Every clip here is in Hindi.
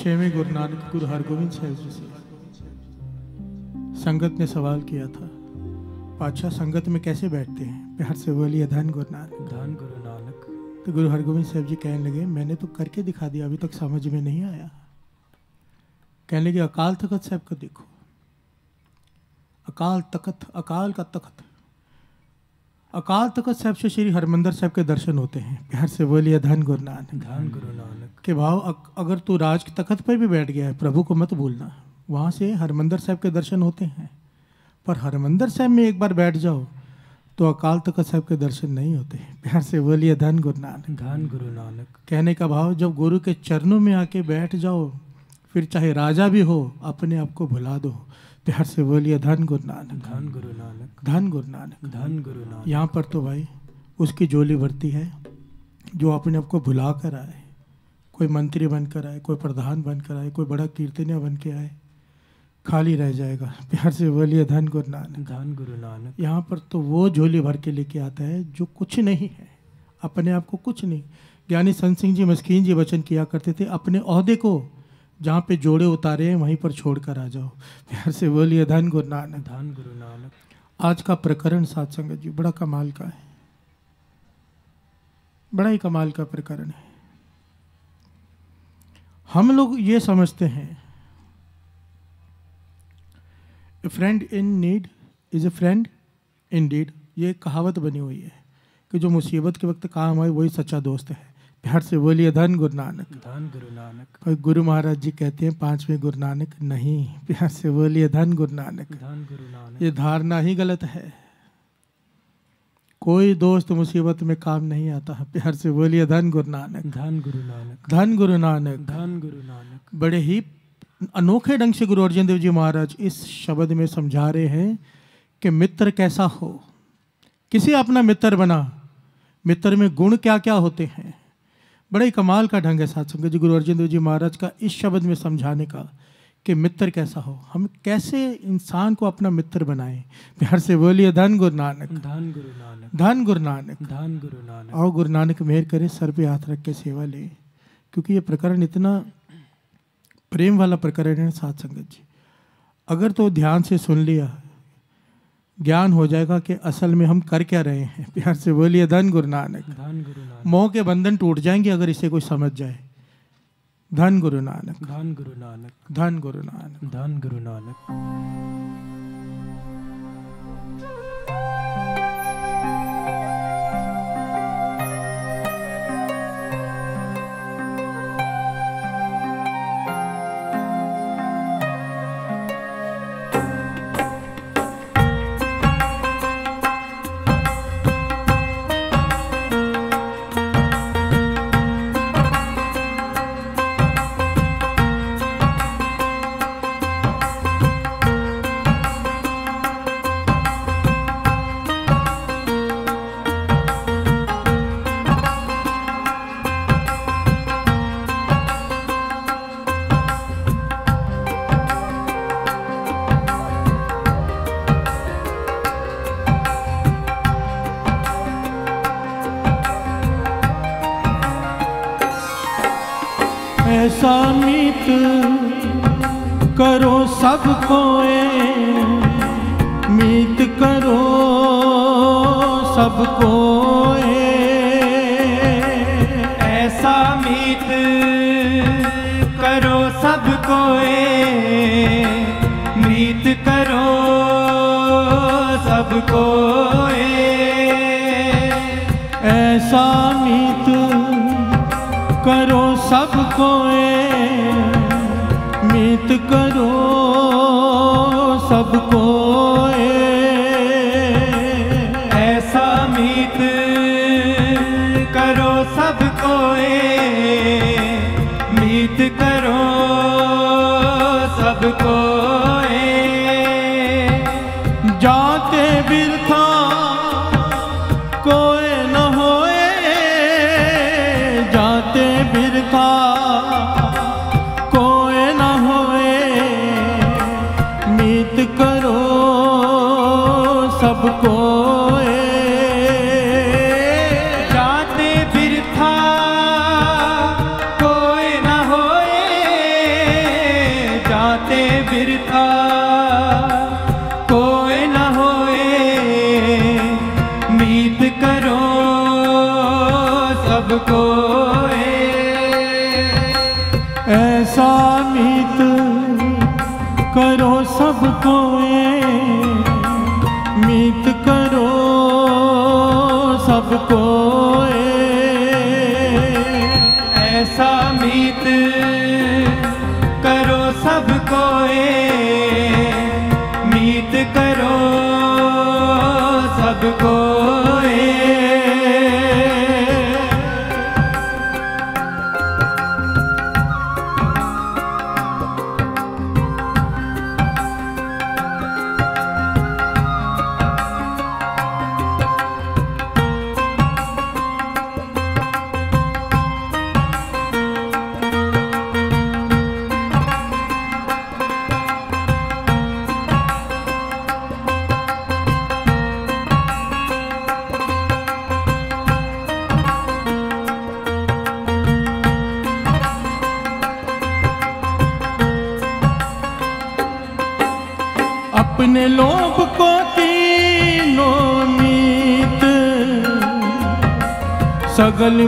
छवें गुरु नानक गुरु हरगोविंद साहब जी से। संगत ने सवाल किया था पातशाह संगत में कैसे बैठते हैं? प्यार से बोलिए धन गुरु नानक। धन गुरु नानक। तो गुरु हरगोविंद साहब जी कहने लगे मैंने तो करके दिखा दिया अभी तक समझ में नहीं आया। कहने लगे अकाल तखत साहब को देखो। अकाल तखत अकाल का तखत। अकाल तखत साहब से श्री हरमंदर साहब के दर्शन होते हैं। प्यार से बोलिए धन गुरु नानक। धन गुरु नानक। के भाव अगर तू राज के तखत पर भी बैठ गया है प्रभु को मत भूलना। वहाँ से हरमंदर साहब के दर्शन होते हैं। पर हरमंदर साहब में एक बार बैठ जाओ तो अकाल तखत साहब के दर्शन नहीं होते प्यार से बोलिए धन गुरु नानक। धन गुरु नानक। कहने का भाव जब गुरु के चरणों में आके बैठ जाओ फिर चाहे राजा भी हो अपने आप को भुला दो। प्यार से बोलिए धन गुरु नानक। धन गुरु नानक। धन गुरु नानक। धन गुरु नानक। यहाँ पर तो भाई उसकी जोली बढ़ती है जो अपने आप को भुला कर आए। कोई मंत्री बनकर आए कोई प्रधान बनकर आए कोई बड़ा कीर्तनिया बन के आए खाली रह जाएगा। प्यार से बोलिए धन गुरु नानक। धन गुरु नानक। यहाँ पर तो वो झोली भर के लेके आता है जो कुछ नहीं है। अपने आप को कुछ नहीं। ज्ञानी संत सिंह जी मस्कीन जी वचन किया करते थे अपने अहदे को जहाँ पे जोड़े उतारे हैं वहीं पर छोड़ कर आ जाओ। प्यार से बोलिए धन गुरु नानक। धन गुरु नानक। आज का प्रकरण सात संगत जी बड़ा कमाल का है। बड़ा ही कमाल का प्रकरण है। हम लोग ये समझते हैं friend in need is a friend in deed ये कहावत बनी हुई है कि जो मुसीबत के वक्त काम आए वही सच्चा दोस्त है। प्यार से बोलिए धन गुरु नानक. धन गुरु नानक। कोई गुरु महाराज जी कहते हैं पाँचवें गुरु नानक नहीं प्यार से बोलिए धन गुरु नानक. धन गुरु नानक। ये धारणा ही गलत है। कोई दोस्त मुसीबत में काम नहीं आता प्यार से बोलिए धन गुरु नानक. धन गुरु नानक। धन गुरु नानक। धन गुरु नानक। बड़े ही अनोखे ढंग से गुरु अर्जन देव जी महाराज इस शब्द में समझा रहे हैं कि मित्र कैसा हो। किसे अपना मित्र बना? मित्र में गुण क्या क्या होते हैं? बड़े ही कमाल का ढंग है सात जी गुरु अर्जन देव जी महाराज का इस शब्द में समझाने का कि मित्र कैसा हो। हम कैसे इंसान को अपना मित्र बनाएँ। प्यार से बोलिए धन गुरु नानक। धन गुरु नानक। धन गुरु नानक। धन गुरु नानक। और गुरु नानक मेहर करे सर पे हाथ रख के सेवा ले। क्योंकि ये प्रकरण इतना प्रेम वाला प्रकरण है सात संगत जी। अगर तो ध्यान से सुन लिया। ज्ञान हो जाएगा कि असल में हम कर क्या रहे हैं। प्यार से बोलिए धन गुरु नानक। धन गुरु नानक। मोह के बंधन टूट जाएँगे अगर इसे कोई समझ जाए। धन गुरु नानक। धन गुरु नानक। धन गुरु नानक। धन गुरु नानक। ऐसा मीत करो सबको मीत करो सबको ऐसा मीत करो सबको मीत करो सबको मीत करो सबको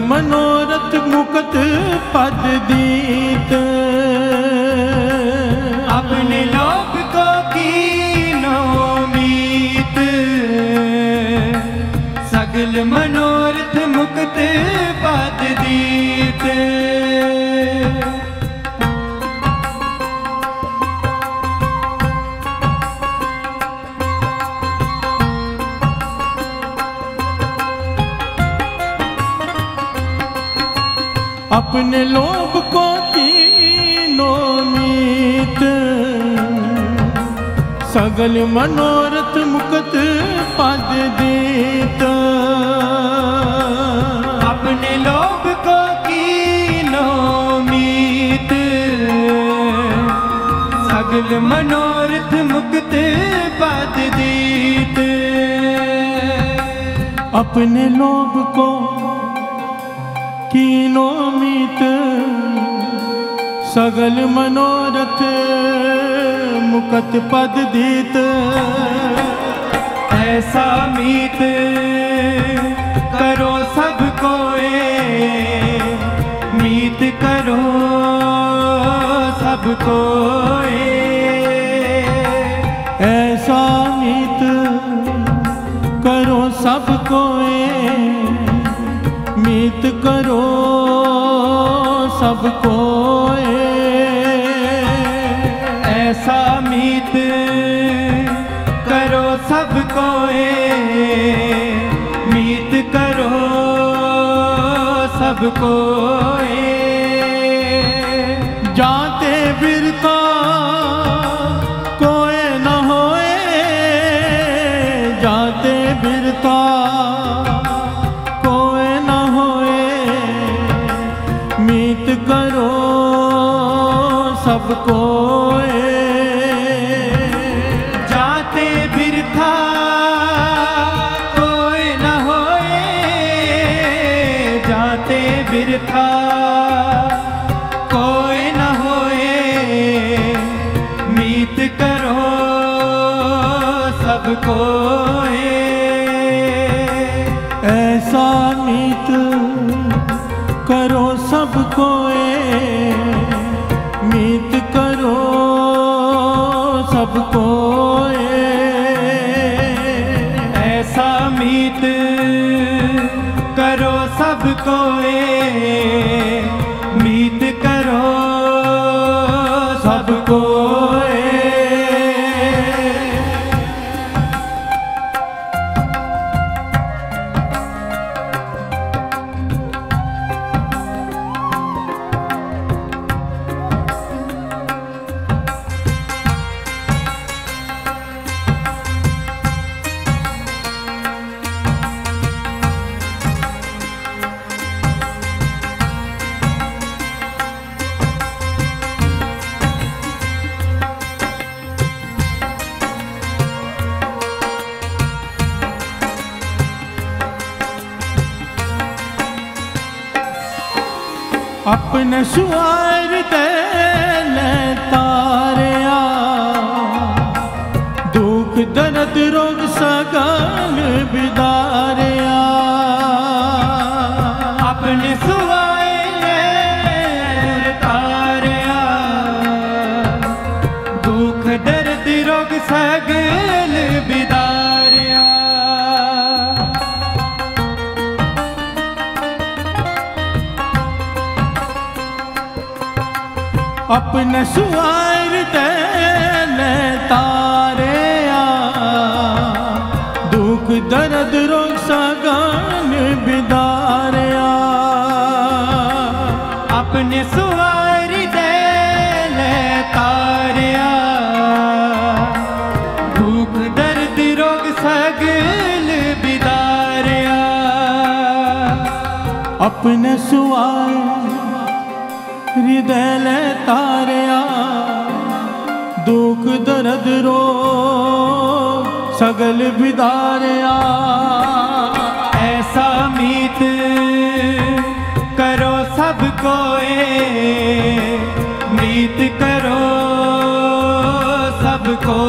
सगल मनोरथ मुकत पद दीत अपने लोभ को कीनो मीत सगल मनोरथ मुक्त पद अपने लोभ को तीनों मीत सगल मनोरथ मुकत पद दीत। अपने लोभ को मीत सगल मनोरथ मुक्त पद दीत। अपने लोभ को कीनो मीत, सगल मनोरथ, मुकत पद दीत। ऐसा मीत करो सब सबको मीत करो सबको ऐसा मीत करो सबको ऐसा मीत करो सबको मीत करो सबको जाते बिरता सबको जाते बिरथा कोई न होए, जाते बिरथा कोई न होए, मीत करो सबको ऐसा मीत करो सबको मीत सबको अपने सुआर दे ले तारिया दुख दर्द रोग सगल अपने सुआर तेने तारे दुख दर्द रोग सगान बिदारिया। अपने सुवार दे ले तारिया। भूख दर्द रोग सगल बिदारिया। अपने सुआर हृदय ले तारिया दुख दर्द रो सगल बिदारिया ऐसा मीत करो सबको मीत करो सबको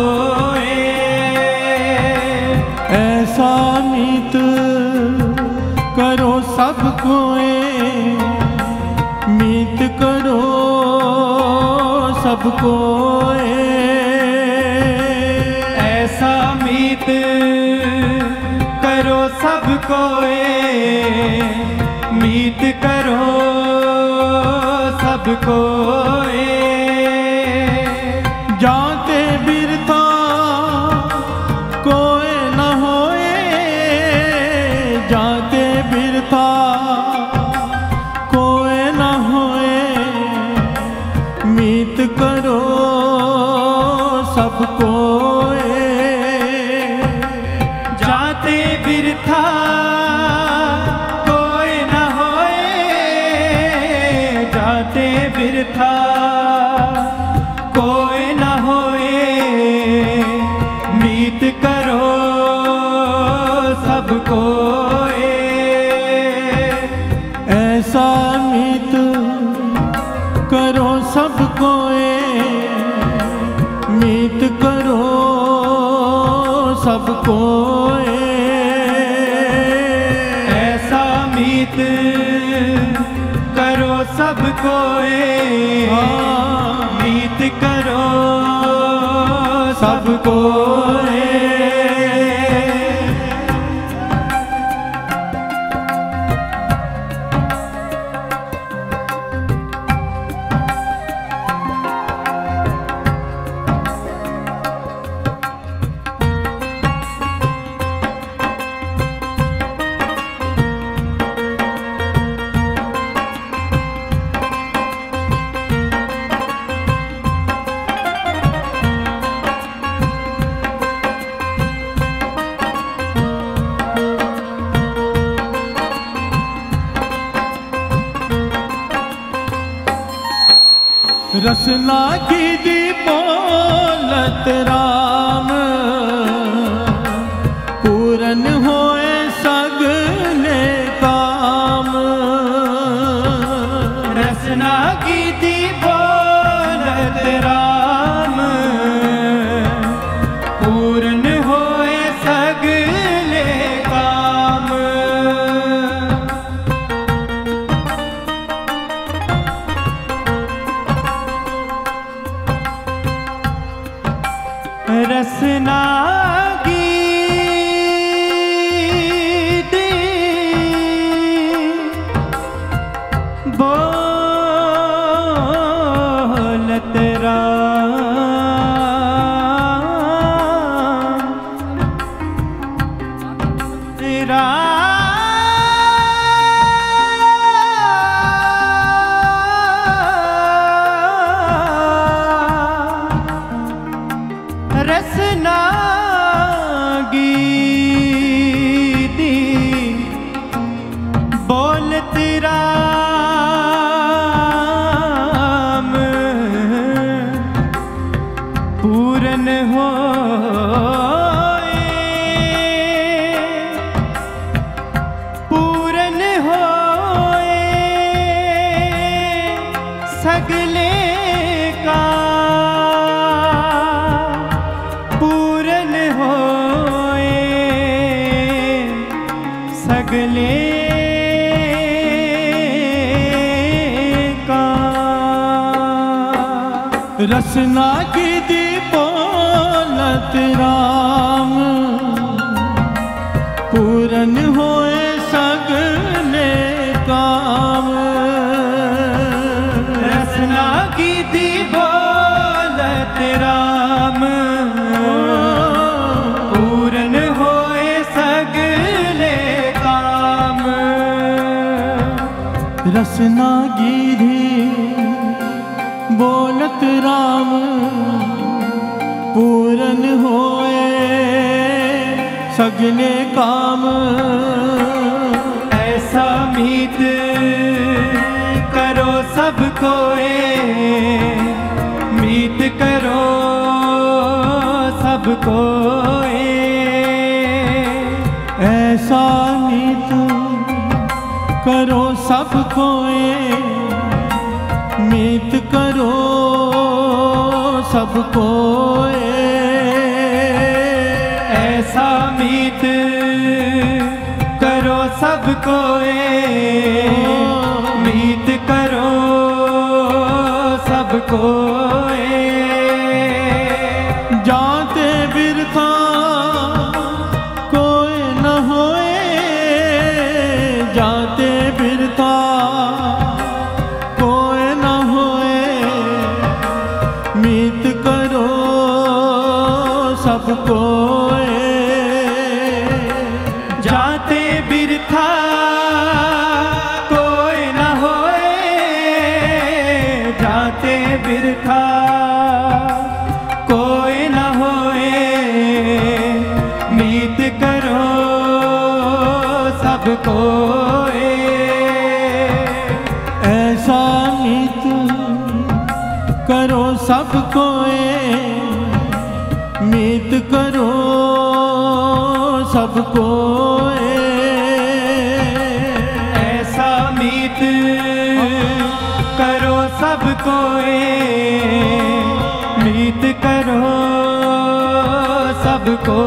ऐसा मीत करो सबको को ऐसा मीत करो सबको मीत करो सबको ए सबको राम का रसना की लगने काम ऐसा मीत करो सबको मीत करो सब कोए। ऐसा मीत करो सब कोए, मीत करो सबको प्रीत करो सबको मीत करो सबको को मीत करो सबको ऐसा मीत करो सबको मीत करो सबको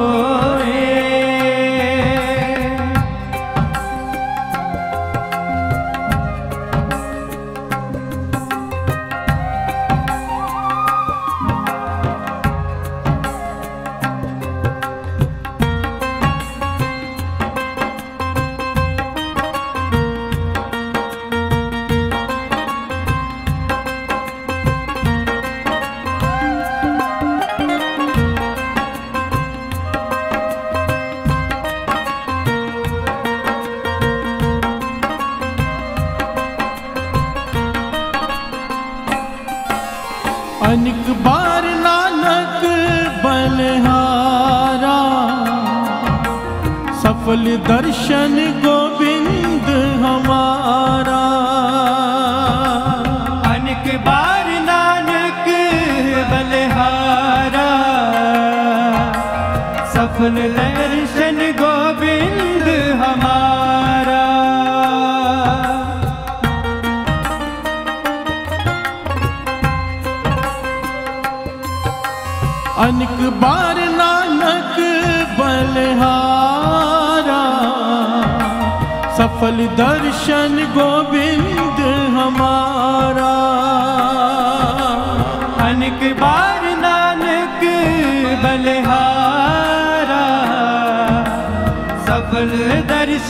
काफल दर्शन गो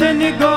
and you go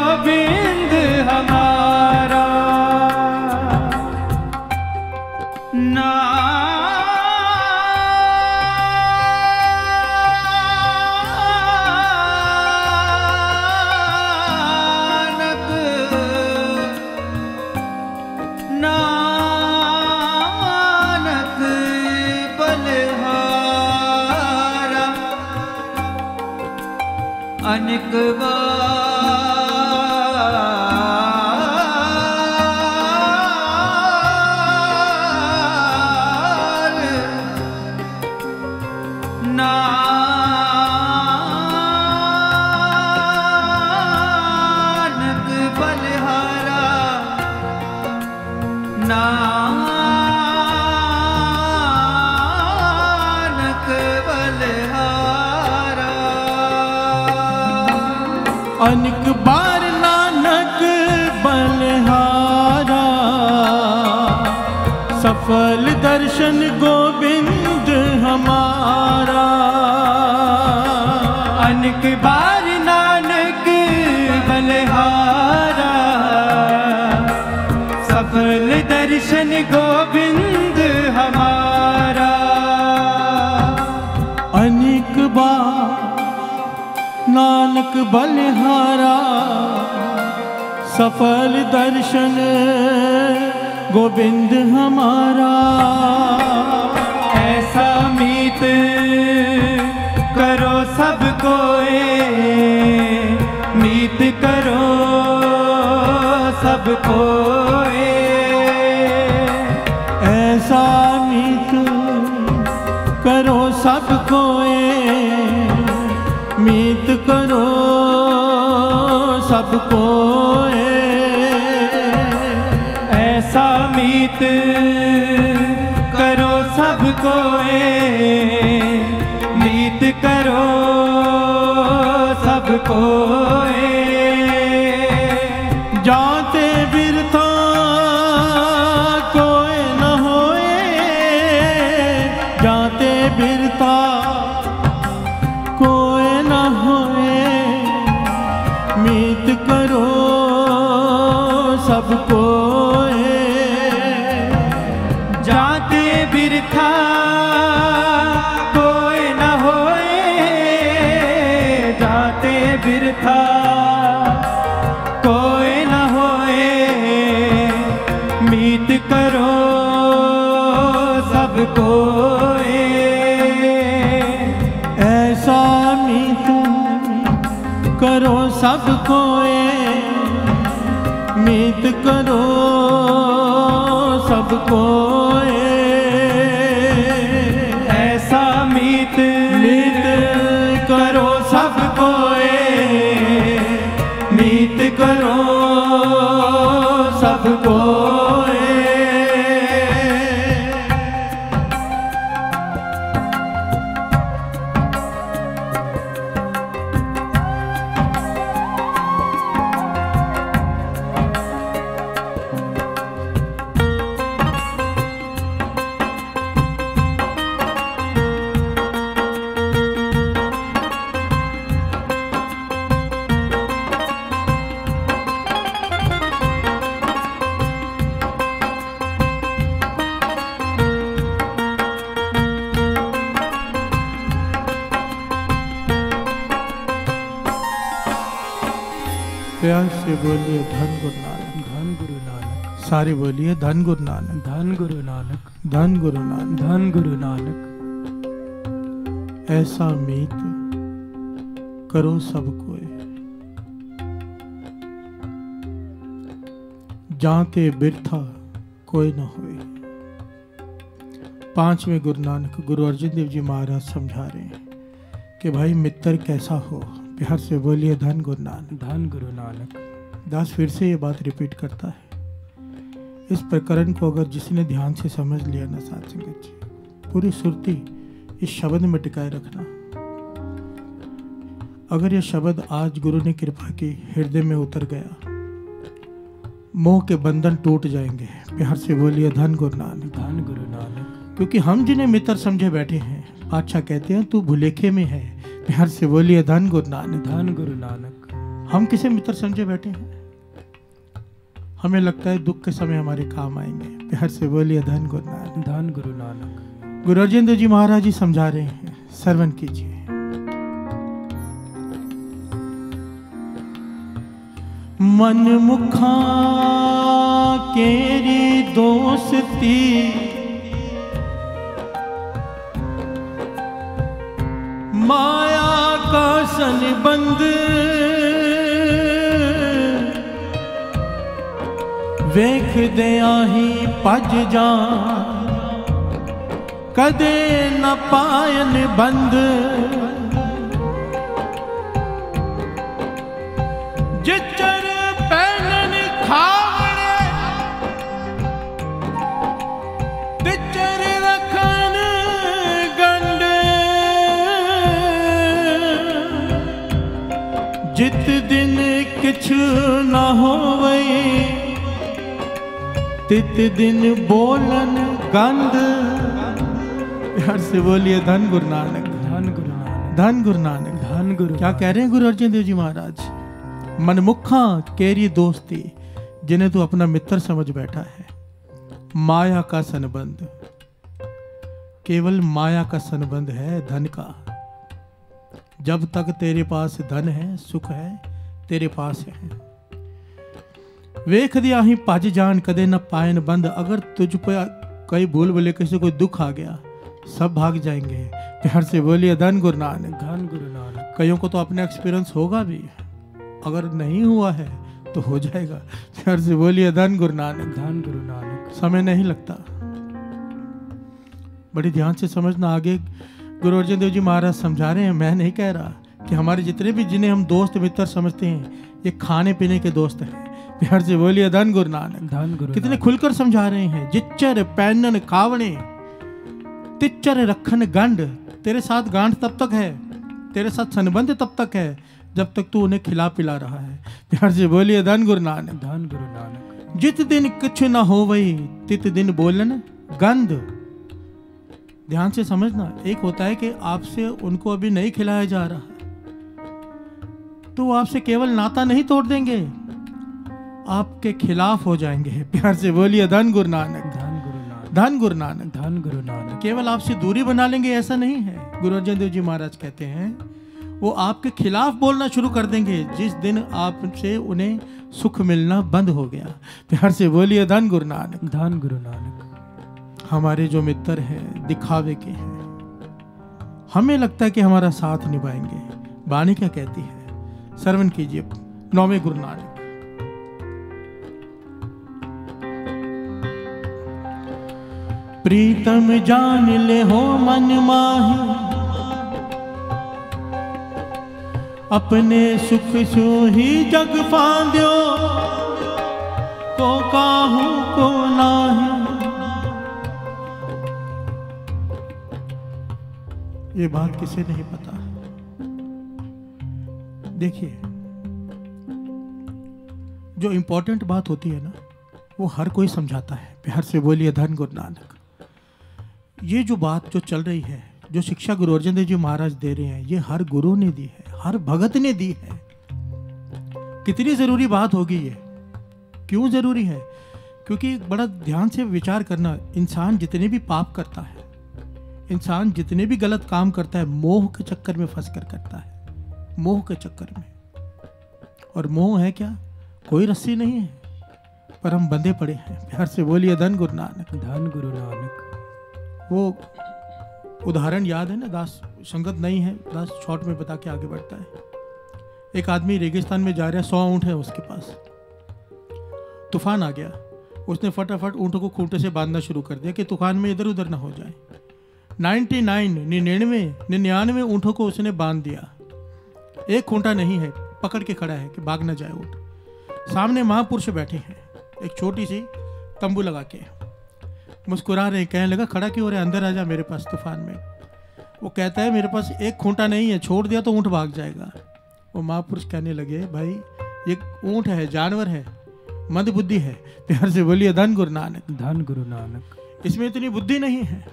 सफल दर्शन गोविंद हमारा। अनक बार नानक बलहारा। सफल दर्शन गोविंद हमारा। अनेक बार नानक बलहारा। सफल दर्शन गोविंद हमारा, ऐसा मीत करो सब कोई मीत करो सब कोई ऐसा मीत करो सबको मीत करो सबको मीत करो सब कोई मीत करो सब कोई जाते बिरथा कोई न होए। जाते बिरथा कोई न होए। मीत करो सबको। सबको मीत करो सबको। ऐसा सारे बोलिए धन गुरु नानक। धन गुरु नानक। धन गुरु नानक। धन गुरु नानक। ऐसा मीत करो सब सबको जाते बिरथा कोई न होए। पाँचवें गुरु नानक गुरु अर्जन देव जी महाराज समझा रहे हैं कि भाई मित्र कैसा हो? प्यार से बोलिए धन गुरु नानक। धन गुरु नानक। दास फिर से ये बात रिपीट करता है। इस प्रकरण को अगर जिसने ध्यान से समझ लिया ना साथ संगत जी पूरी सुरती इस शब्द में टिकाए रखना। अगर यह शब्द आज गुरु ने कृपा की हृदय में उतर गया मोह के बंधन टूट जाएँगे प्यार से बोलिए धन गुरु नानक। धन गुरु नानक। क्योंकि हम जिन्हें मित्र समझे बैठे हैं बादशाह कहते हैं तू भुलेखे में है। प्यार से बोलिए धन गुरु नानक। धन गुरु नानक। हम किसे मित्र समझे बैठे हैं? हमें लगता है दुख के समय हमारे काम आएँगे। प्यार से बोलिए धन गुरु नानक। धन गुरु नानक। गुरु अर्जेंद्र जी महाराज जी समझा रहे हैं। श्रवण कीजिए। मन मुखा केरी दोस्ती। माया का संबंध ਵੇਖ ਦਿਆਂ ਹੀ ਭੱਜ ਜਾ। ਕਦੇ ਨਾ ਪਾਇਨ ਬੰਦ ਜਿਚਰ ਪੈਨਨ ਖਾਵੜੇ ਤਿਚਰ ਰਖਨ ਗੰਡ ਜਿਤ ਦਿਨ ਕਿਛ ਨਾ ਹੋਵੇ तित दिन बोलन गंध यार से बोलिए धन गुरु नानक। धन गुरु नानक। धन गुरु नानक। धन गुरु क्या कह रहे हैं गुरु अर्जुन देव जी महाराज? मनमुखा केरी दोस्ती जिन्हें तू अपना मित्र समझ बैठा है। माया का संबंध। केवल माया का संबंध है धन का। जब तक तेरे पास धन है सुख है तेरे पास है। ਵੇਖ ਦਿਆ ਹੀ ਭੱਜ ਜਾਣ ਕਦੇ ਨਾ ਪਾਇਨ ਬੰਦ अगर तुझ पे कई भूल भले किसी कोई दुख आ गया सब भाग जाएंगे प्यार से बोलिए धन गुरु नानक धन गुरु नानक कईयों को तो अपना एक्सपीरियंस होगा भी अगर नहीं हुआ है तो हो जाएगा प्यार से बोलिए धन गुरु नानक धन गुरु नानक समय नहीं लगता बड़ी ध्यान से समझना आगे गुरु अर्जन देव जी महाराज समझा रहे हैं मैं नहीं कह रहा कि हमारे जितने भी जिन्हें हम दोस्त मित्र समझते हैं ये खाने पीने के दोस्त हैं प्यार से बोलिए धन गुरु नानक। धन गुरु कितने खुलकर समझा रहे हैं। जिच्चर पैनन कावणे तिच्चर रखन गंड। तेरे साथ गांठ तब तक है तेरे साथ संबंध तब तक है जब तक तू उन्हें खिला पिला रहा है। प्यार से बोलिए धन गुरु नानक। धन गुरु नानक। जित दिन कुछ न हो वही तित दिन बोलन गंध। ध्यान से समझना एक होता है कि आपसे उनको अभी नहीं खिलाया जा रहा। तो आपसे केवल नाता नहीं तोड़ देंगे। आपके खिलाफ हो जाएँगे प्यार से बोलिए धन गुरु नानक। धन गुरु नानक। धन गुरु नानक। धन गुरु नानक। केवल आपसे दूरी बना लेंगे ऐसा नहीं है। गुरु अर्जन देव जी महाराज कहते हैं वो आपके खिलाफ बोलना शुरू कर देंगे जिस दिन आपसे उन्हें सुख मिलना बंद हो गया। प्यार से बोलिए धन गुरु नानक। धन गुरु नानक। हमारे जो मित्र हैं दिखावे के हैं हमें लगता है कि हमारा साथ निभाएँगे। बानी क्या कहती है? श्रवण कीजिए नौवे गुरु नानक। प्रीतम जान ले हो मन माही। अपने सुख सो ही जग फांद्यो, को काहू को नाही। ये बात किसे नहीं पता। देखिए, जो इंपॉर्टेंट बात होती है ना, वो हर कोई समझाता है। प्यार से बोलिए, धन गुरु नानक ये जो बात जो चल रही है, जो शिक्षा गुरु अर्जन देव जी महाराज दे रहे हैं, ये हर गुरु ने दी है, हर भगत ने दी है। कितनी ज़रूरी बात होगी ये। क्यों ज़रूरी है? क्योंकि बड़ा ध्यान से विचार करना, इंसान जितने भी पाप करता है, इंसान जितने भी गलत काम करता है, मोह के चक्कर में फंस कर करता है, मोह के चक्कर में। और मोह है क्या? कोई रस्सी नहीं है, पर हम बंधे पड़े हैं। प्यार से बोलिए, धन गुरु नानक। धन गुरु नानक। वो उदाहरण याद है ना, दास संगत नहीं है, दास शॉर्ट में बता के आगे बढ़ता है। एक आदमी रेगिस्तान में जा रहा है, सौ ऊँट है उसके पास। तूफ़ान आ गया। उसने फटाफट ऊँटों को खूंटे से बांधना शुरू कर दिया कि तूफ़ान में इधर उधर ना हो जाए। 99 निन्यानवे निन्यानवे ऊँटों को उसने बाँध दिया। एक खूंटा नहीं है, पकड़ के खड़ा है कि भाग ना जाए ऊँट। सामने महापुरुष बैठे हैं, एक छोटी सी तंबू लगा के। मुस्कुरा रहे कहने लगा खड़ा क्यों हो रहा है? अंदर आ जा मेरे पास तूफ़ान में। वो कहता है मेरे पास एक खूंटा नहीं है छोड़ दिया तो ऊँट भाग जाएगा। वो महापुरुष कहने लगे भाई ये ऊँट है जानवर है मंद बुद्धि है। प्यार से बोलिए धन गुरु नानक। धन गुरु नानक। इसमें इतनी बुद्धि नहीं है।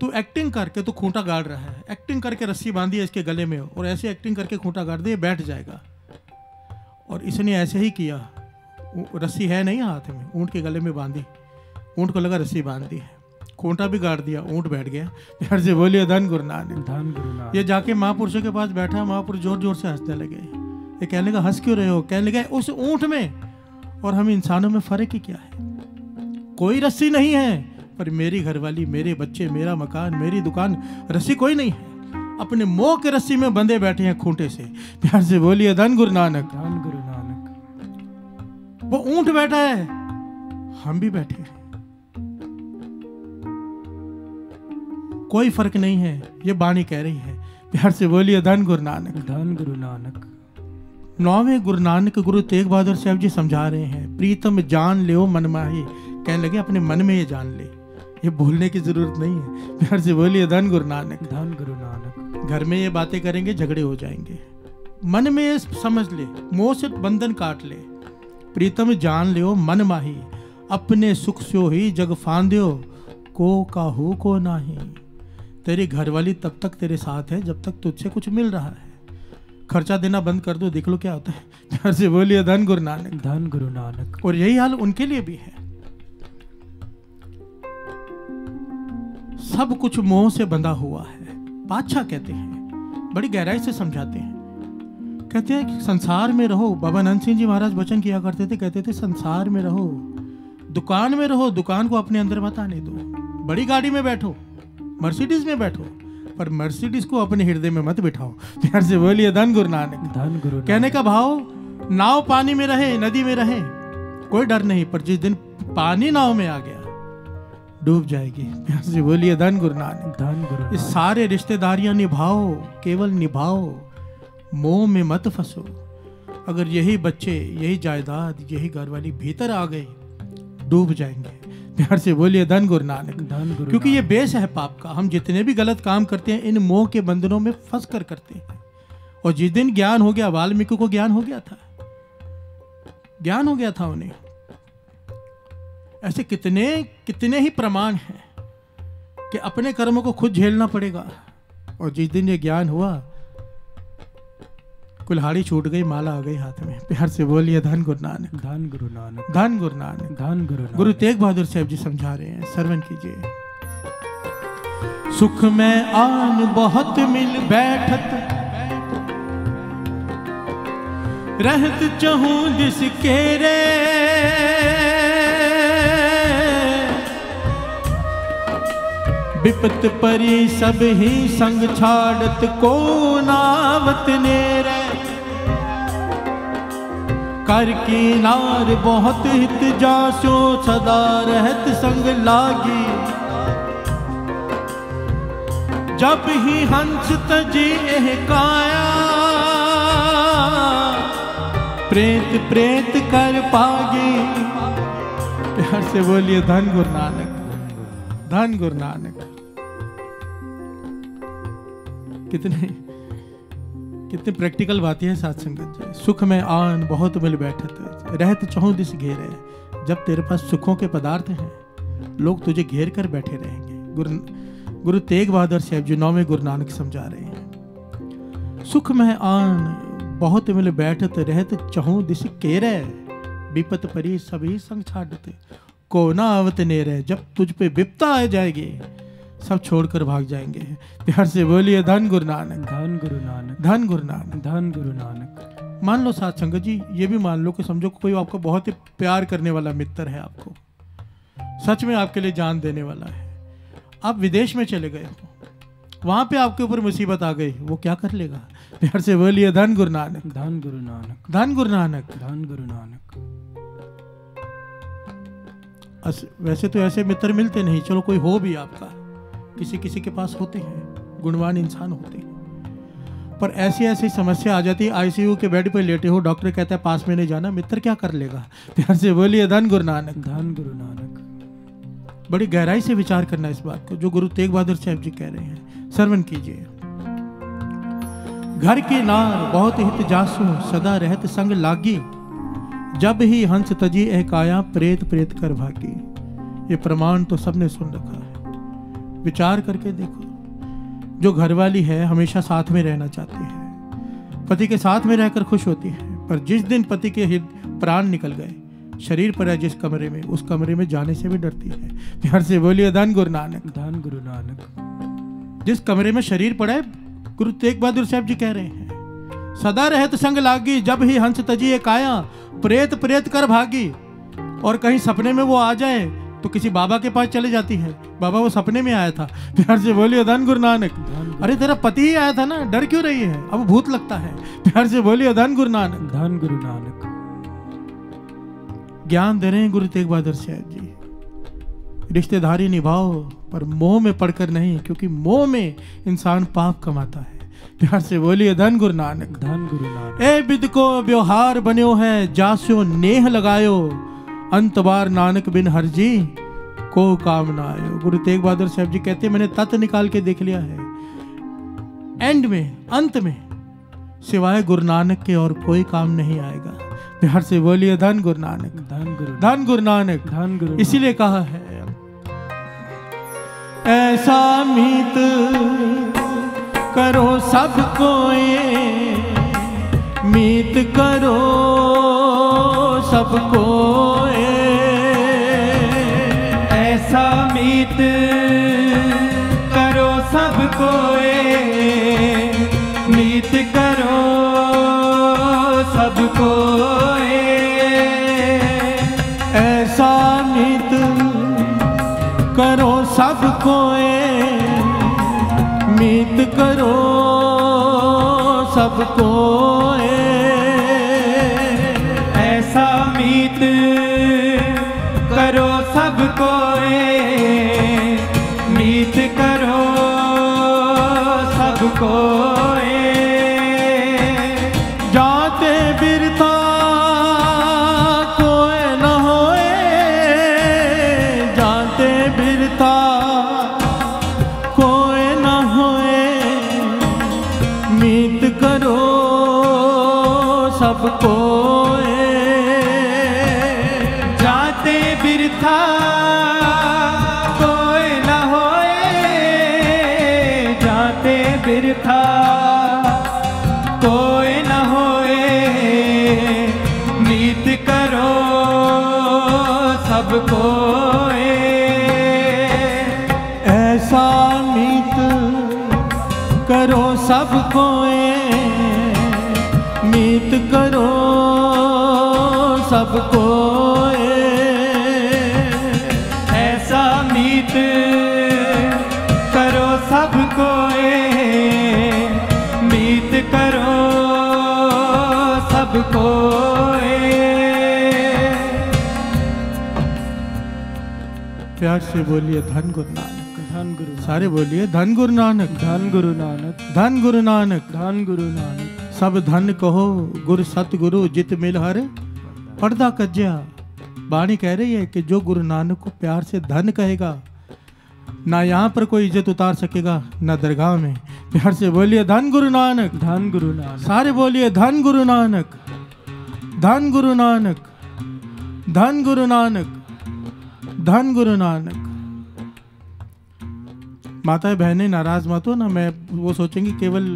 तू एक्टिंग करके तू खूंटा गाड़ रहा है। एक्टिंग करके रस्सी बांधी है इसके गले में और ऐसे एक्टिंग करके खूंटा गाड़ दे बैठ जाएगा। और इसने ऐसे ही किया। रस्सी है नहीं हाथ में ऊँट के गले में बांधी। ऊँट को लगा रस्सी बाँध दी है। खूंटा भी गाड़ दिया ऊँट बैठ गया। प्यार से बोलिए धन गुरु नानक। धन गुरु ये जाके महापुरुषों के पास बैठा महापुरुष ज़ोर ज़ोर से हंसने लगे। ये कहने लगा हंस क्यों रहे हो? कहने लगा उस ऊँट में। और हम इंसानों में फ़र्क ही क्या है? कोई रस्सी नहीं है पर मेरी घरवाली मेरे बच्चे मेरा मकान मेरी दुकान रस्सी कोई नहीं है। अपने मोह के रस्सी में बंधे बैठे हैं खूंटे से। प्यार से बोलिए धन गुरु नानक। धन गुरु नानक। वो ऊँट बैठा है। हम भी बैठे हैं। कोई फ़र्क नहीं है ये बाणी कह रही है। प्यार से बोलिए धन गुरु नानक। धन गुरु नानक। नौवें गुरु नानक गुरु तेग बहादुर साहब जी समझा रहे हैं प्रीतम जान ले मन माही। कहने लगे अपने मन में ये जान ले। ये बोलने की ज़रूरत नहीं है। प्यार से बोलिए धन गुरु नानक। धन गुरु नानक। घर में ये बातें करेंगे झगड़े हो जाएँगे। मन में ये समझ ले मोह से बंधन काट ले। प्रीतम जान लियो मन माही। अपने सुख स्यो ही जग फांद्यो को काहू को नाही। तेरी घरवाली तब तक तेरे साथ है जब तक तुझसे कुछ मिल रहा है। खर्चा देना बंद कर दो देख लो क्या होता है। प्यार से बोलिए धन गुरु नानक। धन गुरु नानक। और यही हाल उनके लिए भी है। सब कुछ मोह से बंधा हुआ है। बादशाह कहते हैं बड़ी गहराई से समझाते हैं। कहते हैं कि संसार में रहो। बाबा नंद सिंह जी महाराज वचन किया करते थे कहते थे संसार में रहो। दुकान में रहो दुकान को अपने अंदर मत आने दो। बड़ी गाड़ी में बैठो। मर्सिडीज में बैठो पर मर्सिडीज को अपने हृदय में मत बिठाओ। प्यार से बोलिए धन गुरु नानक। धन गुरु कहने का भाव नाव पानी में रहे नदी में रहे कोई डर नहीं पर जिस दिन पानी नाव में आ गया डूब जाएगी। प्यार से बोलिए धन गुरु नानक। धन गुरु ये सारे रिश्तेदारियाँ निभाओ केवल निभाओ मोह में मत फंसो। अगर यही बच्चे यही जायदाद यही घरवाली भीतर आ गए डूब जाएँगे। प्यार से बोलिए धन गुरु नानक। धन गुरु क्योंकि ये बेस है पाप का। हम जितने भी गलत काम करते हैं इन मोह के बंधनों में फंस कर करते हैं। और जिस दिन ज्ञान हो गया वाल्मीकि को ज्ञान हो गया था। ज्ञान हो गया था उन्हें। ऐसे कितने कितने ही प्रमाण हैं कि अपने कर्मों को खुद झेलना पड़ेगा। और जिस दिन ये ज्ञान हुआ कुल्हाड़ी छूट गई माला आ गई हाथ में। प्यार से बोलिए धन गुरु नानक। धन गुरु नानक। धन गुरु नानक। धन गुरु नानक। गुरु तेग बहादुर साहब जी समझा रहे हैं सरवन कीजिए। सुख में आन बहुत मिल बैठत। रहत चहूं जिसके रे। विपत परी सब ही संग छाड़त को नावत नेरे कर की नार बहुत हित जासो, सदा रहत संग लागी। जब ही हंस तजी एह काया, प्रेत प्रेत कर पागी। प्यार से बोलिए, धन गुरु नानक, धन गुरु नानक। कितने कितने प्रैक्टिकल बातें हैं साथ संगत जी। सुख में आन, बहुत मिल बैठत। रहत चहु दिस घेरे। जब तेरे पास सुखों के पदार्थ हैं, लोग तुझे घेर कर बैठे रहेंगे। गुरु गुरु तेग बहादुर साहब जी, नौवें गुरु नानक समझा रहे हैं। सुख में आन, बहुत मिल बैठत। रहत चहु दिस केरे विपत परी सभी संग छाड़ते को ना आवत नेरे। जब तुझ पे विपता आ जाएगी सब छोड़कर भाग जाएँगे। प्यार से बोलिए धन गुरु नानक। धन गुरु नानक। धन गुरु नानक। धन गुरु नानक। मान लो साथ संगत जी ये भी मान लो कि समझो कोई आपको बहुत ही प्यार करने वाला मित्र है आपको। सच में आपके लिए जान देने वाला है। आप विदेश में चले गए हो। वहाँ पे आपके ऊपर मुसीबत आ गई। वो क्या कर लेगा? प्यार से बोलिए धन गुरु नानक। धन गुरु नानक। धन गुरु नानक। धन गुरु नानक। वैसे तो ऐसे मित्र मिलते नहीं। चलो कोई हो भी आपका। किसी किसी के पास होते हैं गुणवान इंसान होते हैं। पर ऐसी ऐसी समस्या आ जाती है आईसीयू के बेड पर लेटे हो डॉक्टर कहता है पास में नहीं जाना मित्र क्या कर लेगा? प्यार से बोलिए धन गुरु नानक। धन गुरु नानक। बड़ी गहराई से विचार करना इस बात को जो गुरु तेग बहादुर साहब जी कह रहे हैं। श्रवण कीजिए। घर के नार बहुत हित जासु सदा रहत संग लागी। जब ही हंस तजी एक काया प्रेत प्रेत कर भागी। ये प्रमाण तो सबने सुन रखा है। विचार करके देखो। जो घरवाली है हमेशा साथ में रहना चाहती है। पति के साथ में रहकर खुश होती है पर जिस दिन पति के हृदय प्राण निकल गए शरीर पर है जिस कमरे में उस कमरे में जाने से भी डरती है। प्यार से बोलिए धन गुरु नानक। धन गुरु नानक। जिस कमरे में शरीर पड़ा है गुरु तेग बहादुर साहब जी कह रहे हैं सदा रहत संग लागी जब ही हंस तजी काया प्रेत प्रेत कर भागी और कहीं सपने में वो आ जाए तो किसी बाबा के पास चले जाती है। बाबा वो सपने में आया था। प्यार से बोलिए धन गुरु नानक। अरे तेरा पति ही आया था ना। डर क्यों रही है? अब भूत लगता है। प्यार से बोलिए धन गुरु नानक। धन गुरु नानक। ज्ञान दे रहे हैं गुरु तेग बहादुर साहब जी। रिश्तेदारी निभाओ पर मोह में पड़कर नहीं क्योंकि मोह में इंसान पाप कमाता है। प्यार से बोलिए धन गुरु नानक। धन गुरु नानक। ए बिद को व्यवहार बन्यो है जास्यो नेह लगायो। अंत बार नानक बिन हरजी को काम ना आयो गुरु तेग बहादुर साहब जी कहते मैंने तत् निकाल के देख लिया है। एंड में अंत में सिवाय गुरु नानक के और कोई काम नहीं आएगा। प्यार से बोलिए धन गुरु नानक। धन गुरु धन गुरु नानक। धन गुरु इसीलिए कहा है। ऐसा मीत करो सबको ये मीत करो सबको सबको ए, मीत करो सबको ए, ऐसा मीत करो सबको ये मीत करो सबको ये ऐसा मीत करो सबको सबको सबको ऐसा मीत करो सबको ए, मीत करो सबको प्यार से बोलिए धन गुरु नानक। धन गुरु सारे बोलिए धन गुरु नानक। धन गुरु नानक। धन गुरु नानक। धन गुरु नानक। सब धन कहो गुरु सतगुरु जित मिल हर। पर्दा कज्या बाणी कह रही है कि जो गुरु नानक को प्यार से धन कहेगा ना यहाँ पर कोई इज़्ज़त उतार सकेगा ना दरगाह में। प्यार से बोलिए धन गुरु नानक। धन गुरु नानक। सारे बोलिए धन गुरु नानक। धन गुरु नानक। धन गुरु नानक। धन गुरु नानक। माता बहनें नाराज़ मत हो ना मैं वो सोचेंगी केवल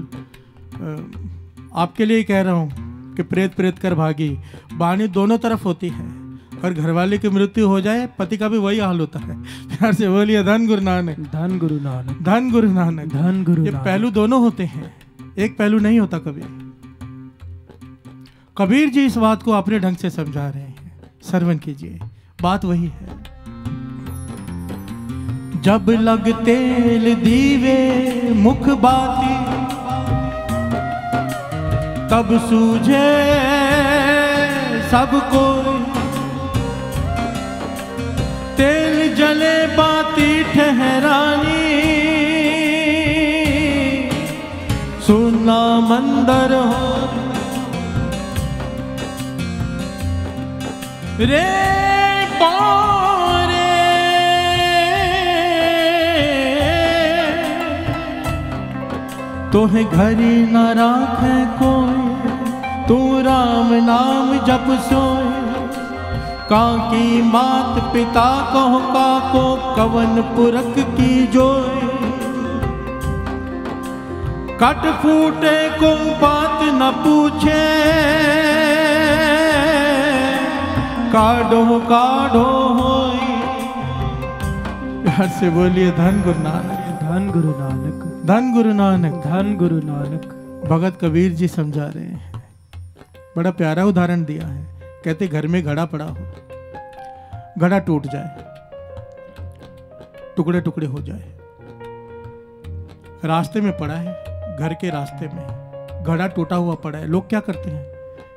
आपके लिए ही कह रहा हूँ। कि प्रेत प्रेत कर भागी। बाणी दोनों तरफ़ होती है। और घरवाले की मृत्यु हो जाए पति का भी वही हाल होता है। प्यार से बोलिए धन गुरु नानक। धन गुरु नानक। धन गुरु नानक। धन गुरु ये पहलू दोनों होते हैं। एक पहलू नहीं होता कभी। कबीर जी इस बात को अपने ढंग से समझा रहे हैं। सरवन कीजिए। बात वही है। जब लग तेल दीवे मुख बाती तब सूझे सबको तेल जले बाती ठहरानी। सुना मंदर हो। रे पारे। तोहे घरी न राखे कोई। तू राम नाम जप सोए। काकी मात पिता कहो काको कवन पुरख की जोए। कट फूटे को बात न पूछे। काढ़ो काढ़ो प्यार से बोलिए धन गुरु नानक। धन गुरु नानक। धन गुरु नानक। धन गुरु नानक। भगत कबीर जी समझा रहे हैं। बड़ा प्यारा उदाहरण दिया है। कहते घर में घड़ा पड़ा हो घड़ा टूट जाए टुकड़े टुकड़े हो जाए। रास्ते में पड़ा है घर के रास्ते में। घड़ा टूटा हुआ पड़ा है। लोग क्या करते हैं?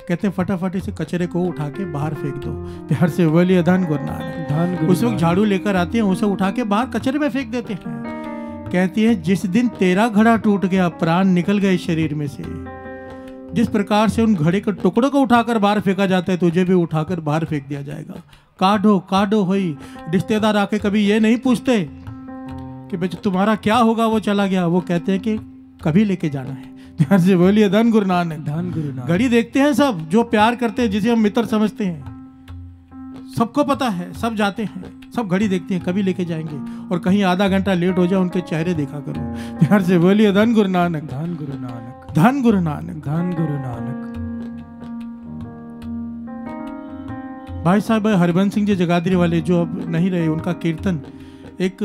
कहते हैं फटाफट इसे कचरे को उठा के बाहर फेंक दो। प्यार से बोलिए धन गुरु नानक धन उस वक्त झाड़ू लेकर आते हैं उसे उठा के बाहर कचरे में फेंक देते हैं। कहती है जिस दिन तेरा घड़ा टूट गया प्राण निकल गए शरीर में से। जिस प्रकार से उन घड़े के टुकड़ों को उठाकर बाहर फेंका जाता है तुझे भी उठाकर बाहर फेंक दिया जाएगा। काढ़ो काढ़ो होई। रिश्तेदार आके कभी ये नहीं पूछते कि बच्चे तुम्हारा क्या होगा? वो चला गया। वो कहते हैं कि कभी लेके जाना है। ध्यान से बोलिए धन गुरु नानक। धन गुरु नानक। घड़ी देखते हैं सब जो प्यार करते हैं जिसे हम मित्र समझते हैं। सबको पता है सब जाते हैं। सब घड़ी देखते हैं कभी लेके जाएँगे। और कहीं आधा घंटा लेट हो जाए उनके चेहरे देखा करो। प्यार से बोलिए धन गुरु नानक। धन गुरु नानक। धन गुरु नानक, धन गुरु नानक। भाई साहब, हरबंस सिंह जी जगाधरी वाले जो अब नहीं रहे, उनका कीर्तन, एक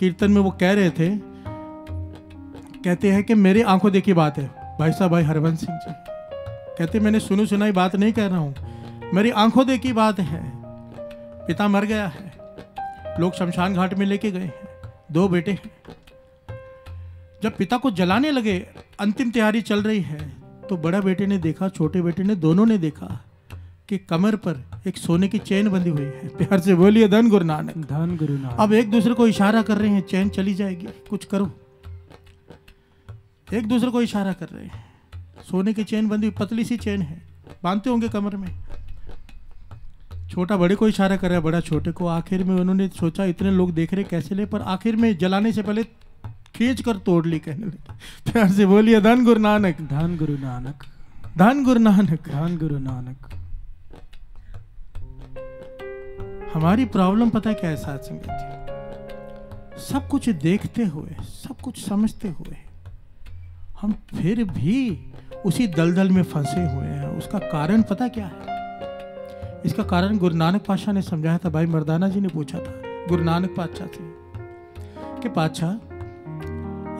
कीर्तन में वो कह रहे थे, कहते हैं कि मेरी आँखों देखी बात है। भाई साहब, भाई हरबंस सिंह जी, कहते मैंने सुनी सुनाई बात नहीं कह रहा हूँ। मेरी आँखों देखी बात है। पिता मर गया है। लोग शमशान घाट में लेके गए हैं। दो बेटे हैं। जब पिता को जलाने लगे अंतिम तैयारी चल रही है तो बड़ा बेटे ने देखा छोटे बेटे ने दोनों ने देखा कि कमर पर एक सोने की चेन बंधी हुई है। प्यार से बोलिए धन गुरु नानक। धन गुरु नानक। अब एक दूसरे को इशारा कर रहे हैं चैन चली जाएगी कुछ करो? एक दूसरे को इशारा कर रहे हैं सोने की चेन बंधी पतली सी चेन है बांधते होंगे कमर में। छोटा बड़े को इशारा कर रहा है बड़ा छोटे को आखिर में उन्होंने सोचा इतने लोग देख रहे कैसे ले? पर आखिर में जलाने से पहले खींच कर तोड़ ली कहने लगे। प्यार से बोलिए धन गुरु नानक। धन गुरु नानक। धन गुरु नानक। धन गुरु नानक। हमारी प्रॉब्लम पता है क्या है साथ संगत जी? सब कुछ देखते हुए सब कुछ समझते हुए हम फिर भी उसी दलदल में फंसे हुए हैं। उसका कारण पता क्या है? इसका कारण गुरु नानक पातशाह ने समझाया था। भाई मर्दाना जी ने पूछा था गुरु नानक पातशाह से कि पातशाह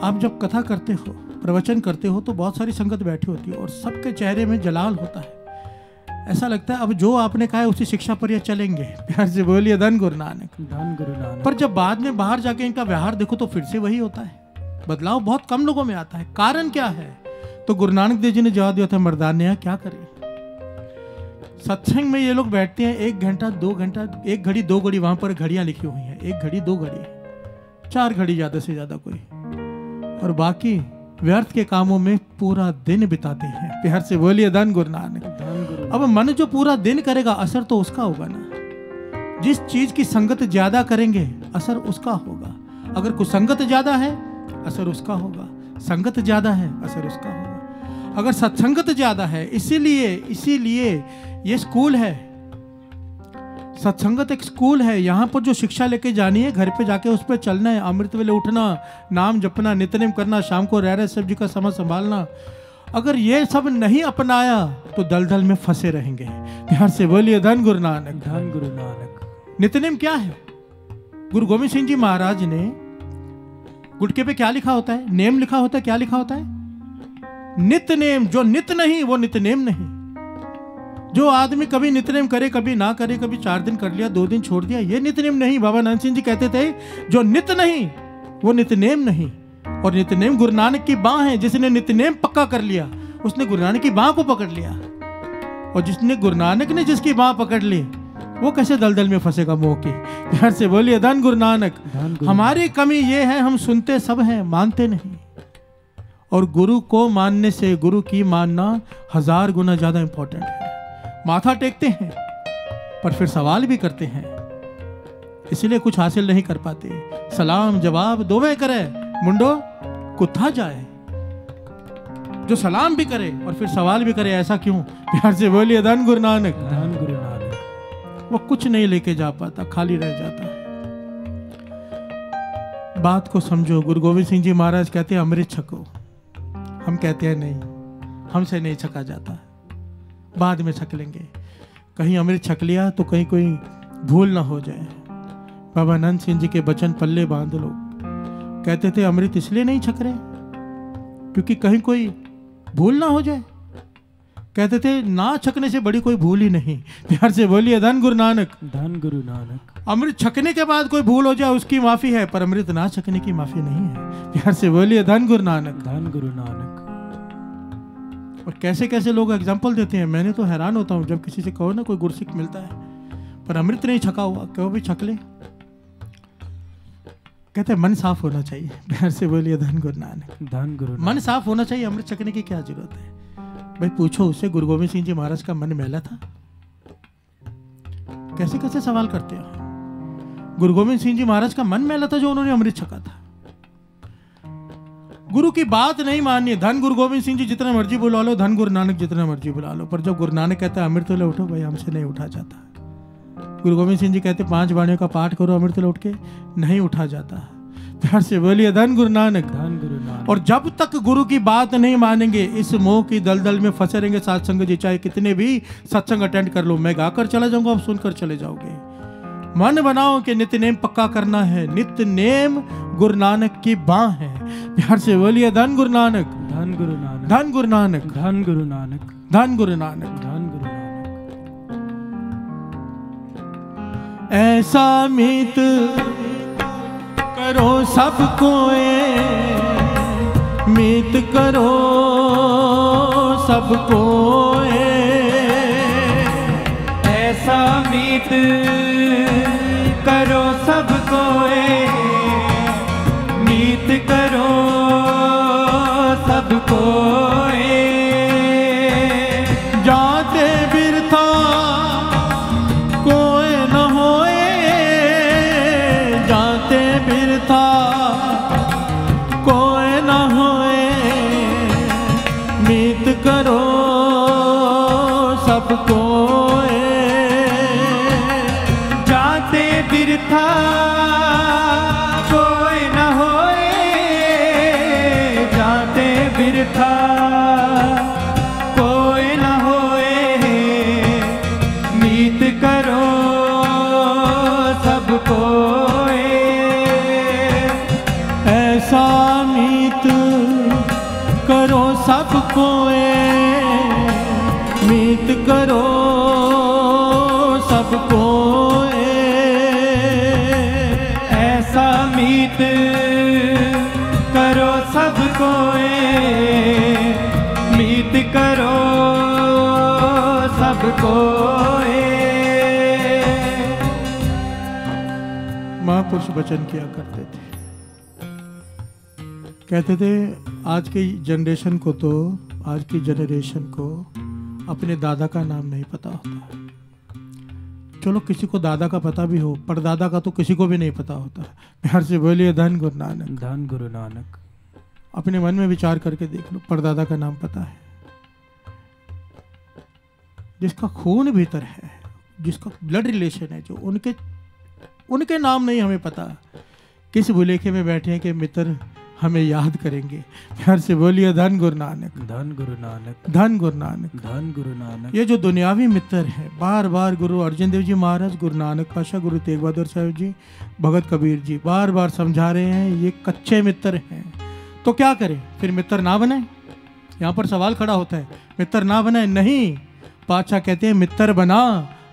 आप जब कथा करते हो प्रवचन करते हो तो बहुत सारी संगत बैठी होती है और सबके चेहरे में जलाल होता है। ऐसा लगता है अब जो आपने कहा है उसी शिक्षा पर ये चलेंगे। प्यार से बोलिए धन गुरु नानक। धन गुरु नानक। पर जब बाद में बाहर जाके इनका व्यवहार देखो तो फिर से वही होता है। बदलाव बहुत कम लोगों में आता है। कारण क्या है? तो गुरु नानक देव जी ने जवाब दिया था मर्दान्या क्या करें? सत्संग में ये लोग बैठते हैं एक घंटा दो घंटा एक घड़ी दो घड़ी वहाँ पर घड़ियाँ लिखी हुई हैं। एक घड़ी दो घड़ी। चार घड़ी ज़्यादा से ज़्यादा कोई। और बाकी व्यर्थ के कामों में पूरा दिन बिताते हैं। प्यार से बोलिए धन गुरु नानक। अब मन जो पूरा दिन करेगा असर तो उसका होगा ना। जिस चीज़ की संगत ज़्यादा करेंगे असर उसका होगा। अगर कुसंगत ज़्यादा है असर उसका होगा। संगत ज़्यादा है असर उसका होगा। अगर सत्संगत ज़्यादा है इसीलिए इसीलिए ये स्कूल है सत्संगत एक स्कूल है यहाँ पर जो शिक्षा लेके जानी है घर पे जाके उस पर चलना है अमृत वेले उठना नाम जपना नित्यनेम करना शाम को रह रहे सब जी का समय संभालना। अगर ये सब नहीं अपनाया तो दलदल में फंसे रहेंगे। ध्यान से बोलिए धन गुरु नानक। धन गुरु नानक। नित्यनेम क्या है? गुरु गोविंद सिंह जी महाराज ने गुटके पे क्या लिखा होता है? नेम लिखा होता है? क्या लिखा होता है? नित्य नेम जो नित्य नहीं वो नित्य नेम नहीं। जो आदमी कभी नित्यनेम करे कभी ना करे कभी चार दिन कर लिया दो दिन छोड़ दिया ये नित्यनेम नहीं। बाबा नानक सिंह जी कहते थे जो नित्य नहीं वो नित्यनेम नहीं। और नित्यनेम गुरु नानक की बाह है जिसने नित्यनेम पक्का कर लिया उसने गुरु नानक की बाह को पकड़ लिया। और जिसने गुरु नानक ने जिसकी बाह पकड़ ली वो कैसे दलदल में फंसेगा मोह के? प्यार से बोलिए धन गुरु नानक हमारी कमी ये है हम सुनते सब हैं मानते नहीं। और गुरु को मानने से गुरु की मानना हज़ार गुना ज़्यादा इंपॉर्टेंट है। माथा टेकते हैं पर फिर सवाल भी करते हैं। इसलिए कुछ हासिल नहीं कर पाते। सलाम जवाब दोवे करे मुंडो कुत्था जाए। जो सलाम भी करे और फिर सवाल भी करे ऐसा क्यों? प्यार से बोलिए धन गुरु नानक। धन गुरु नानक। वो कुछ नहीं लेके जा पाता खाली रह जाता है। बात को समझो गुरु गोविंद सिंह जी महाराज कहते हैं अमृत छको। हम कहते हैं नहीं हमसे नहीं छका जाता। बाद में छक लेंगे। कहीं अमृत छक लिया तो कहीं कोई भूल ना हो जाए। बाबा नंद सिंह जी के बचन पल्ले बाँध लो। कहते थे अमृत इसलिए नहीं छक रहे क्योंकि कहीं कोई भूल ना हो जाए। कहते थे ना छकने से बड़ी कोई भूल ही नहीं। प्यार से बोलिए धन गुरु नानक। धन गुरु नानक। अमृत छकने के बाद कोई भूल हो जाए उसकी माफ़ी है पर अमृत ना छकने की माफ़ी नहीं है। प्यार से बोलिए धन गुरु नानक। धन गुरु नानक। और कैसे कैसे लोग एग्ज़ाम्पल देते हैं? मैंने तो हैरान होता हूँ जब किसी से कहो ना कोई गुरसिक मिलता है पर अमृत नहीं छका हुआ क्यों भी छक ले? कहते हैं मन साफ़ होना चाहिए। प्यार से बोलिए धन गुरु नानक। धन गुरु मन साफ़ होना चाहिए अमृत छकने की क्या ज़रूरत है? भाई पूछो उससे गुरु गोविंद सिंह जी महाराज का मन मेला था? कैसे कैसे सवाल करते हो? गुरु गोविंद सिंह जी महाराज का मन मेला था जो उन्होंने अमृत छका था। गुरु की बात नहीं माननी धन गुरु गोविंद सिंह जी जितना मर्ज़ी बुला लो धन गुरु नानक जितना मर्ज़ी बुला लो पर जब गुरु नानक कहता है अमृत ले उठो भाई हमसे नहीं उठा जाता। गुरु गोविंद सिंह जी कहते पाँच बाणियों का पाठ करो अमृत लौट के नहीं उठा जाता। प्यार से बोलिए धन गुरु नानक। धन गुरु नानक। और जब तक गुरु की बात नहीं मानेंगे इस मोह की दलदल में फंसे रहेंगे सत्संग जी चाहे कितने भी सत्संग अटेंड कर लो मैं गाकर चला जाऊँगा आप सुनकर चले जाओगे। मन बनाओ कि नित्य नेम पक्का करना है। नित्य नेम गुरु नानक की बाह है। प्यार से बोलिए धन गुरु नानक। धन गुरु नानक। धन गुरु नानक। धन गुरु नानक। धन गुरु नानक। धन गुरु नानक। ऐसा मित करो सबको मित करो सबको ऐसा मीत करो सबको मीत महापुरुष वचन किया करते थे। कहते थे आज की जनरेशन को तो आज की जनरेशन को अपने दादा का नाम नहीं पता होता। चलो किसी को दादा का पता भी हो पर दादा का तो किसी को भी नहीं पता होता। प्यार से बोलिए धन गुरु नानक। धन गुरु नानक। अपने मन में विचार करके देख लो परदादा का नाम पता है। जिसका खून भीतर है जिसका ब्लड रिलेशन है जो उनके उनके नाम नहीं हमें पता। किस भुलेखे में बैठे हैं कि मित्र हमें याद करेंगे। प्यार से बोलिए धन गुरु नानक। धन गुरु नानक। धन गुरु नानक। धन गुरु नानक। ये जो दुनियावी मित्र है बार बार गुरु अर्जन देव जी महाराज गुरु नानक पाशा गुरु तेग बहादुर साहब जी भगत कबीर जी बार बार समझा रहे हैं ये कच्चे मित्र हैं। तो क्या करें? फिर मित्र ना बने? यहाँ पर सवाल खड़ा होता है मित्र ना बने? नहीं। पातशाह कहते हैं मित्र बना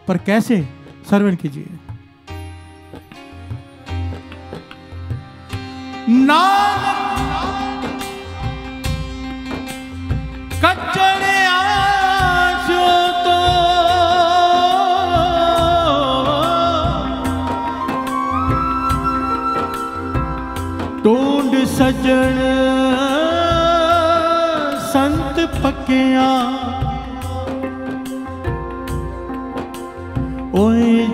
पर कैसे? सर्वन कीजिए। आसो तो सजण संत पकिया ओए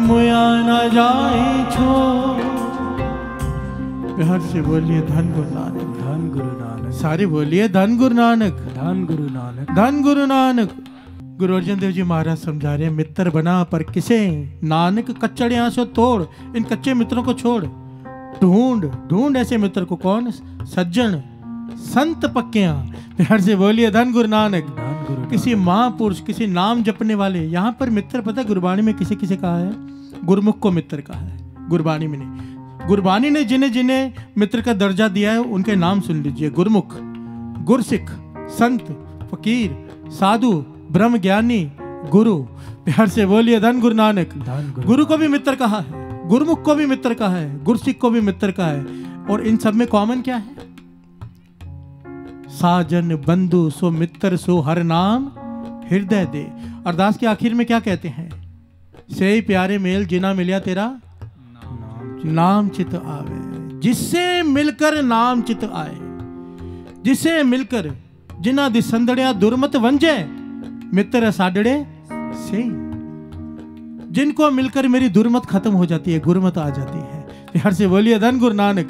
मुया न जाए छो। बिहार से बोलिए धन गुरु नानक। धन गुरु नानक। सारे बोलिए धन गुरु नानक। धन गुरु नानक। धन गुरु नानक। गुरु अर्जन देव जी महाराज समझा रहे हैं मित्र बना पर किसे? नानक कच्चड़े यहाँ से तोड़ इन कच्चे मित्रों को छोड़। ढूंढ ढूंढ ऐसे मित्र को कौन? सज्जन संत पक्किया। प्यार से बोलिए धन गुरु नानक। किसी महापुरुष किसी नाम जपने वाले यहाँ पर मित्र पता है गुरबाणी में किसी किसी कहा है? गुरमुख को मित्र कहा है गुरबाणी में नहीं। गुरबाणी ने जिन्हें जिन्हें मित्र का दर्जा दिया है उनके नाम सुन लीजिए। गुरमुख गुरसिख संत फकीर साधु ब्रह्म ज्ञानी गुरु। प्यार से बोलिए धन गुरु नानक। गुरु गुरु को भी मित्र कहा है। गुरुमुख को भी मित्र कहा है। गुरसिख को भी मित्र कहा है। और इन सब में कॉमन क्या है? साजन बंधु सो मित्र सो हर नाम हृदय दे। अरदास के आखिर में क्या कहते हैं? से प्यारे मेल जिना मिलिया तेरा नाम चित आवे। जिससे मिलकर नाम चित आए। जिसे मिलकर जिना दी संदड़िया दुर्मत वंजे मित्र साडड़े से जिनको मिलकर मेरी दुर्मत खत्म हो जाती है गुरमत आ जाती है। प्यार से बोलिए धन गुरु नानक।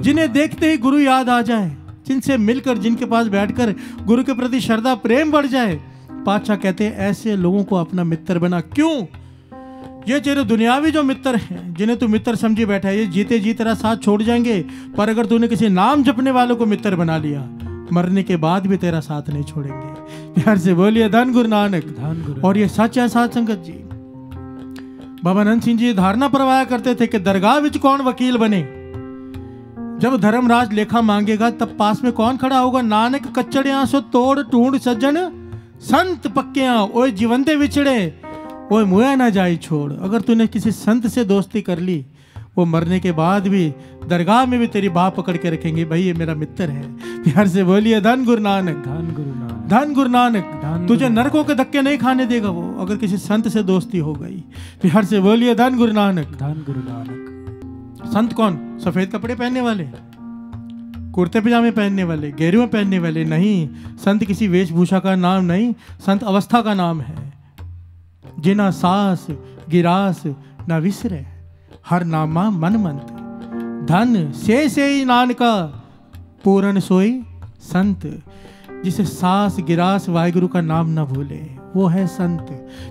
जिन्हें देखते ही गुरु याद आ जाए जिनसे मिलकर जिनके पास बैठकर गुरु के प्रति श्रद्धा प्रेम बढ़ जाए पातशाह कहते हैं ऐसे लोगों को अपना मित्र बना। क्यों? ये तेरे दुनियावी जो मित्र हैं जिन्हें तू मित्र समझी बैठा है ये जीते जी तेरा साथ छोड़ जाएँगे पर अगर तूने किसी नाम जपने वालों को मित्र बना लिया मरने के बाद भी तेरा साथ नहीं छोड़ेंगे। प्यार से बोलिए धन गुरु नानक। धन गुरु और ये सच है साध संगत जी। बाबा नंद सिंह जी धारणा परवाया करते थे कि दरगाह विच कौन वकील बने? जब धर्मराज लेखा मांगेगा तब पास में कौन खड़ा होगा? नानक कच्चड़िया सो तोड़ टूंड सज्जन संत पक्किया ओए जीवंते विछड़े। ओए मुया ना जाई छोड़। अगर तूने किसी संत से दोस्ती कर ली वो मरने के बाद भी दरगाह में भी तेरी बाह पकड़ के रखेंगे। भाई ये मेरा मित्र है। प्यार से बोलिए धन गुरु नानक। धन गुरु नानक। धन गुरु नानक तुझे नरकों के धक्के नहीं खाने देगा वो अगर किसी संत से दोस्ती हो गई। प्यार से बोलिए धन गुरु नानक। धन गुरु नानक। संत कौन? सफ़ेद कपड़े पहनने वाले? कुर्ते पजामे पहनने वाले गेरुए पहनने वाले नहीं। संत किसी वेशभूषा का नाम नहीं संत अवस्था का नाम है। जिना सास गिरास न विसरे हर नामा मन मंत धन से से नानका पूरन सोई संत। जिसे सास गिरास वाहिगुरु का नाम ना भूले। वो है संत।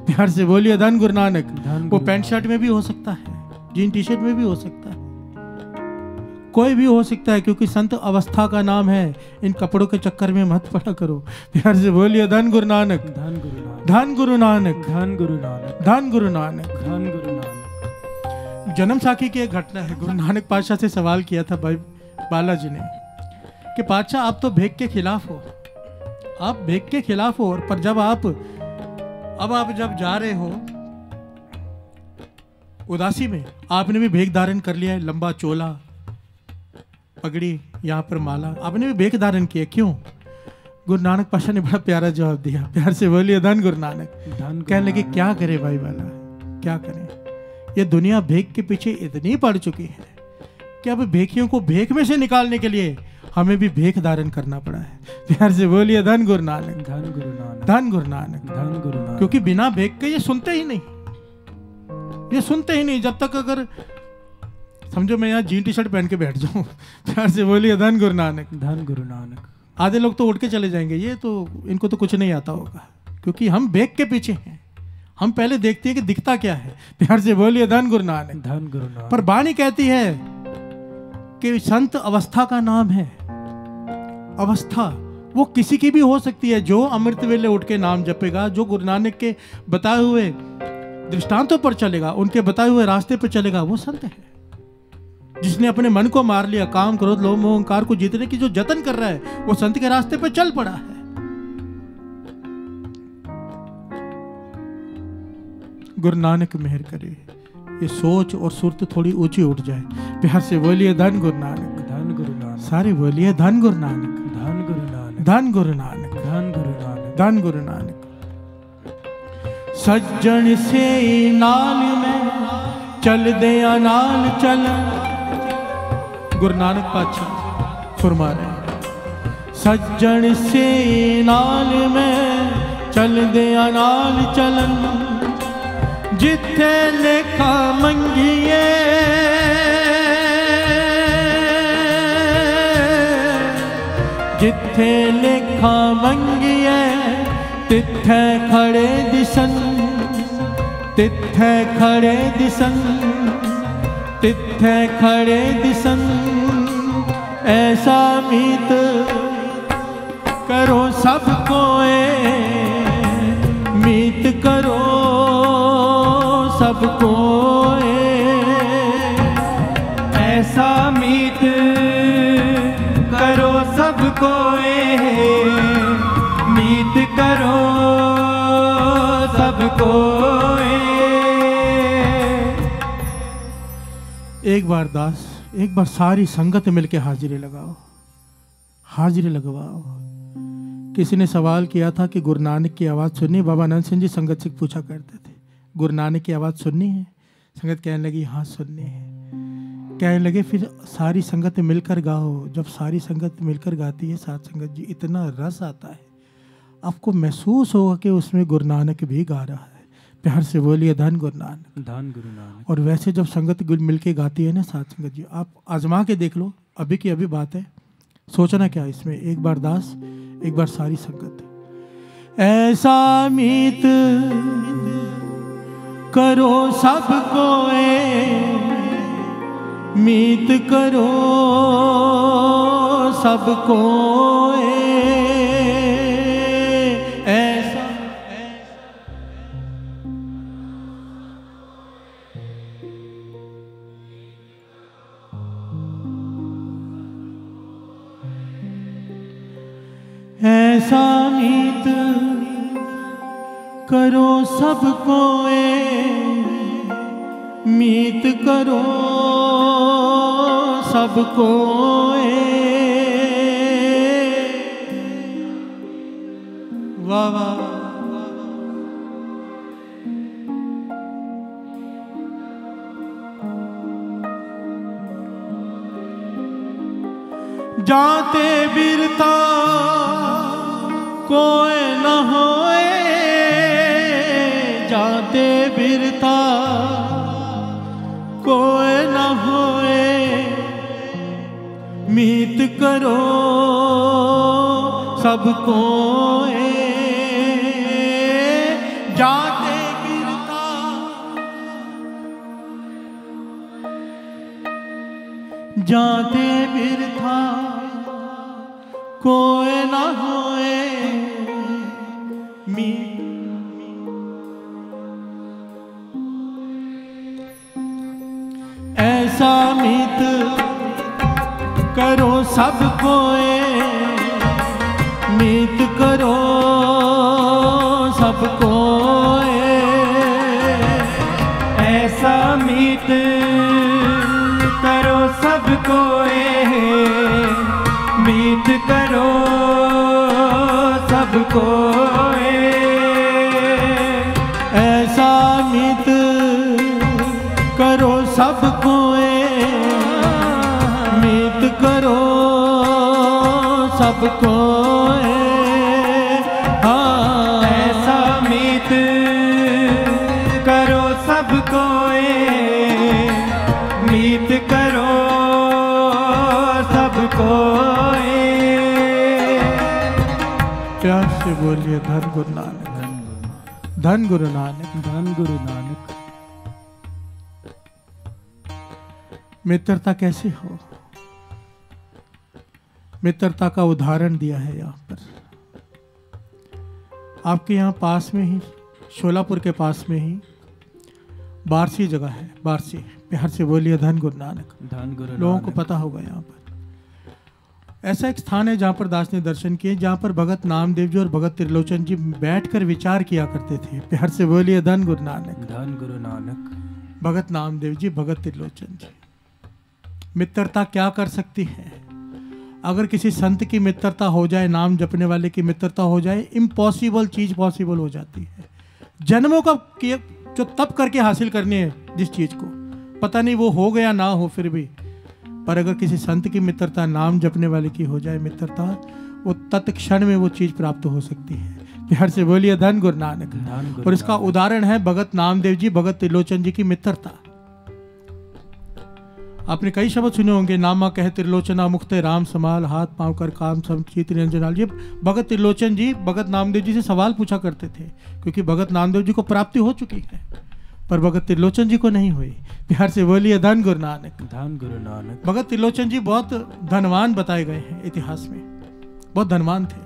प्यार से बोलिए धन गुरु नानक। धन वो पैंट शर्ट में भी हो सकता है जीन टी शर्ट में भी हो सकता है। कोई भी हो सकता है क्योंकि संत अवस्था का नाम है। इन कपड़ों के चक्कर में मत पड़ा करो। प्यार से बोलिए धन गुरु नानक। धन गुरु नानक। धन गुरु नानक। धन गुरु नानक। धन गुरु नानक। धन गुरु नानक। जन्म साखी की एक घटना है। गुरु नानक पातशाह से सवाल किया था भाई बालाजी ने कि पातशाह आप तो भेग के खिलाफ हो। आप भेग के खिलाफ हो पर जब आप अब आप जब जा रहे हो उदासी में आपने भी भेग धारण कर लिया है लंबा चोला पगड़ी यहाँ पर माला आपने भी भेग धारण किया क्यों? गुरु नानक पाशा ने बड़ा प्यारा जवाब दिया प्यार से बोलिए धन गुरु नानक। धन कहने लगे क्या करे भाई वाला क्या करें? ये दुनिया भेग के पीछे इतनी पड़ चुकी है। कि अब भेखियों को भेख में से निकालने के लिए हमें भी भेख धारण करना पड़ा है। प्यार से बोलिए धन गुरु नानक। धन गुरु नानक। धन गुरु नानक। धन गुरु नानक। क्योंकि बिना भेग के ये सुनते ही नहीं। ये सुनते ही नहीं जब तक अगर समझो मैं यहाँ जीन टी शर्ट पहन के बैठ जाऊँ। प्यार से बोलिए धन गुरु नानक। धन गुरु नानक। आधे लोग तो उठ के चले जाएँगे। ये तो इनको तो कुछ नहीं आता होगा। क्योंकि हम भेग के पीछे हैं। हम पहले देखते हैं कि दिखता क्या है। प्यार से बोलिए धन गुरु नानक। धन गुरु नानक। पर बाणी कहती है कि संत अवस्था का नाम है। अवस्था वो किसी की भी हो सकती है। जो अमृत वेले उठ के नाम जपेगा जो गुरु नानक के बताए हुए दृष्टांतों पर चलेगा उनके बताए हुए रास्ते पर चलेगा वो संत है। जिसने अपने मन को मार लिया काम क्रोध लोभ मोह अहंकार को जीतने की जो जतन कर रहा है वो संत के रास्ते पर चल पड़ा है। गुरु नानक मेहर करे ये सोच और सुरत थोड़ी ऊँची उठ जाए। प्यार से बोलिए धन गुरु नानक। धन गुरु नानक। सारे बोलिए धन गुरु नानक। धन गुरु नानक धन गुरु नानक। धन गुरु नानक। सज्जन से नाल में चल दे नाल चल। गुरु नानक पातशाह फरमा रहे सज्जन से नाल में चल दे नाल चलन। जिथे लेखा मंगिए जिथे लेखा मंगिए, तिथे खड़े दिसन तिथे खड़े दिसन तिथे खड़े दिसन ऐसा मीत करो सबको मीत करो सबको एक बार दास, एक बार सारी संगत मिलके हाजिरी लगाओ। हाजिरी लगवाओ। किसी ने सवाल किया था कि गुरु नानक की आवाज़ सुननी? बाबा आनंद सिंह जी संगत से पूछा करते थे, गुरु नानक की आवाज़ सुननी है? संगत कहने लगी हाँ सुननी है। कहने लगे, फिर सारी संगत मिलकर गाओ। जब सारी संगत मिलकर गाती है, सात संगत जी, इतना रस आता है। आपको महसूस होगा कि उसमें गुरु नानक भी गा रहा है। प्यार से बोलिए धन गुरु नानक। धन गुरु नानक। और वैसे जब संगत गुल मिलके गाती है ना सात संगत जी आप आजमा के देख लो अभी की अभी बात है। सोचना क्या इसमें? एक बार दास एक बार सारी संगत। ऐसा मीत करो सबको मीत करो सबको ऐसा ऐसा मीत करो सबको मीत करो सबको वाह वाह। जाते बिरता कोई न होए, जाते बिरता कोई न होए। मीत करो सबको जाते बिरता। जाते बिरथा कोई न होए। मी। ऐसा मित करो सब कोए। मीत करो सब कोए। ऐसा मीत करो सबको मीत करो सबको ऐसा मित करो सबको मित करो सबको बोलिए धन गुरु नानक। धन गुरु नानक। धन गुरु नानक मित्रता कैसे हो? मित्रता का उदाहरण दिया है यहाँ पर। आपके यहाँ पास में ही शोलापुर के पास में ही बारसी जगह है बारसी। प्यार से बोलिए धन गुरु नानक। धन गुरु लोगों को पता होगा यहाँ पर। ऐसा एक स्थान है जहाँ पर दास ने दर्शन किए जहाँ पर भगत नामदेव जी और भगत त्रिलोचन जी बैठकर विचार किया करते थे। प्यार से बोलिए धन गुरु नानक। धन गुरु नानक। भगत नामदेव जी भगत त्रिलोचन जी मित्रता क्या कर सकती है? अगर किसी संत की मित्रता हो जाए नाम जपने वाले की मित्रता हो जाए इम्पॉसिबल चीज़ पॉसिबल हो जाती है। जन्मों का जो तप करके हासिल करनी है जिस चीज़ को पता नहीं वो हो गया ना हो फिर भी। पर अगर किसी संत की मित्रता नाम जपने वाले की हो जाए मित्रता वो तत्क्षण में वो चीज़ प्राप्त हो सकती है। प्यार से बोलिए धन गुरु नानक। और इसका उदाहरण है भगत नामदेव जी भगत त्रिलोचन जी की मित्रता। आपने कई शब्द सुने होंगे नामा कह त्रिलोचना मुक्ते राम समाल हाथ पाँव कर काम सम चित निरंजनाल ये भगत त्रिलोचन जी भगत नामदेव जी से सवाल पूछा करते थे क्योंकि भगत नामदेव जी को प्राप्ति हो चुकी है। पर भगत त्रिलोचन जी को नहीं हुई। प्यार से बोलिए धन गुरु नानक। धन गुरु नानक। भगत त्रिलोचन जी बहुत धनवान बताए गए हैं इतिहास में। बहुत धनवान थे।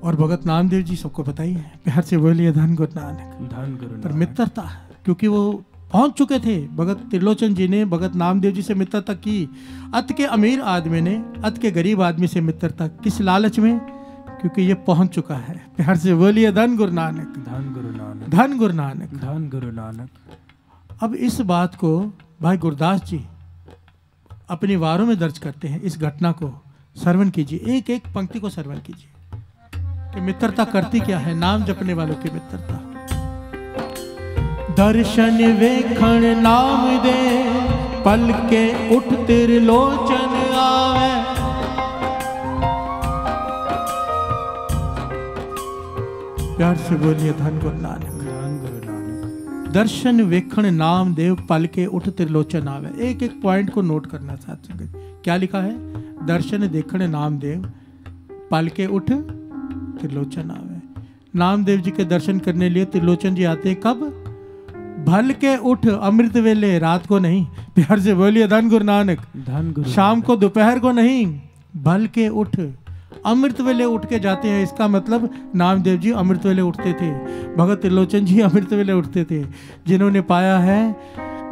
और भगत नामदेव जी सबको ही है प्यार से बोलिए धन गुरु नानक। धन गुरु पर मित्रता क्योंकि वो पहुँच चुके थे। भगत त्रिलोचन जी ने भगत नामदेव जी से मित्रता की। अत के अमीर आदमी ने अत के गरीब आदमी से मित्रता किस लालच में? क्योंकि ये पहुँच चुका है। प्यार से बोलिए धन गुरु नानक। धन गुरु नानक। धन गुरु नानक। धन गुरु नानक। अब इस बात को भाई गुरदास जी अपनी वारों में दर्ज करते हैं इस घटना को। श्रवण कीजिए एक एक पंक्ति को श्रवण कीजिए। कि मित्रता करती क्या है? नाम जपने वालों की मित्रता। दर्शन वेखण नाम दे पल के उठ तिर आवे प्यार से बोलिए धन गुरु नानक। दर्शन वेखण नाम देव पल के उठ त्रिलोचन आवे। एक एक पॉइंट को नोट करना साथ संगत। क्या लिखा है? दर्शन देखण नाम देव पल के उठ त्रिलोचन आवे। नामदेव जी के दर्शन करने लिए त्रिलोचन जी आते कब? भल के उठ अमृत वेले रात को नहीं। प्यार से बोलिए धन गुरु नानक। धन गुरु शाम को दोपहर को नहीं। भल के उठ अमृत वेले उठ के जाते हैं। इसका मतलब नामदेव जी अमृत वेले उठते थे। भगत त्रिलोचन जी अमृत वेले उठते थे। जिन्होंने पाया है,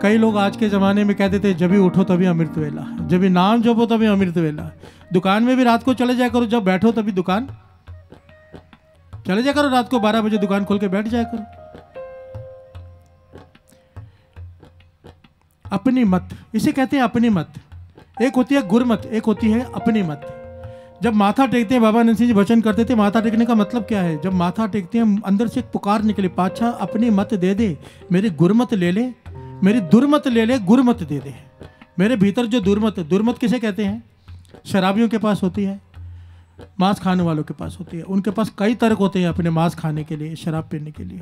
कई लोग आज के ज़माने में कहते थे, जब भी उठो तभी अमृत वेला जब भी नाम जपो तभी अमृत वेला दुकान में भी रात को चले जाया करो। जब बैठो तभी दुकान। चले जाया करो रात को बारह बजे दुकान खोल के बैठ जाया करो। अपनी मत। इसे कहते हैं अपनी मत। एक होती है गुरमत, एक होती है अपनी मत। जब माथा टेकते हैं, बाबा नंद सिंह जी वचन करते थे, माथा टेकने का मतलब क्या है? जब माथा टेकते हैं अंदर से एक पुकार निकले, पाछा अपनी मत दे दे, मेरी गुरमत ले ले, मेरी दुर्मत ले ले, गुरमत दे दे। मेरे भीतर जो दुर्मत दुर्मत किसे कहते हैं? शराबियों के पास होती है, मांस खाने वालों के पास होती है। उनके पास कई तर्क होते हैं अपने मांस खाने के लिए, शराब पीने के लिए।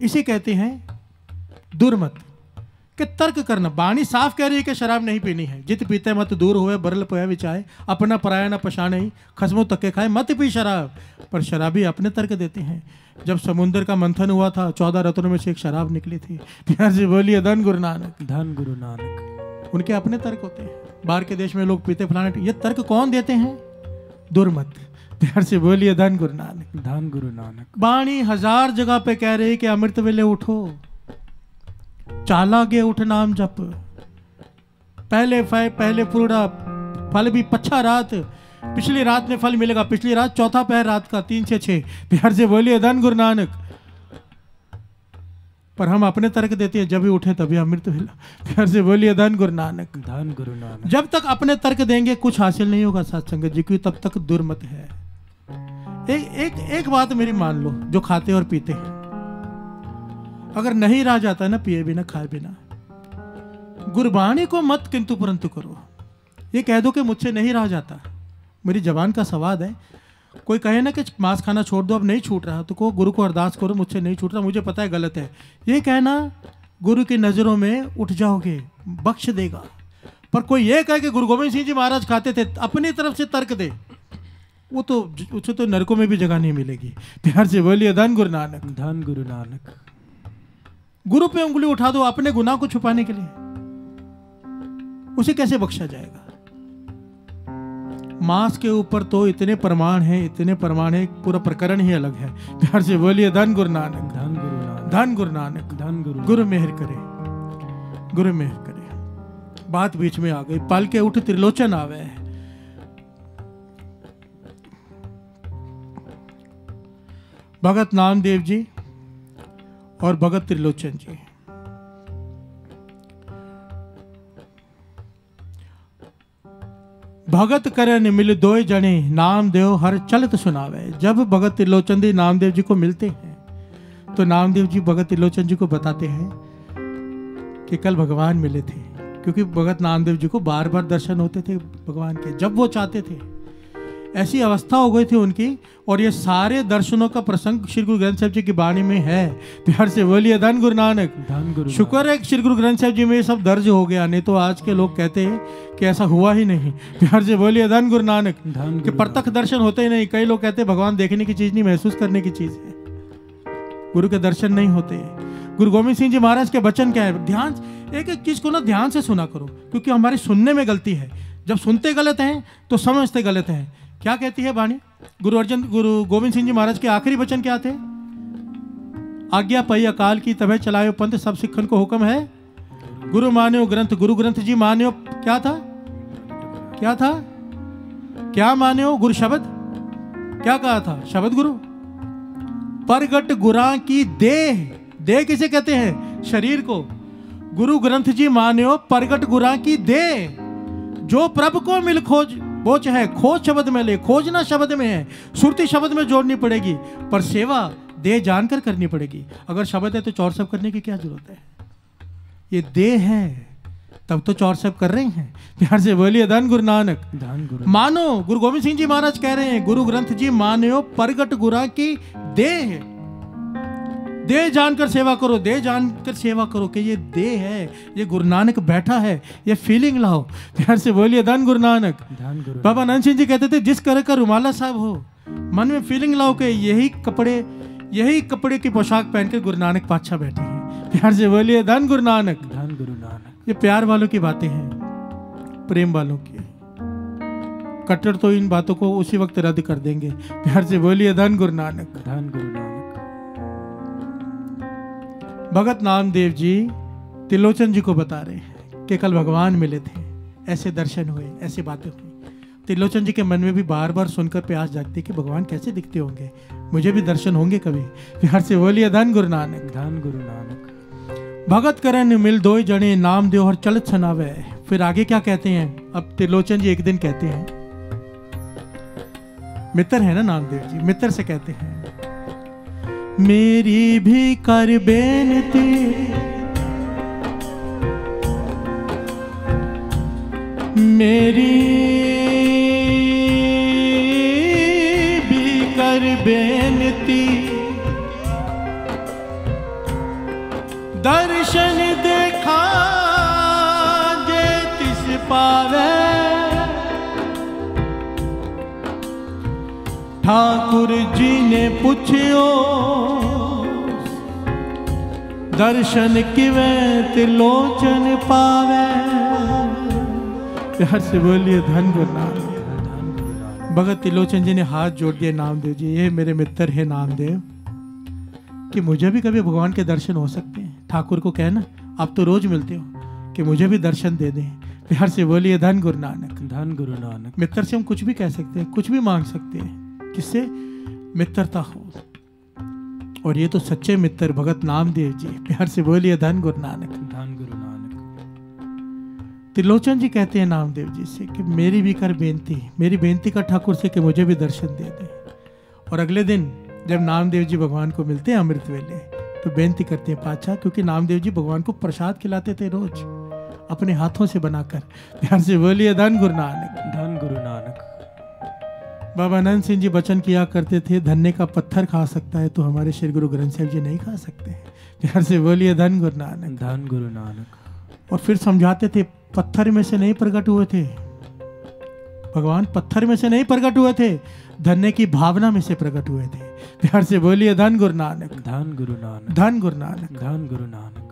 इसे कहते हैं दुर्मत। कि तर्क करना। बाणी साफ़ कह रही है कि शराब नहीं पीनी है। जित पीते मत दूर हुए बरल पोया विचाए अपना पराया न पछाने खसमो तक्के खाए मत पी शराब। पर शराबी अपने तर्क देते हैं। जब समुद्र का मंथन हुआ था चौदह रत्नों में से एक शराब निकली थी। प्यार से बोलिए धन गुरु नानक। धन गुरु नानक। उनके अपने तर्क होते हैं। बाहर के देश में लोग पीते फलाने ये तर्क कौन देते हैं? दुर्मत प्यार से बोलिए धन गुरु नानक। धन गुरु नानक। बाणी हज़ार जगह पे कह रही कि अमृत वेले उठो। चालागे उठ नाम जप। पहले फै पहले पूरा फल भी पच्छा रात। पिछली रात में फल मिलेगा पिछली रात चौथा पहर रात का तीन से छह प्यार से बोलिए धन गुरु नानक पर हम अपने तर्क देते हैं जब भी उठे तभी अमृत मिला। प्यार से बोलिए धन गुरु नानक धन गुरु नानक। जब तक अपने तर्क देंगे कुछ हासिल नहीं होगा सत्संग जी की तब तक दुर्मत है। एक एक एक बात मेरी मान लो जो खाते और पीते हैं। अगर नहीं रह जाता ना, पिए बिना, खाए बिना। गुरबाणी को मत किंतु परंतु करो। ये कह दो कि मुझसे नहीं रह जाता। मेरी जबान का सवाद है। कोई कहे ना कि मांस खाना छोड़ दो, अब नहीं छूट रहा तो को गुरु को अरदास करो, मुझसे नहीं छूट रहा, मुझे पता है गलत है। ये कहना, गुरु की नज़रों में उठ जाओगे, बख्श देगा। पर कोई ये कहे कि गुरु गोविंद सिंह जी महाराज खाते थे, अपनी तरफ़ से तर्क दे, वो तो उसे तो नरकों में भी जगह नहीं मिलेगी। प्यार से बोलिए, धन गुरु नानक। धन गुरु नानक। गुरु पे उंगली उठा दो अपने गुनाह को छुपाने के लिए। उसे कैसे बख्शा जाएगा? मांस के ऊपर तो इतने प्रमाण हैं इतने प्रमाण है पूरा प्रकरण ही अलग है। प्यार से बोलिए धन गुरु नानक। धन गुरु नानक। धन गुरु नानक। धन गुरु गुरु मेहर करे। गुरु मेहर करे। बात बीच में आ गई। पल के उठ त्रिलोचन आवे। भगत नामदेव जी और भगत त्रिलोचन जी। भगत करन मिल दोय जने, नामदेव हर चलत सुनावे। जब भगत त्रिलोचन जी नामदेव जी को मिलते हैं तो नामदेव जी भगत त्रिलोचन जी को बताते हैं कि कल भगवान मिले थे, क्योंकि भगत नामदेव जी को बार बार दर्शन होते थे भगवान के। जब वो चाहते थे ऐसी अवस्था हो गई थी उनकी और ये सारे दर्शनों का प्रसंग श्री गुरु ग्रंथ साहब जी की बाणी में है। प्यार से बोलिए धन गुरु नानक। धन गुरु शुक्र है श्री गुरु ग्रंथ साहब जी में ये सब दर्ज हो गया नहीं तो आज के लोग कहते हैं कि ऐसा हुआ ही नहीं। प्यार से बोलिए धन गुरु नानक धन कि प्रत्यक्ष दर्शन होते ही नहीं। कई लोग कहते हैं भगवान देखने की चीज़ नहीं महसूस करने की चीज़ है। गुरु के दर्शन नहीं होते। गुरु गोविंद सिंह जी महाराज के वचन क्या है? ध्यान एक एक चीज़ को ना ध्यान से सुना करो क्योंकि हमारी सुनने में गलती है। जब सुनते गलत हैं तो समझते गलत हैं। क्या कहती है वाणी? गुरु अर्जन, गुरु गोविंद सिंह जी महाराज के आखिरी वचन क्या थे? आज्ञा पई अकाल की, तबे चलायो पंथ, सब सिखन को हुक्म है। गुरु मान्यो ग्रंथ, गुरु ग्रंथ जी मान्यो, क्या था? क्या था? क्या मान्यो गुरु शब्द? क्या कहा था? शब्द गुरु? परगट गुरा की देह देह किसे कहते हैं? शरीर को। गुरु ग्रंथ जी मान्यो, परगट गुरा की देह, जो प्रभु को मिल खोज। वो चाहे खोज शब्द में ले खोजना शब्द में है। सुरती शब्द में जोड़नी पड़ेगी पर सेवा देह जानकर करनी पड़ेगी। अगर शब्द है तो चौर सब करने की क्या ज़रूरत है? ये देह है तब तो चौर सब कर रहे हैं। प्यार से बोलिए धन गुरु नानक। धन गुरु मानो गुरु गोविंद सिंह जी महाराज कह रहे हैं गुरु ग्रंथ जी मान्यो प्रगट गुरा की देह। दे जानकर सेवा करो दे जानकर सेवा करो कि ये दे है ये गुरु नानक बैठा है ये फीलिंग लाओ। प्यार से बोलिए धन गुरु नानक। बाबा नंद सिंह जी कहते थे जिस कलर का रुमाला साहब हो मन में फीलिंग लाओ कि यही कपड़े यही कपड़े की पोशाक पहनकर गुरु नानक पातशाह बैठे हैं। प्यार से बोलिए धन गुरु नानक। धन गुरु नानक। ये प्यार वालों की बातें हैं प्रेम वालों की। कट्टर तो इन बातों को उसी वक्त रद्द कर देंगे। प्यार से बोलिए धन गुरु नानक। धन गुरु नानक। भगत नामदेव जी तिलोचन जी को बता रहे हैं कि कल भगवान मिले थे ऐसे दर्शन हुए ऐसी बातें हुई। त्रिलोचन जी के मन में भी बार बार सुनकर प्यास जागती कि भगवान कैसे दिखते होंगे? मुझे भी दर्शन होंगे कभी? प्यार से बोलिए धन गुरु नानक। धन गुरु नानक। भगत करण मिल दो जने नाम दो और चलत सुनावे फिर आगे क्या कहते हैं? अब त्रिलोचन जी एक दिन कहते हैं। मित्र है ना नामदेव जी? मित्र से कहते हैं मेरी भी कर बेनती। मेरी भी कर बेनती। दर्शन देखा जे तिस पावे ठाकुर जी ने पूछो दर्शन किवे त्रिलोचन पावे। प्यार से बोलिए धन गुरु नानक धन गुरु नानक भगत त्रिलोचन जी ने हाथ जोड़ दिए नामदेव जी ये मेरे मित्र है नामदेव कि मुझे भी कभी भगवान के दर्शन हो सकते हैं? ठाकुर को कहना आप तो रोज मिलते हो कि मुझे भी दर्शन दे दें। प्यार से बोलिए धन गुरु नानक धन गुरु नानक। मित्र से हम कुछ भी कह सकते हैं कुछ भी मांग सकते हैं। किससे मित्रता हो और ये तो सच्चे मित्र भगत नामदेव जी प्यार से बोलिए धन गुरु नानक। धन गुरु नानक। त्रिलोचन जी कहते हैं नामदेव जी से कि मेरी भी कर बेनती मेरी बेनती कर ठाकुर से कि मुझे भी दर्शन दे दे। और अगले दिन जब नामदेव जी भगवान को मिलते हैं अमृत वेले तो बेनती करते हैं पाचा क्योंकि नामदेव जी भगवान को प्रसाद खिलाते थे रोज अपने हाथों से बनाकर। प्यार से बोलिए धन गुरु नानक। धन गुरु नानक। बाबा आनंद सिंह जी वचन किया करते थे धन्य का पत्थर खा सकता है तो हमारे श्री गुरु ग्रंथ साहब जी नहीं खा सकते हैं। प्यार से बोलिए धन गुरु नानक। धन गुरु नानक। और फिर समझाते थे पत्थर में से नहीं प्रकट हुए थे। भगवान पत्थर में से नहीं प्रकट हुए थे धन्य की भावना में से प्रकट हुए थे। प्यार से बोलिए धन गुरु नानक। धन गुरु नानक। धन गुरु नानक। धन गुरु नानक।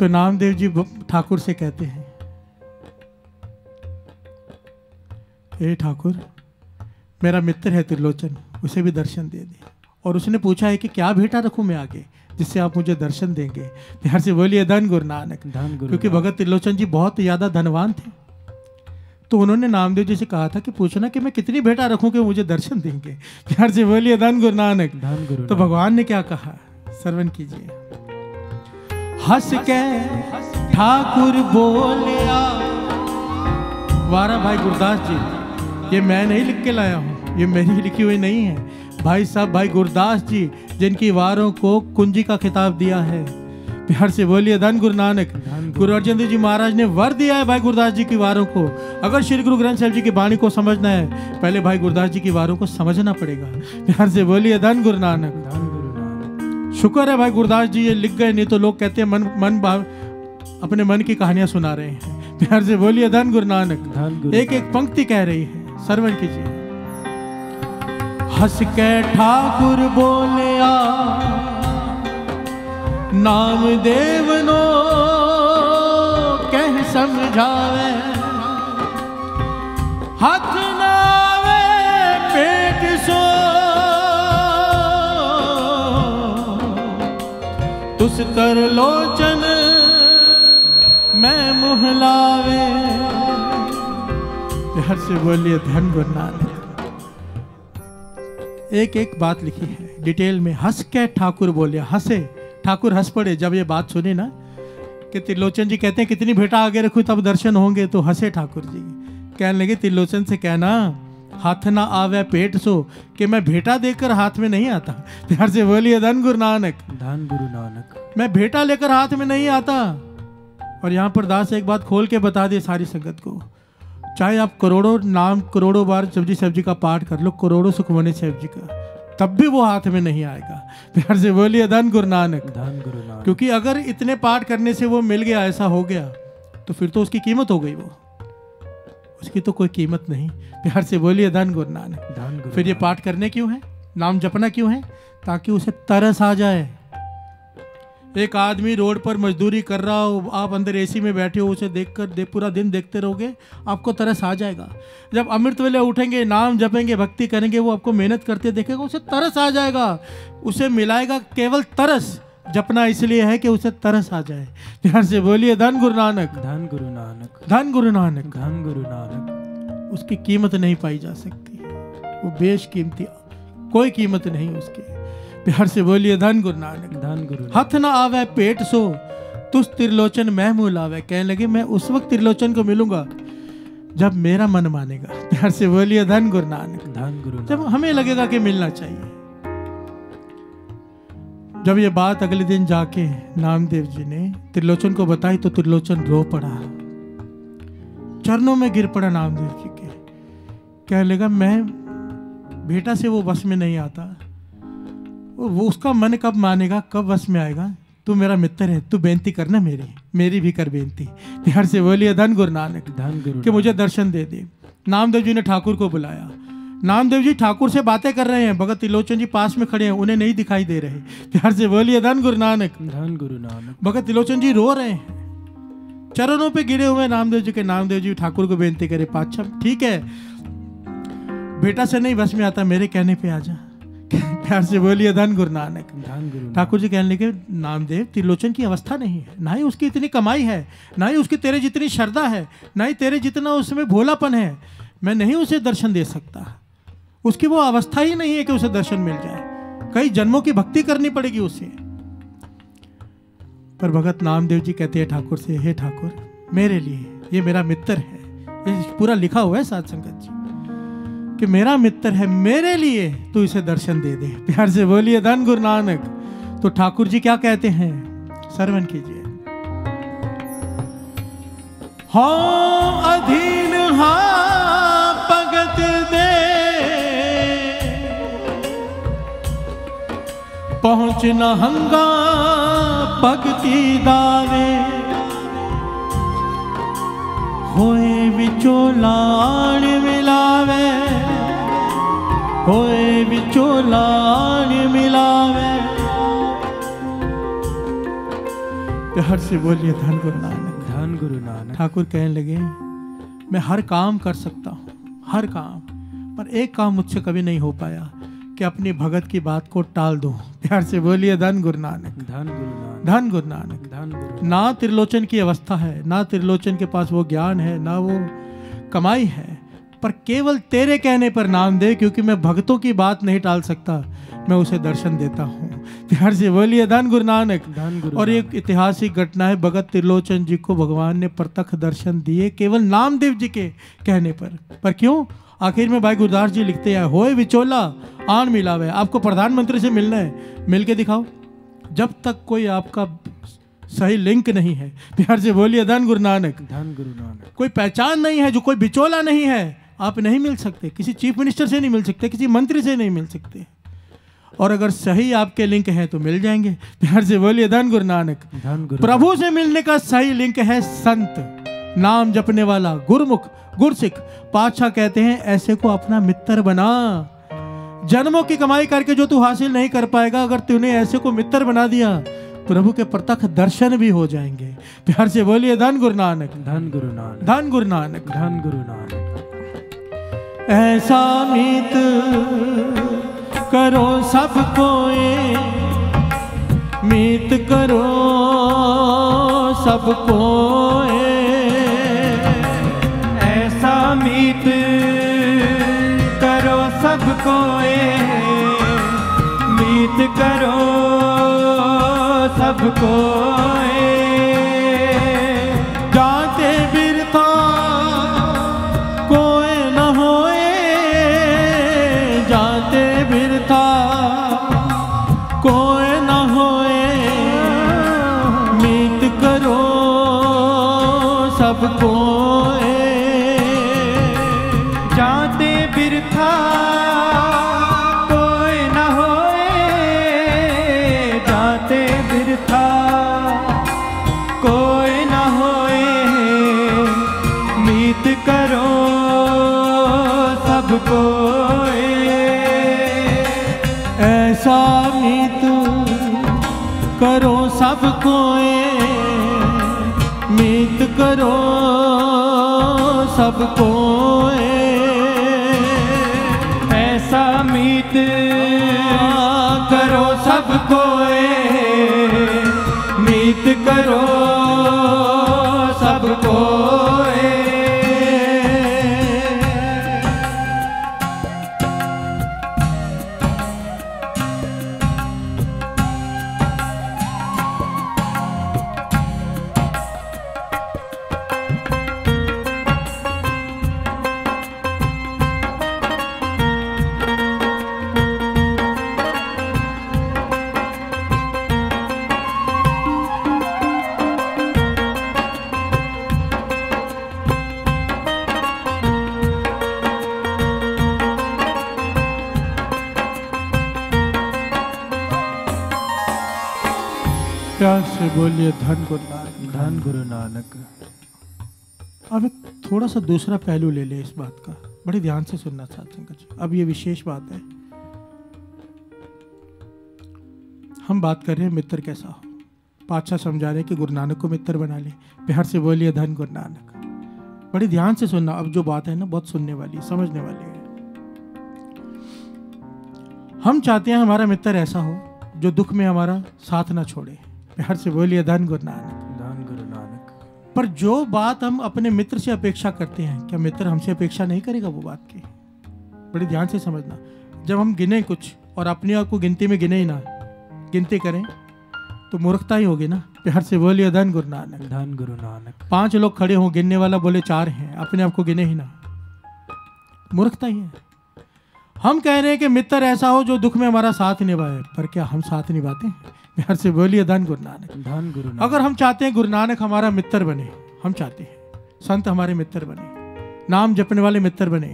तो नामदेव जी ठाकुर से कहते हैं हे ठाकुर मेरा मित्र है त्रिलोचन उसे भी दर्शन दे दे। और उसने पूछा है कि क्या भेटा रखूँ मैं आगे जिससे आप मुझे दर्शन देंगे? प्यार से बोलिए धन गुरु नानक। धन गुरु क्योंकि भगत त्रिलोचन जी बहुत ज़्यादा धनवान थे। तो उन्होंने नामदेव जी से कहा था कि पूछना कि मैं कितनी बेटा रखूँ कि मुझे दर्शन देंगे? प्यार से बोलिए धन गुरु नानक। धन गुरु तो भगवान ने क्या कहा? श्रवण कीजिए। हंस के ठाकुर बोलिया वारा भाई गुरदास जी। ये मैं नहीं लिख के लाया हूँ ये मेरी लिखी हुई नहीं है। भाई साहब भाई गुरदास जी जिनकी वारों को कुंजी का खिताब दिया है। प्यार से बोलिए धन गुरु नानक गुरु अर्जन देव जी महाराज ने वर दिया है भाई गुरुदास जी की वारों को। अगर श्री गुरु ग्रंथ साहब जी की वाणी को समझना है पहले भाई गुरुदास जी की वारों को समझना पड़ेगा। प्यार से बोलिए धन गुरु नानक। शुक्र है भाई गुरदास जी ये लिख गए नहीं तो लोग कहते हैं मन मन भाव अपने मन की कहानियाँ सुना रहे हैं। प्यार से बोलिए धन गुरु नानक। एक एक पंक्ति कह रही है। श्रवण कीजिए। हंस के ठाकुर बोलिया, नाम देवनो, कह समझावे। हाथ नावे, पेट सो। तुस कर लोचन, मैं मुहलावे। प्यार से बोलिए धन गुरु नानक एक एक बात लिखी है। डिटेल में हंस के ठाकुर बोले हंसे। ठाकुर हंस पड़े। जब ये बात सुनी ना कि त्रिलोचन जी कहते हैं कितनी भेटा आगे रखूँ तब दर्शन होंगे। तो हंसे ठाकुर जी। कहने लगे त्रिलोचन से कहना हाथ ना आवे पेट सो कि मैं भेटा देकर हाथ में नहीं आता? प्यार से बोलिए धन गुरु नानक धन गुरु नानक मैं भेटा लेकर हाथ में नहीं आता। और यहाँ पर दास एक बात खोल के बता दे सारी संगत को। चाहे आप करोड़ों नाम करोड़ों बार सब्ज़ी सब्ज़ी का पाठ कर लो करोड़ों सुखमनी साहब जी का तब भी वो हाथ में नहीं आएगा। प्यार से बोलिए धन गुरु नानक। धन गुरु नानक। क्योंकि अगर इतने पाठ करने से वो मिल गया ऐसा हो गया तो फिर तो उसकी कीमत हो गई वो। उसकी तो कोई कीमत नहीं। प्यार से बोलिए धन गुरु नानक। धन गुरु फिर ये पाठ करने क्यों है? नाम जपना क्यों है? ताकि उसे तरस आ जाए। एक आदमी रोड पर मजदूरी कर रहा हो आप अंदर एसी में बैठे हो उसे देखकर दे, पूरा दिन देखते रहोगे आपको तरस आ जाएगा। जब अमृत वेले उठेंगे नाम जपेंगे भक्ति करेंगे वो आपको मेहनत करते देखेगा उसे तरस आ जाएगा। उसे मिलाएगा केवल तरस जपना इसलिए है कि उसे तरस आ जाए। ध्यान से बोलिए धन गुरु नानक। धन गुरु नानक। धन गुरु नानक। धन गुरु नानक। उसकी कीमत नहीं पाई जा सकती। वो बेश कीमती कोई कीमत नहीं उसकी। प्यार से बोलिए धन गुरु नानक। धन गुरु हथ ना आवे पेट सो। तुस त्रिलोचन मैं मुँह लावे कहने लगे मैं उस वक्त त्रिलोचन को मिलूँगा जब मेरा मन मानेगा। प्यार से बोलिए धन गुरु नानक। धन गुरु जब हमें लगेगा कि मिलना चाहिए। जब ये बात अगले दिन जाके नामदेव जी ने त्रिलोचन को बताई तो त्रिलोचन रो पड़ा। चरणों में गिर पड़ा नामदेव जी के। कहने लगा मैं बेटा से वो बस में नहीं आता। वो उसका मन कब मानेगा कब बस में आएगा? तू मेरा मित्र है तू बेनती करना मेरी मेरी भी कर बेनती। प्यार से बोलिए धन गुरु नानक धन गुरु कि मुझे दर्शन दे दे। नामदेव जी ने ठाकुर को बुलाया। नामदेव जी ठाकुर से बातें कर रहे हैं भगत त्रिलोचन जी पास में खड़े हैं उन्हें नहीं दिखाई दे रहे। प्यार से बोलिए धन गुरु नानक। धन गुरु नानक। भगत त्रिलोचन जी रो रहे हैं। चरणों पे गिरे हुए नामदेव जी के नामदेव जी ठाकुर को बेनती करे पाच्छा ठीक है? बेटा से नहीं बस में आता मेरे कहने पे आ जा। प्यार से बोलिए धन गुरु नानक। ठाकुर जी कहने लगे नामदेव त्रिलोचन की अवस्था नहीं है। ना ही उसकी इतनी कमाई है ना ही उसकी तेरे जितनी श्रद्धा है ना ही तेरे जितना उसमें भोलापन है मैं नहीं उसे दर्शन दे सकता। उसकी वो अवस्था ही नहीं है कि उसे दर्शन मिल जाए। कई जन्मों की भक्ति करनी पड़ेगी उसे। पर भगत नामदेव जी कहते हैं ठाकुर से हे ठाकुर मेरे लिए ये मेरा मित्र है। ये पूरा लिखा हुआ है सात संगत जी। कि मेरा मित्र है मेरे लिए, तू इसे दर्शन दे दे। प्यार से बोलिए, धन गुरु नानक तो ठाकुर जी क्या कहते हैं? सरवन कीजिए। हाँ अधीन हाँ भगत दे। पहुँच हंगा भगती दावे विचोलाण मिलावे मिलावे। प्यार से बोलिए धन गुरु नानक। धन गुरु नानक। ठाकुर कहने लगे मैं हर काम कर सकता हूँ हर काम पर एक काम मुझसे कभी नहीं हो पाया। कि अपनी भगत की बात को टाल दूँ। प्यार से बोलिए धन गुरु नानक। धन गुरु नानक। धन गुरु नानक। धन गुरु ना त्रिलोचन की अवस्था है ना त्रिलोचन के पास वो ज्ञान है ना वो कमाई है पर केवल तेरे कहने पर नाम दे क्योंकि मैं भक्तों की बात नहीं टाल सकता मैं उसे दर्शन देता हूँ। प्यार से बोलिए धन गुरु नानक। धन गुरु और एक ऐतिहासिक घटना है भगत त्रिलोचन जी को भगवान ने प्रत्यक्ष दर्शन दिए केवल नामदेव जी के कहने पर। पर क्यों? आखिर में भाई गुरदास जी लिखते हैं होए विचोला आन मिलावे। आपको प्रधानमंत्री से मिलना है। मिल के दिखाओ। जब तक कोई आपका सही लिंक नहीं है प्यार से बोलिए धन गुरु नानक। धन गुरु नानक। कोई पहचान नहीं है जो कोई बिचोला नहीं है आप नहीं मिल सकते। किसी चीफ मिनिस्टर से नहीं मिल सकते किसी मंत्री से नहीं मिल सकते। और अगर सही आपके लिंक हैं तो मिल जाएँगे। प्यार से बोलिए धन गुरु नानक। धन गुरु प्रभु से मिलने का सही लिंक है संत। नाम जपने वाला गुरमुख गुरसिख। पातशाह कहते हैं ऐसे को अपना मित्र बना। जन्मों की कमाई करके जो तू हासिल नहीं कर पाएगा अगर तूने ऐसे को मित्र बना दिया प्रभु के प्रत्यक्ष दर्शन भी हो जाएँगे। प्यार से बोलिए धन गुरु नानक धन गुरु नानक धन गुरु नानक। धन गुरु नानक। ऐसा मीत करो सब कोई मीत करो सब सबको सबको ऐसा मीत करो सब सबको मीत करो सबको ऐसा मीत करो सबको मीत करो सबको सा दूसरा पहलू ले ले इस बात का। बड़े ध्यान से सुनना साथ संगत जी अब ये विशेष बात है। हम बात कर रहे हैं मित्र कैसा हो? पातशाह समझा रहे कि गुरु नानक को मित्र बना ले। प्यार से बोलिए धन गुरु नानक। बड़े ध्यान से सुनना। अब जो बात है ना, बहुत सुनने वाली, समझने वाली है। हम चाहते हैं हमारा मित्र ऐसा हो, जो दुख में हमारा साथ ना छोड़े। प्यार से बोलिए धन गुरु नानक। पर जो बात हम अपने मित्र से अपेक्षा करते हैं क्या मित्र हमसे अपेक्षा नहीं करेगा वो बात की? बड़ी ध्यान से समझना। जब हम गिने कुछ और अपने आप को गिनती में गिने ही ना गिनती करें तो मूर्खता ही होगी ना। प्यार से बोलिए धन गुरु नानक। धन गुरु नानक। पाँच लोग खड़े हों गिनने वाला बोले चार हैं। अपने आप को गिने ही ना। मूर्खता ही है। हम कह रहे हैं कि मित्र ऐसा हो जो दुख में हमारा साथ निभाए पर क्या हम साथ निभाते हैं? प्यार से बोलिए धन गुरु नानक। धन गुरु नानक। अगर हम चाहते हैं गुरु नानक हमारा मित्र बने हम चाहते हैं संत हमारे मित्र बने नाम जपने वाले मित्र बने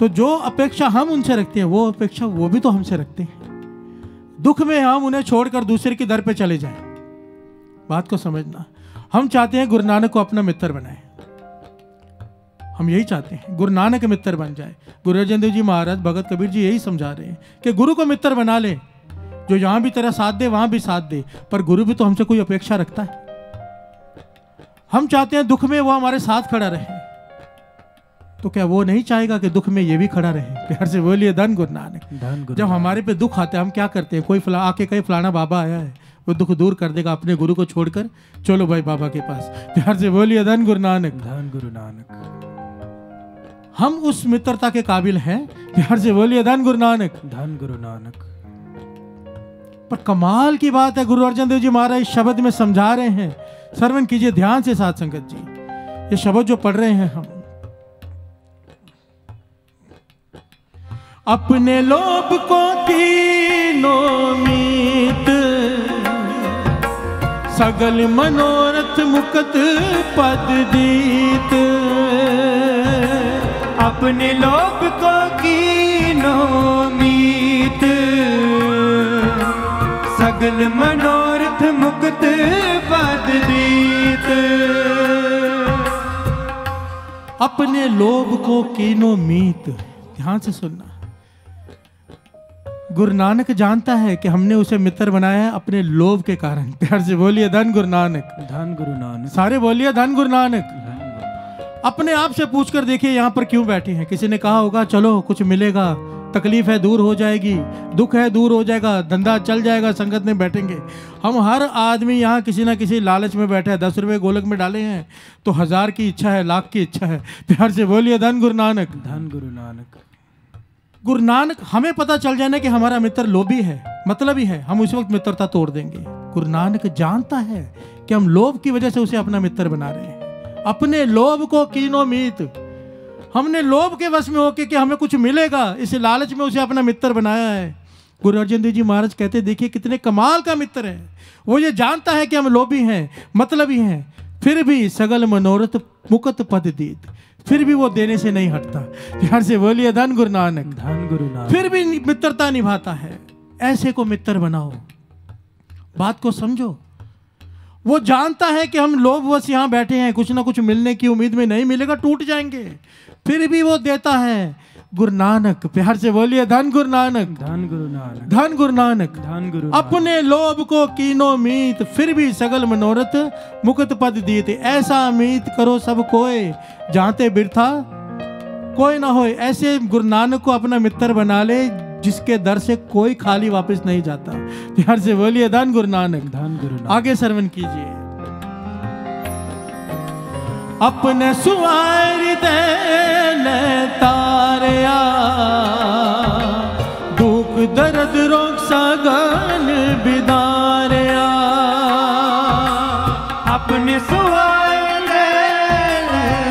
तो जो अपेक्षा हम उनसे रखते हैं वो अपेक्षा वो भी तो हमसे रखते हैं। दुख में हम उन्हें छोड़कर दूसरे की दर पे चले जाएँ। बात को समझना। हम चाहते हैं गुरु नानक को अपना मित्र बनाए। हम यही चाहते हैं गुरु नानक मित्र बन जाए। गुरु अर्जन देव जी महाराज भगत कबीर जी यही समझा रहे हैं कि गुरु को मित्र बना ले। जो यहाँ भी तेरा साथ दे वहाँ भी साथ दे। पर गुरु भी तो हमसे कोई अपेक्षा रखता है। हम चाहते हैं दुख में वो हमारे साथ खड़ा रहे। तो क्या वो नहीं चाहेगा कि दुख में ये भी खड़ा रहे? प्यार से बोलिए धन गुरु नानक। जब हमारे पे दुख आता है हम क्या करते हैं? कोई फला आके कहीं फलाना बाबा आया है। वो दुख दूर कर देगा अपने गुरु को छोड़कर। चलो भाई बाबा के पास। प्यार से बोलिए धन गुरु नानक। धन गुरु नानक। हम उस मित्रता के काबिल हैं। प्यार से बोलिए धन गुरु नानक। धन गुरु नानक। पर कमाल की बात है, गुरु अर्जन देव जी महाराज, शब्द में समझा रहे हैं। श्रवण कीजिए ध्यान से साथ संगत जी। ये शब्द जो पढ़ रहे हैं हम। अपने लोभ को तीनों मीत सगल मनोरथ मुकत पद दीत। अपने लोभ को कीनो सगल मनोरथ मुक्त दीत अपने लोभ को कीनो मीत। ध्यान से सुनना। गुरु नानक जानता है कि हमने उसे मित्र बनाया है अपने लोभ के कारण। प्यार से बोलिए धन गुरु नानक। धन गुरु नानक। सारे बोलिए धन गुरु नानक। अपने आप से पूछकर देखिए यहाँ पर क्यों बैठे हैं? किसी ने कहा होगा चलो कुछ मिलेगा। तकलीफ़ है दूर हो जाएगी। दुख है दूर हो जाएगा। धंधा चल जाएगा संगत में बैठेंगे। हम हर आदमी यहाँ किसी ना किसी लालच में बैठे हैं। दस रुपए गोलक में डाले हैं तो हज़ार की इच्छा है लाख की इच्छा है। प्यार से बोलिए धन गुरु नानक। धन गुरु नानक। गुरु नानक हमें पता चल जाए ना कि हमारा मित्र लोभी है। मतलब ही है हम उस वक्त मित्रता तोड़ देंगे। गुरु नानक जानता है कि हम लोभ की वजह से उसे अपना मित्र बना रहे हैं। अपने लोभ को कीनो मीत। हमने लोभ के वश में होके कि हमें कुछ मिलेगा इस लालच में उसे अपना मित्र बनाया है। गुरु अर्जन देव जी महाराज कहते देखिए कितने कमाल का मित्र है। वो ये जानता है कि हम लोभी हैं मतलब ही हैं फिर भी सगल मनोरथ मुकत पद दीत। फिर भी वो देने से नहीं हटता। प्यार से बोलिए धन गुरु नानक। धन गुरु नानक। फिर भी मित्रता निभाता है। ऐसे को मित्र बनाओ। बात को समझो। वो जानता है कि हम लोग बस यहाँ बैठे हैं कुछ ना कुछ मिलने की उम्मीद में नहीं मिलेगा टूट जाएँगे। फिर भी वो देता है। गुरु नानक प्यार से बोलिए धन गुरु नानक धन गुरु नानक धन गुरु नानक धन गुरु अपने लोभ को कीनो मीत फिर भी सगल मनोरथ मुक्त पद दीत। ऐसा मीत करो सब कोय जानते बिरथा कोई ना हो ऐसे गुरु नानक को अपना मित्र बना ले जिसके दर से कोई खाली वापस नहीं जाता। प्यार से बोलिए धन गुरु नानक धन गुरु आगे सरवन कीजिए। अपने सुवार दे तारया। दुख, दर्द, रोग सगन बिदारया। अपने सुहाए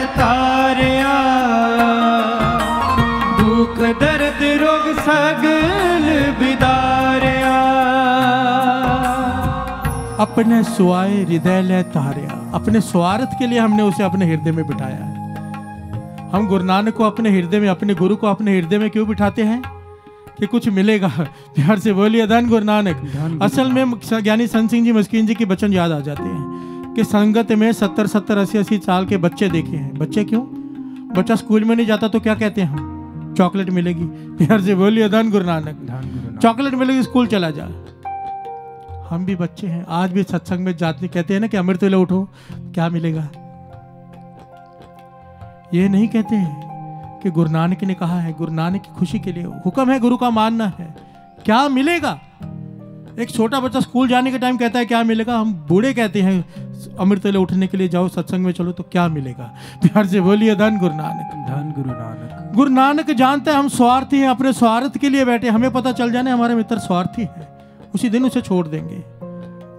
तारिया। दुख, दर्द, रोग सगल बिदारिया। अपने सुआए हृदय ले तारया। अपने स्वार्थ के लिए हमने उसे अपने हृदय में बिठाया है। हम गुरु नानक को अपने हृदय में अपने गुरु को अपने हृदय में क्यों बिठाते हैं? कि कुछ मिलेगा। प्यार से बोलिए धन गुरु नानक। असल में ज्ञानी संत सिंह जी मस्किन जी के वचन याद आ जाते हैं कि संगत में सत्तर सत्तर अस्सी अस्सी साल के बच्चे देखे हैं। बच्चे क्यों? बच्चा स्कूल में नहीं जाता तो क्या कहते हैं हम? चॉकलेट मिलेगी। प्यार से बोलिए धन गुरु नानक। गुरु नानक। चॉकलेट मिलेगी स्कूल चला जा। हम भी बच्चे हैं। आज भी सत्संग में जाते कहते हैं ना कि अमृत वेले उठो क्या मिलेगा? ये नहीं कहते हैं कि गुरु नानक ने कहा है गुरु नानक की खुशी के लिए हुक्म है गुरु का मानना है। क्या मिलेगा? एक छोटा बच्चा स्कूल जाने के टाइम कहता है क्या मिलेगा? हम बूढ़े कहते हैं अमृत वेले उठने के लिए जाओ सत्संग में चलो तो क्या मिलेगा? प्यार से बोलिए धन गुरु नानक। धन गुरु नानक। गुरु नानक जानते हैं हम स्वार्थी हैं अपने स्वार्थ के लिए बैठे हमें पता चल जाने हमारे मित्र स्वार्थी है। उसी दिन उसे छोड़ देंगे।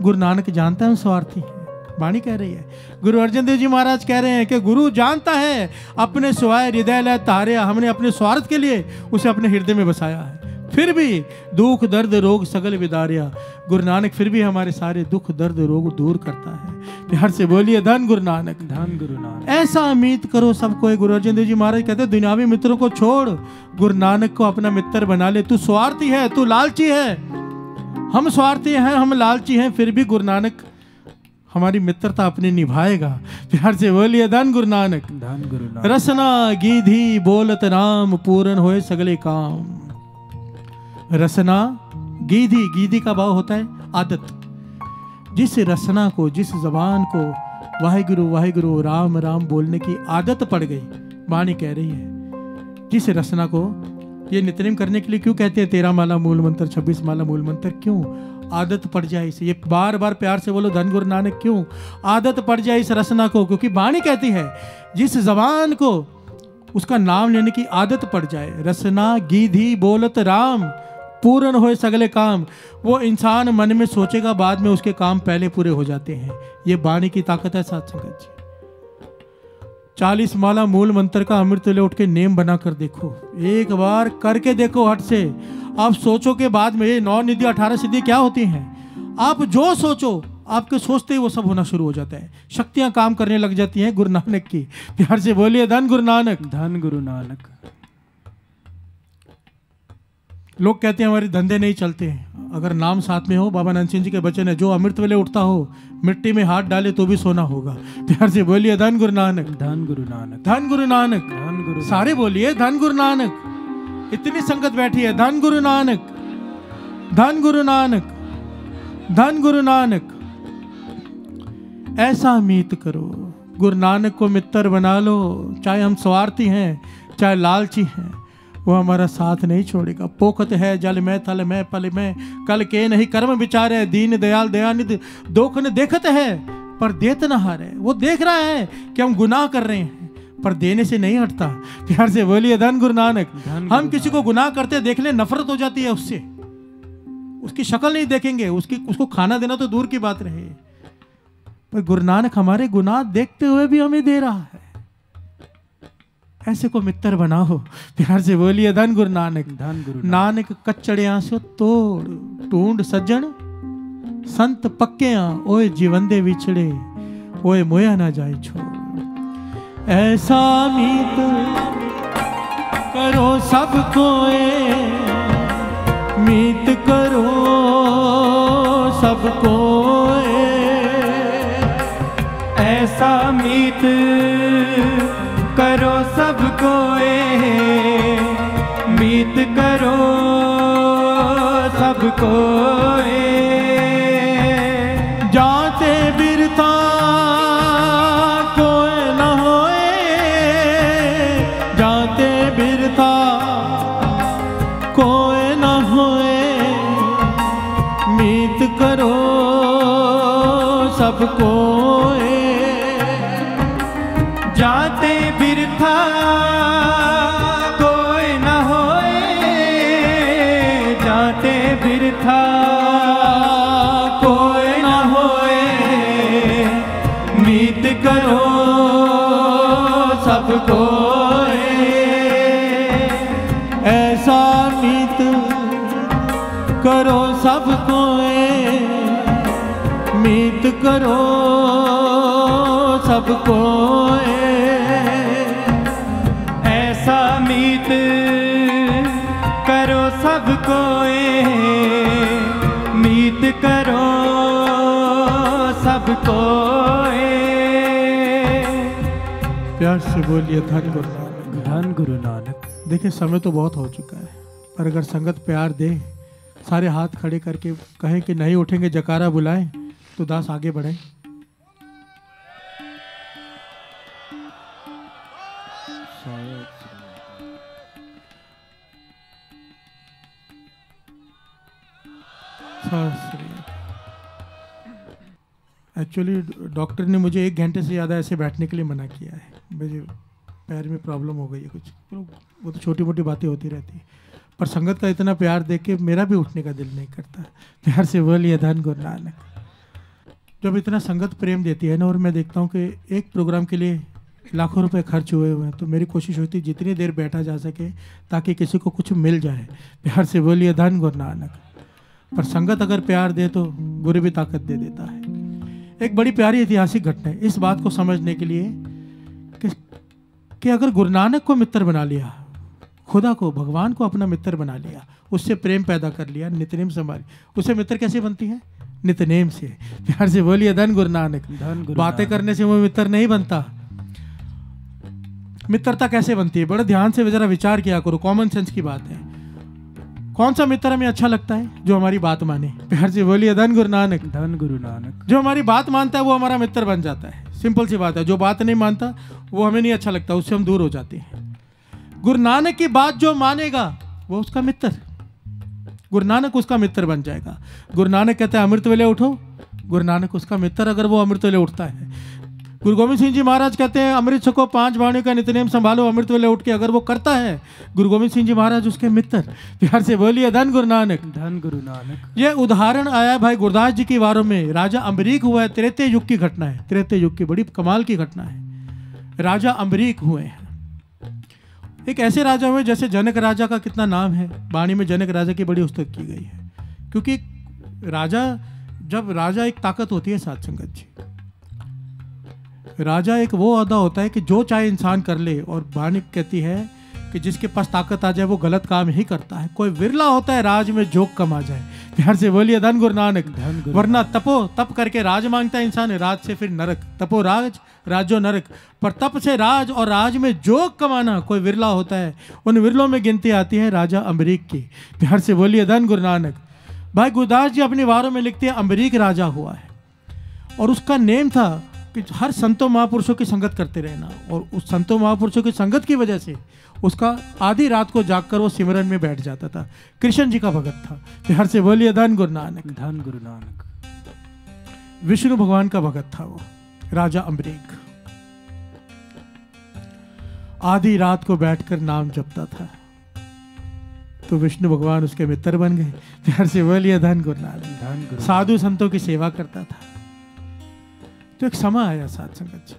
गुरु नानक जानता है हम स्वार्थी हैं। वाणी कह रही है। गुरु अर्जन देव जी महाराज कह रहे हैं कि गुरु जानता है अपने स्वाय हृदय लय तारे हमने अपने स्वार्थ के लिए उसे अपने हृदय में बसाया है। फिर भी दुख दर्द रोग सगल विदारिया। गुरु नानक फिर भी हमारे सारे दुख दर्द रोग दूर करता है। प्यार से बोलिए धन गुरु नानक। धन गुरु नानक। ऐसा उम्मीद करो सबको गुरु अर्जन देव जी महाराज कहते हैं दुनियावी मित्रों को छोड़। गुरु नानक को अपना मित्र बना ले। तू स्वार्थी है तू लालची है। हम स्वार्थी हैं हम लालची हैं फिर भी गुरु नानक हमारी मित्रता अपने निभाएगा। प्यार से बोलिए धन गुरु नानक। धन गुरु नानक। रसना गीधी बोलत राम पूर्ण होए सगले काम। रसना गीधी गीधी का भाव होता है आदत। जिस रसना को जिस जबान को वाहिगुरु वाहिगुरु राम राम बोलने की आदत पड़ गई वाणी कह रही है जिस रसना को ये नितनेम करने के लिए क्यों कहते हैं तेरह माला मूल मंत्र, छब्बीस माला मूल मंत्र? क्यों? आदत पड़ जाए इसे। ये बार बार प्यार से बोलो, धन गुरु नानक, क्यों? आदत पड़ जाए इस रसना को, क्योंकि वाणी कहती है, जिस जबान को उसका नाम लेने की आदत पड़ जाए, रसना गीधी बोलत राम, पूर्ण होए सगले काम। वो इंसान मन में सोचेगा, बाद में उसके काम पहले पूरे हो जाते हैं। ये वाणी की ताकत है साथ संगत जी। चालीस माला मूल मंत्र का अमृत ले उठ के नेम बना कर देखो। एक बार करके देखो हट से। आप सोचो के बाद में ये नौ निधि, अठारह सिद्धि क्या होती हैं? आप जो सोचो, आपके सोचते ही वो सब होना शुरू हो जाता है। शक्तियाँ काम करने लग जाती हैं गुरु नानक की। प्यार से बोलिए, धन गुरु नानक। धन गुरु नानक। लोग कहते हैं हमारे धंधे नहीं चलते अगर नाम साथ में हो बाबा नंद सिंह जी के बचन है जो अमृत वेले उठता हो मिट्टी में हाथ डाले तो भी सोना होगा। प्यार से बोलिए धन गुरु नानक। धन गुरु नानक। धन गुरु नानक। धन गुरु सारे बोलिए धन गुरु नानक। इतनी संगत बैठी है धन गुरु नानक। धन गुरु नानक। धन गुरु नानक। ऐसा मीत करो गुरु नानक को मित्र बना लो। चाहे हम स्वार्थी हैं चाहे लालची हैं वो हमारा साथ नहीं छोड़ेगा। पोखत है जल में थल में पल में। कल के नहीं कर्म विचार है दीन दयाल दयानिध दोख ने देखत है पर देत न हारे। वो देख रहा है कि हम गुनाह कर रहे हैं पर देने से नहीं हटता। प्यार से बोलिए धन गुरु नानक हम किसी को गुनाह करते देख ले नफरत हो जाती है उससे। उसकी शक्ल नहीं देखेंगे उसकी उसको खाना देना तो दूर की बात रहे। पर गुरु नानक हमारे गुनाह देखते हुए भी हमें दे रहा है। ऐसे को मित्र बनाओ। प्यार से बोलिए धन गुरु नानक धन गुरु नानक। कच्चड़िया सो तोड़ टूंड सज्जन संत पक्किया ओए जीवन दे विछड़े ओए मोया ना जाए छोड़। ऐसा मीत करो सबको मीत करो सबको ऐसा मीत सबको ए मीत करो सबको ए जाते बिरता कोई न होए। जाते बिरता कोई न होए। मीत करो सबको जाते ऐसा मीत करो सबको मीत करो सबको ऐसा मीत करो सबको मीत करो सबको प्यार से बोलिए धन गुरु। नानक धन गुरु नानक देखिए, समय तो बहुत हो चुका है, पर अगर संगत प्यार दे, सारे हाथ खड़े करके कहें कि नहीं उठेंगे, जकारा बुलाएँ तो दास आगे बढ़े। एक्चुअली डॉक्टर ने मुझे एक घंटे से ज़्यादा ऐसे बैठने के लिए मना किया है। मुझे पैर में प्रॉब्लम हो गई है कुछ। तो वो तो छोटी मोटी बातें होती रहती है। पर संगत का इतना प्यार देख के मेरा भी उठने का दिल नहीं करता। प्यार से बोलिए धन गुरु नानक। जब इतना संगत प्रेम देती है ना, और मैं देखता हूँ कि एक प्रोग्राम के लिए लाखों रुपए खर्च हुए हुए हैं तो मेरी कोशिश होती है जितनी देर बैठा जा सके, ताकि किसी को कुछ मिल जाए। प्यार से बोलिए धन गुरु नानक। पर संगत अगर प्यार दे तो बुरे भी ताकत दे देता है। एक बड़ी प्यारी ऐतिहासिक घटना है। इस बात को समझने के लिए कि अगर गुरु नानक को मित्र बना लिया खुदा को भगवान को अपना मित्र बना लिया उससे प्रेम पैदा कर लिया नितनेम संभाली उससे मित्र कैसे बनती है? नितनेम से। प्यार से बोलिए धन गुरु नानक। धन गुरु बातें करने से वो मित्र नहीं बनता। मित्रता कैसे बनती है? बड़े ध्यान से जरा विचार किया करो कॉमन सेंस की बात है। कौन सा मित्र हमें अच्छा लगता है? जो हमारी बात माने। प्यार से बोलिए धन गुरु नानक। धन गुरु नानक। जो हमारी बात मानता है वो हमारा मित्र बन जाता है। सिंपल सी बात है, जो बात नहीं मानता, वो हमें नहीं अच्छा लगता, उससे हम दूर हो जाते हैं। गुरु नानक की बात जो मानेगा, वो उसका मित्र। गुरु नानक उसका मित्र बन जाएगा। गुरु नानक कहते हैं अमृत वेले उठो। गुरु नानक उसका मित्र, अगर वो अमृत वेले उठता है गुरु गोविंद सिंह जी महाराज कहते हैं अमृत छको पाँच वाणियों का नित्यनेम संभालो अमृत वेले उठ के अगर वो करता है। गुरु गोविंद सिंह जी महाराज उसके मित्र प्यार से बोलिए धन गुरु नानक। धन गुरु नानक। ये उदाहरण आया भाई गुरदास जी की वारों में। राजा अम्बरीक हुआ है त्रेते युग की घटना है। त्रेते युग की बड़ी कमाल की घटना है। राजा अम्बरीक हुए हैं। एक ऐसे राजा हुए जैसे जनक राजा का कितना नाम है। वाणी में जनक राजा की बड़ी उस्तक की गई है। क्योंकि राजा जब राजा एक ताकत होती है सात संगत जी राजा एक वो अदा होता है कि जो चाहे इंसान कर ले और वाणी कहती है कि जिसके पास ताकत आ जाए वो गलत काम ही करता है। कोई विरला होता है राज में जोक कम आ जाए। प्यार से बोलिए धन गुरु नानक। धन वरना तपो तप करके राज माँगता है इंसान राज से फिर नरक। तपो राज राजो नरक। पर तप से राज और राज में जोक कमाना कोई विरला होता है उन विरलों में गिनती आती है राजा अम्बरीक की। प्यार से बोलिए धन गुरु नानक। भाई गुरदास जी अपने वारों में लिखते हैं अम्बरीक राजा हुआ है। और उसका नेम था कि हर संतों महापुरुषों की संगत करते रहना और उस संतों महापुरुषों की संगत की वजह से उसका आधी रात को जागकर वो सिमरन में बैठ जाता था। कृष्ण जी का भगत था। प्यार से बोलिए धन गुरु नानक। धन गुरु नानक। विष्णु भगवान का भगत था वो राजा अम्बरीक। आधी रात को बैठकर नाम जपता था। तो विष्णु भगवान उसके मित्र बन गए। प्यार से बोलिए धन गुरु नानक। धन साधु संतों की सेवा करता था। तो एक समय आया साथ संगत जी।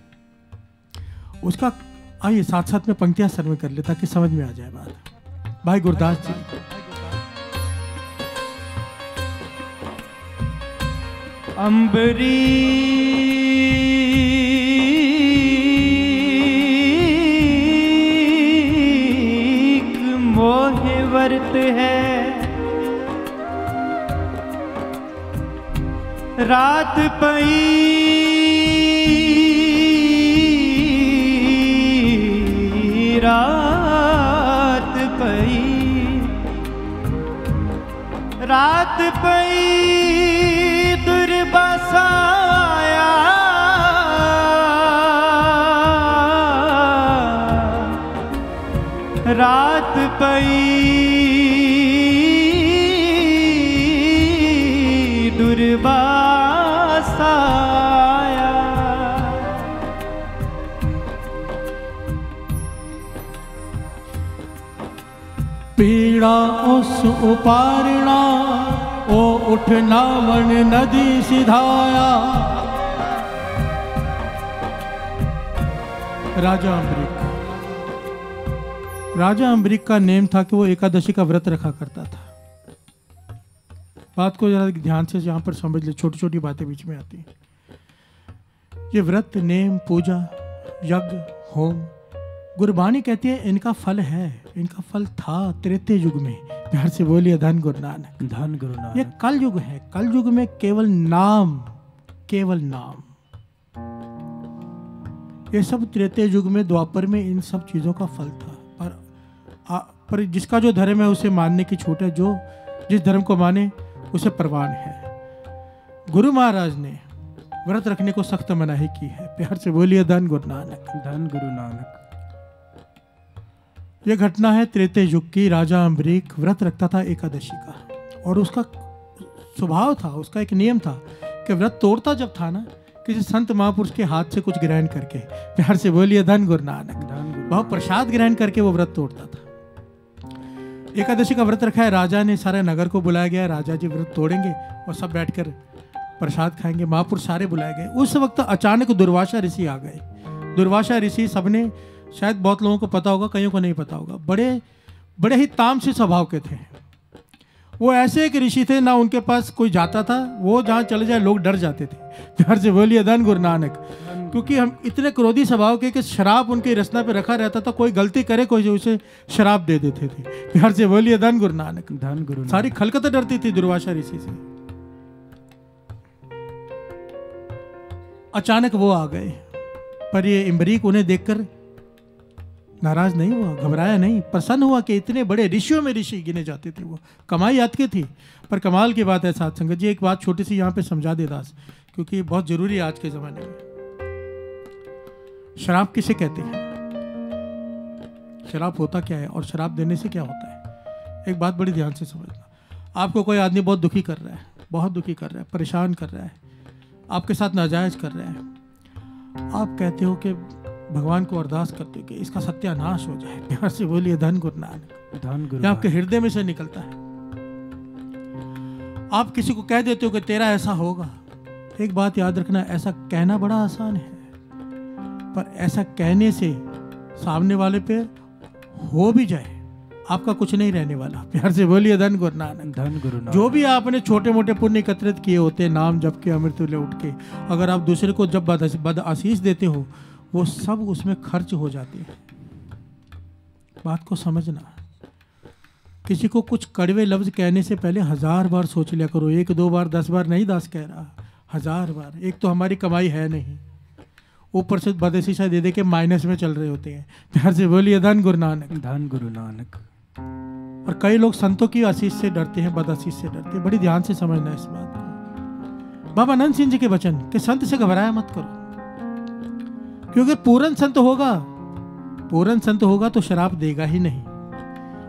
उसका आइए साथ साथ में पंक्तियाँ सर में कर ले ताकि समझ में आ जाए बात। भाई गुरदास जी। अम्बरीक मोह वर्त है। रात पई रात पई दुर्बसाया रात पई उस उपारणा, ओ उठ नावन नदी सिधाया। राजा अम्बरीक। राजा अम्बरीक का नेम था कि वो एकादशी का व्रत रखा करता था। बात को जरा ध्यान से यहाँ पर समझ ले छोटी छोटी बातें बीच में आती हैं। ये व्रत, नेम, पूजा, यज्ञ, होम गुरबानी कहती है इनका फल है इनका फल था त्रेते युग में। प्यार से बोलिए धन गुरु नानक। धन गुरु नानक। ये कल युग है। कल युग में केवल नाम केवल नाम। ये सब त्रेते युग में द्वापर में इन सब चीज़ों का फल था। पर आ, पर जिसका जो धर्म है उसे मानने की छूट है। जो जिस धर्म को माने उसे प्रवान है। गुरु महाराज ने व्रत रखने को सख्त मनाही की है। प्यार से बोलिए धन गुरु नानक। धन गुरु नानक। यह घटना है त्रेते युग की। राजा अम्बरीक व्रत रखता था एकादशी का। और उसका स्वभाव था उसका एक नियम था कि व्रत तोड़ता जब था ना किसी संत महापुरुष के हाथ से कुछ ग्रहण करके प्यार से बोलिए धन गुरु नानक। वह प्रसाद ग्रहण करके वो व्रत तोड़ता था। एकादशी का व्रत रखा है राजा ने सारे नगर को बुलाया गया राजा जी व्रत तोड़ेंगे और सब बैठकर प्रसाद खाएँगे महापुरुष सारे बुलाए गए। उस वक्त अचानक दुर्वासा ऋषि आ गए। दुर्वासा ऋषि सबने शायद बहुत लोगों को पता होगा कईयों को नहीं पता होगा। बड़े बड़े ही तामसी स्वभाव के थे। वो ऐसे एक ऋषि थे ना उनके पास कोई जाता था। वो जहाँ चले जाए लोग डर जाते थे। प्यार से बोलिए धन गुरु नानक। क्योंकि हम इतने क्रोधी स्वभाव के कि शराब उनकी रचना पे रखा रहता था कोई गलती करे कोई उसे शराब दे देते थे। प्यार से बोलिए धन गुरु नानक। धन गुरु सारी खलकत डरती थी दुर्वासा ऋषि से। अचानक वो आ गए। पर ये इम्बरीक उन्हें देखकर नाराज़ नहीं हुआ, घबराया नहीं, प्रसन्न हुआ कि इतने बड़े ऋषियों में ऋषि गिने जाते थे वो। कमाई याद के थी, पर कमाल की बात है साथ संगत जी, एक बात छोटी सी यहाँ पे समझा दे दास, क्योंकि बहुत ज़रूरी है आज के ज़माने में। शराब किसे कहते हैं? शराब होता क्या है और शराब देने से क्या होता है? एक बात बड़ी ध्यान से समझना। आपको कोई आदमी बहुत दुखी कर रहा है, बहुत दुखी कर रहा है, परेशान कर रहा है, आपके साथ नाजायज कर रहा है, आप कहते हो कि भगवान को अरदास करते हो कि इसका सत्यानाश हो जाए। प्यार से बोलिए धन गुरु नानक। धन गुरु आपके हृदय में से निकलता है। आप किसी को कह देते हो कि तेरा ऐसा होगा। एक बात याद रखना ऐसा कहना बड़ा आसान है। पर ऐसा कहने से सामने वाले पे हो भी जाए आपका कुछ नहीं रहने वाला। प्यार से बोलिए धन गुरु नानक। धन गुरु नानक। जो भी आपने छोटे मोटे पुण्य एकत्रित किए होते नाम जब के अमृत उठ के अगर आप दूसरे को जब बद आशीष देते हो वो सब उसमें खर्च हो जाते हैं। बात को समझना। किसी को कुछ कड़वे लफ्ज कहने से पहले हज़ार बार सोच लिया करो। एक दो बार दस बार नहीं दास कह रहा। हज़ार बार। एक तो हमारी कमाई है नहीं। ऊपर से बदशीशा दे दे के माइनस में चल रहे होते हैं। प्यार से बोलिए धन गुरु नानक। धन गुरु नानक। और कई लोग संतों की आशीष से डरते हैं बद आशीष से डरते हैं। बड़ी ध्यान से समझना इस बात को। बाबा नंद सिंह जी के वचन कि संत से घबराया मत करो। क्योंकि पूरन संत होगा। पूरन संत होगा तो शराब देगा ही नहीं।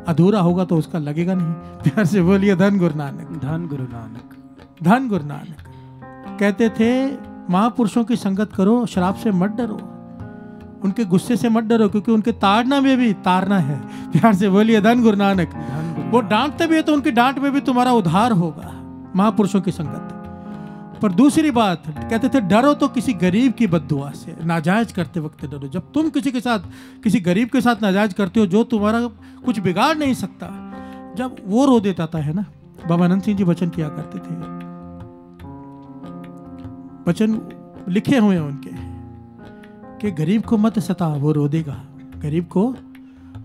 अधूरा होगा तो उसका लगेगा नहीं। प्यार से बोलिए धन गुरु नानक। धन गुरु नानक। धन गुरु नानक। कहते थे महापुरुषों की संगत करो शराब से मत डरो। उनके गुस्से से मत डरो क्योंकि उनके ताड़ना में भी तारना है। प्यार से बोलिए धन गुरु नानक। वो डांटते भी है तो उनकी डांट में भी तुम्हारा उद्धार होगा महापुरुषों की संगत। पर दूसरी बात, कहते थे, डरो तो किसी गरीब की बददुआ से। नाजायज करते वक्त डरो। जब तुम किसी के साथ, किसी गरीब के साथ नाजायज करते हो, जो तुम्हारा कुछ बिगाड़ नहीं सकता, जब वो रो देता था, है ना? बाबा अनंत सिंह जी वचन किया करते थे। वचन लिखे हुए हैं उनके, कि गरीब को मत सता, वो रो देगा। गरीब को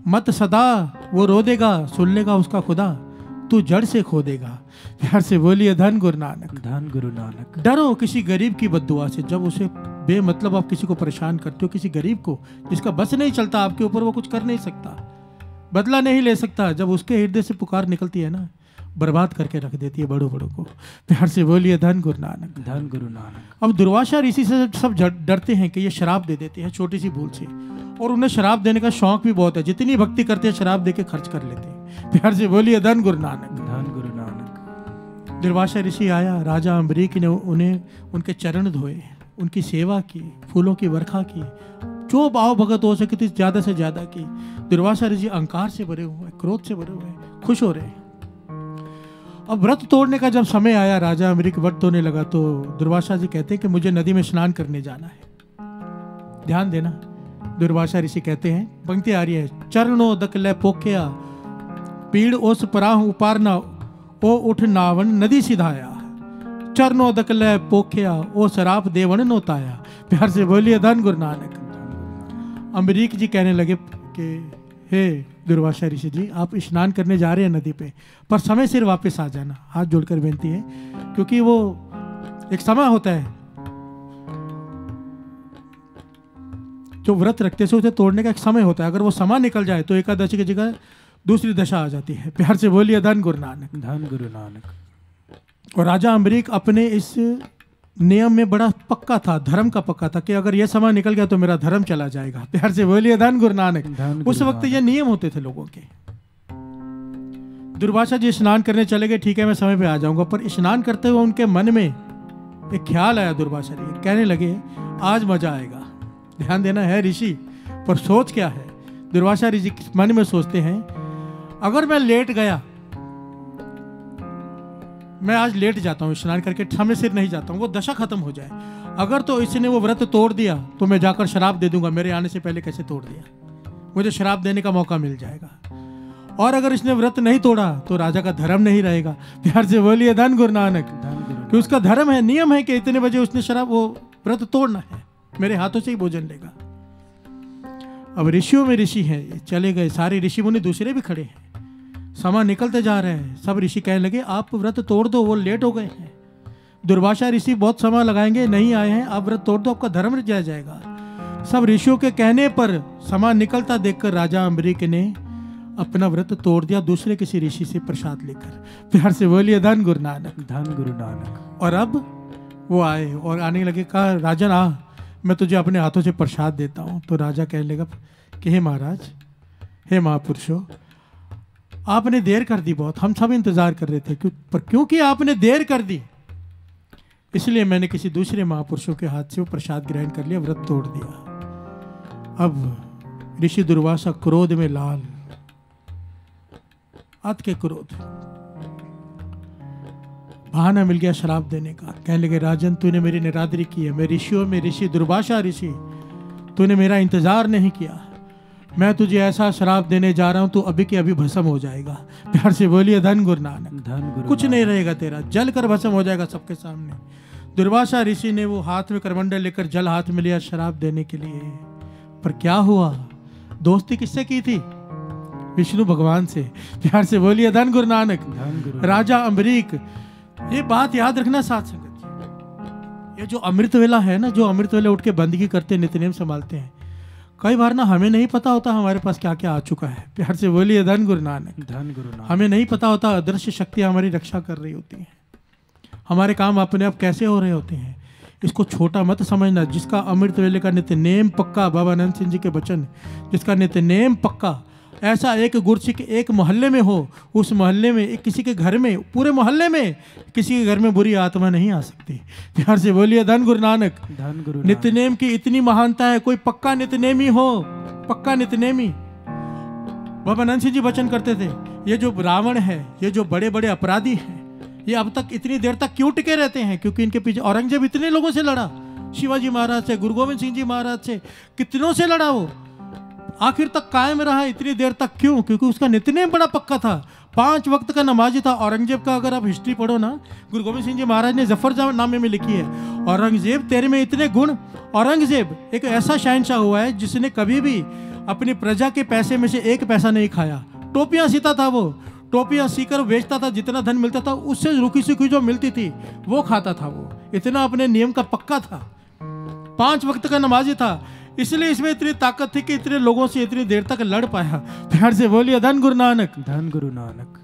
मत सदा, वो रो देगा, सुन लेगा उसका खुदा। तू जड़ से खो देगा। प्यार से बोलिए धन गुरु नानक। धन गुरु नानक। डरो किसी गरीब की बदुआ से। जब उसे बेमतलब आप किसी को परेशान करते हो किसी गरीब को जिसका बस नहीं चलता आपके ऊपर वो कुछ कर नहीं सकता। बदला नहीं ले सकता। जब उसके हृदय से पुकार निकलती है ना बर्बाद करके रख देती है बड़ों बड़ों को। प्यार से बोलिए धन गुरु नानक। धन गुरु नानक। अब दुर्वासा ऋषि से सब डरते हैं कि ये शराब दे देते हैं छोटी सी भूल से। और उन्हें शराब देने का शौक भी बहुत है। जितनी भक्ति करते हैं शराब दे के खर्च कर लेते हैं। प्यार से बोलिए धन गुरु नानक। धन गुरु नानक। दुर्वासा ऋषि आया राजा अम्बरीक ने उन्हें उनके चरण धोए उनकी सेवा की फूलों की वर्खा की जो भाव भगत हो सके थी ज़्यादा से ज़्यादा की। दुर्वासा ऋषि अहंकार से भरे हुए क्रोध से भरे हुए खुश हो रहे। हैं अब व्रत तोड़ने का जब समय आया राजा अमरीक व्रत तोड़ने लगा तो दुर्वासा जी कहते हैं कि मुझे नदी में स्नान करने जाना है। ध्यान देना दुर्वासा ऋषि कहते हैं पंक्ति आ रही है चरणों दकले पोखिया पीड़ ओस पराह उपारना ओ उठ नावन नदी सिधाया। चरणों दकले पोखिया, ओ शराप देवन नोताया। प्यार से बोलिए, धन गुरु नानक। अमरीक जी कहने लगे कि, हे दुर्वासा ऋषि जी, आप स्नान करने जा रहे हैं नदी पे, पर समय सिर वापस आ जाना। हाथ जोड़कर बेनती है, क्योंकि वो एक समय होता है। जो व्रत रखते से उसे तोड़ने का एक समय होता है। अगर वो समय निकल जाए तो एकादशी की जगह दूसरी दशा आ जाती है। प्यार से बोलिए धन गुरु नानक। धन गुरु नानक। और राजा अम्बरीक अपने इस नियम में बड़ा पक्का था धर्म का पक्का था कि अगर यह समय निकल गया तो मेरा धर्म चला जाएगा। प्यार से बोलिए धन गुरु नानक। उस वक्त ये नियम होते थे लोगों के। दुर्भाषा जी स्नान करने चले गए ठीक है मैं समय पे आ जाऊँगा। पर स्नान करते हुए उनके मन में एक ख्याल आया दुर्भाषा जी। कहने लगे आज मज़ा आएगा। ध्यान देना है ऋषि पर सोच क्या है? दुर्भाषा ऋषि मन में सोचते हैं अगर मैं लेट गया, मैं आज लेट जाता हूँ, स्नान करके समय सिर नहीं जाता हूँ, वो दशा खत्म हो जाए। अगर तो इसने वो व्रत तोड़ दिया तो मैं जाकर शराब दे दूँगा, मेरे आने से पहले कैसे तोड़ दिया? मुझे शराब देने का मौका मिल जाएगा। और अगर इसने व्रत नहीं तोड़ा तो राजा का धर्म नहीं रहेगा। प्यार से बोलिए, धन गुरु नानक। कि उसका धर्म है, नियम है कि इतने बजे उसने शराब, वो व्रत तोड़ना है, मेरे हाथों से ही भोजन लेगा। अब ऋषियों में ऋषि हैं, चले गए, सारे ऋषि मुनि दूसरे भी खड़े हैं। समय निकलते जा रहे हैं। सब ऋषि कहने लगे आप व्रत तोड़ दो वो लेट हो गए हैं। दुर्भाषा ऋषि बहुत समय लगाएँगे नहीं आए हैं आप व्रत तोड़ दो आपका धर्म रह जाएगा। सब ऋषियों के कहने पर समय निकलता देखकर राजा अम्बरीक ने अपना व्रत तोड़ दिया दूसरे किसी ऋषि से प्रसाद लेकर। प्यार से बोलिए धन गुरु नानक। धन गुरु नानक। और अब वो आए और आने लगे कहा राजन आ मैं तुझे अपने हाथों से प्रसाद देता हूँ। तो राजा कहने लगा कि हे महाराज हे महापुरुषों आपने देर कर दी बहुत। हम सब इंतज़ार कर रहे थे क्यों पर क्योंकि आपने देर कर दी, इसलिए मैंने किसी दूसरे महापुरुषों के हाथ से वो प्रसाद ग्रहण कर लिया, व्रत तोड़ दिया। अब ऋषि दुर्वासा क्रोध में लाल। अत के क्रोध। बहाना मिल गया शराब देने का। कहने लगे, राजन, तूने मेरी निरादरी की है। मैं ऋषियों में ऋषि दुर्भाषा ऋषि, तूने मेरा इंतज़ार नहीं किया। मैं तुझे ऐसा शराब देने जा रहा हूँ तू अभी के अभी भस्म हो जाएगा। प्यार से बोलिए धन गुरु नानक। धन गुरु कुछ नहीं रहेगा तेरा जल कर भस्म हो जाएगा सबके सामने। दुर्वासा ऋषि ने वो हाथ में करमंडल लेकर जल हाथ में लिया शराब देने के लिए। पर क्या हुआ? दोस्ती किससे की थी? विष्णु भगवान से। प्यार से बोलिए धन गुरु नानक। राजा अम्बरीक ये बात याद रखना साथ संगत ये जो अमृत वेला है ना जो अमृत वेला उठ के बंदगी करते नित्यनेम संभालते हैं कई बार ना हमें नहीं पता होता हमारे पास क्या क्या आ चुका है। प्यार से बोलिए धन गुरु नानक। धन गुरु नानक। हमें नहीं पता होता अदृश्य शक्ति हमारी रक्षा कर रही होती है। हमारे काम अपने आप कैसे हो रहे होते हैं? इसको छोटा मत समझना जिसका अमृत वेले का नित्य नेम पक्का बाबा नंद सिंह जी के वचन जिसका नित्य नेम पक्का ऐसा एक गुरसिक एक मोहल्ले में हो उस मोहल्ले में एक किसी के घर में पूरे मोहल्ले में किसी के घर में बुरी आत्मा नहीं आ सकती। प्यार से बोलिए धन गुरु नानक धन गुरु नित्यनेम की इतनी महानता है कोई पक्का नित्यनेमी हो पक्का नित्यनेमी बाबा नंद सिंह जी वचन करते थे ये जो रावण है ये जो बड़े बड़े अपराधी हैं ये अब तक इतनी देर तक क्यों टिके रहते हैं? क्योंकि इनके पीछे औरंगज़ेब इतने लोगों से लड़ा। शिवाजी महाराज से गुरु गोविंद सिंह जी महाराज से कितनों से लड़ा वो? आखिर तक कायम रहा, इतनी देर तक क्यों? क्योंकि उसका नित्यनेम बड़ा पक्का था। पाँच वक्त का नमाजी था। औरंगज़ेब का अगर आप हिस्ट्री पढ़ो ना, गुरु गोविंद सिंह जी महाराज ने ज़फ़र जहाँ नामे में लिखी है, औरंगज़ेब तेरे में इतने गुण। औरंगज़ेब एक ऐसा शहनशाह हुआ है जिसने कभी भी अपनी प्रजा के पैसे में से एक पैसा नहीं खाया। टोपियाँ सीता था वो। टोपियाँ सीकर बेचता था, जितना धन मिलता था, उससे रुकी सुखी जो मिलती थी, वो खाता था वो। इतना अपने नियम का पक्का था। पाँच वक्त का नमाजी था। इसलिए इसमें इतनी ताकत थी कि इतने लोगों से इतनी देर तक लड़ पाया प्यार से बोलिए धन गुरु नानक। धन गुरु नानक।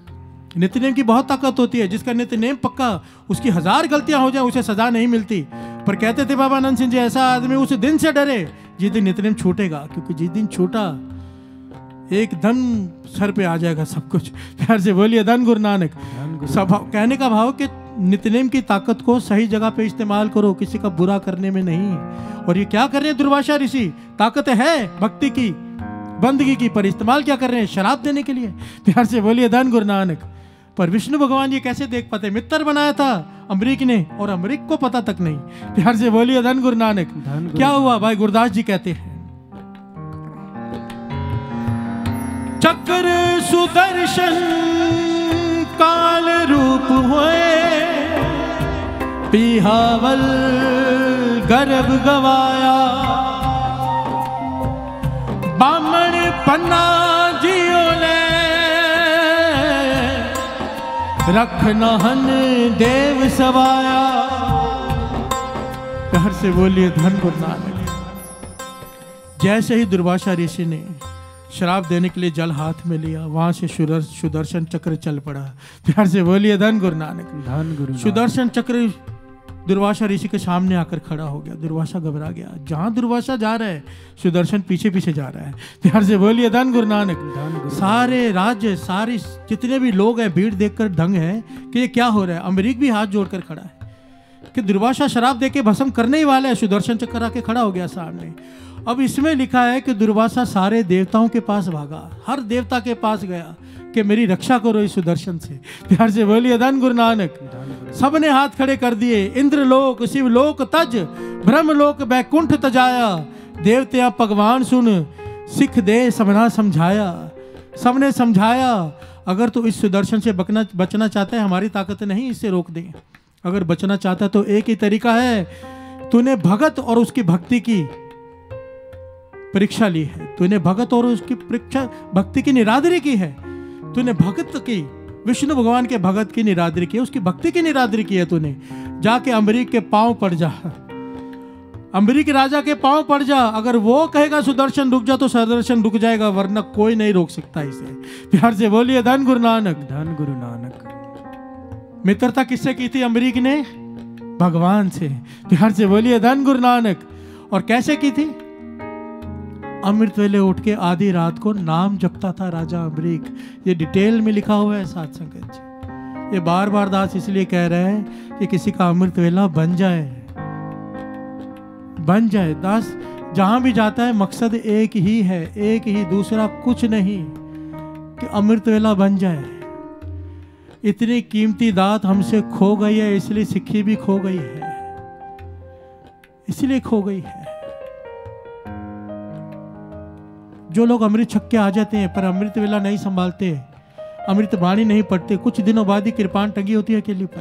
नित्यनेम की बहुत ताकत होती है जिसका नित्यनेम पक्का उसकी हज़ार गलतियाँ हो जाए उसे सजा नहीं मिलती। पर कहते थे बाबा आनंद सिंह जी ऐसा आदमी उस दिन से डरे जिस दिन नित्यनेम छूटेगा क्योंकि जिस दिन छूटा एकदम सर पे आ जाएगा सब कुछ। प्यार से बोलिए धन गुरु नानक। सब कहने का भाव कि नित्यनेम की ताकत को सही जगह पे इस्तेमाल करो किसी का बुरा करने में नहीं। और ये क्या कर रहे हैं दुर्भाषा ऋषि? ताकत है भक्ति की बंदगी की पर इस्तेमाल क्या कर रहे हैं? शराब देने के लिए। प्यार से बोलिए धन गुरु नानक पर विष्णु भगवान ये कैसे देख पाते? मित्र बनाया था अमरीक ने और अमरीक को पता तक नहीं। प्यार से बोलिए धन गुरु नानक क्या हुआ? भाई गुरुदास जी कहते हैं। चक्र सुदर्शन काल रूप हुए पिहावल गर्भ गवाया। बामण पन्ना जियो ले। रख नहन देव सवाया। घर से बोलिए धन गुरु नानक। जैसे ही दुर्भाषा ऋषि ने शराब देने के लिए जल हाथ में लिया वहाँ से सुदर्शन चक्र चल पड़ा। प्यार से बोलिए धन गुरु नानक। धन गुरु सुदर्शन चक्र दुर्वासा ऋषि के सामने आकर खड़ा हो गया। दुर्वासा घबरा गया। जहाँ दुर्वासा जा रहा है सुदर्शन पीछे पीछे जा रहा है। प्यार से बोलिए धन गुरु नानक। सारे राज्य सारे जितने भी लोग हैं भीड़ देखकर ढंग है कि ये क्या हो रहा है। अमरीक भी हाथ जोड़कर खड़ा है। कि दुर्वासा शराब देके भस्म करने ही वाला है सुदर्शन चक्कर आके खड़ा हो गया सामने। अब इसमें लिखा है कि दुर्वासा सारे देवताओं के पास भागा। हर देवता के पास गया कि मेरी रक्षा करो इस सुदर्शन से। प्यार से बोलिए धन गुरु नानक गुरु सबने हाथ खड़े कर दिए। इंद्र इंद्रलोक शिवलोक तज ब्रह्मलोक बैकुंठ तजाया। देवत्या भगवान सुन सिख दे सबना समझाया। सबने समझाया अगर तू तो इस सुदर्शन से बचना बचना चाहता है हमारी ताकत नहीं इससे रोक दे। अगर बचना चाहता है तो एक ही तरीका है तूने भगत और उसकी भक्ति की। परीक्षा ली है। तूने भगत और उसकी परीक्षा भक्ति की निरादरी की है। तूने भगत की विष्णु भगवान के भगत की निरादरी की है, उसकी भक्ति की निरादरी की है तूने। जाके अमरीक के पाँव पड़ जा। अमरीक राजा के पाँव पड़ जा। अगर वो कहेगा सुदर्शन रुक जा तो सुदर्शन रुक जाएगा वरना कोई नहीं रोक सकता इसे। प्यार से बोलिए धन गुरु नानक धन गुरु नानक। मित्रता किससे की थी अमरीक ने? भगवान से। प्यार से बोलिए धन गुरु नानक। और कैसे की थी? अमृत वेले उठ के आधी रात को नाम जपता था राजा अमरीक। ये डिटेल में लिखा हुआ है सात संगत जी। ये बार बार दास इसलिए कह रहे हैं कि किसी का अमृत वेला बन जाए। बन जाए। दास जहाँ भी जाता है, मकसद एक ही है, एक ही, दूसरा कुछ नहीं कि अमृत वेला बन जाए। इतनी कीमती दात हमसे खो गई है, इसलिए सिक्खी भी खो गई है। इसलिए खो गई है। जो लोग अमृत छक के आ जाते हैं पर अमृत वेला नहीं संभालते। अमृत बाणी नहीं पढ़ते। कुछ दिनों बाद ही कृपान टंगी होती है अकेली पर।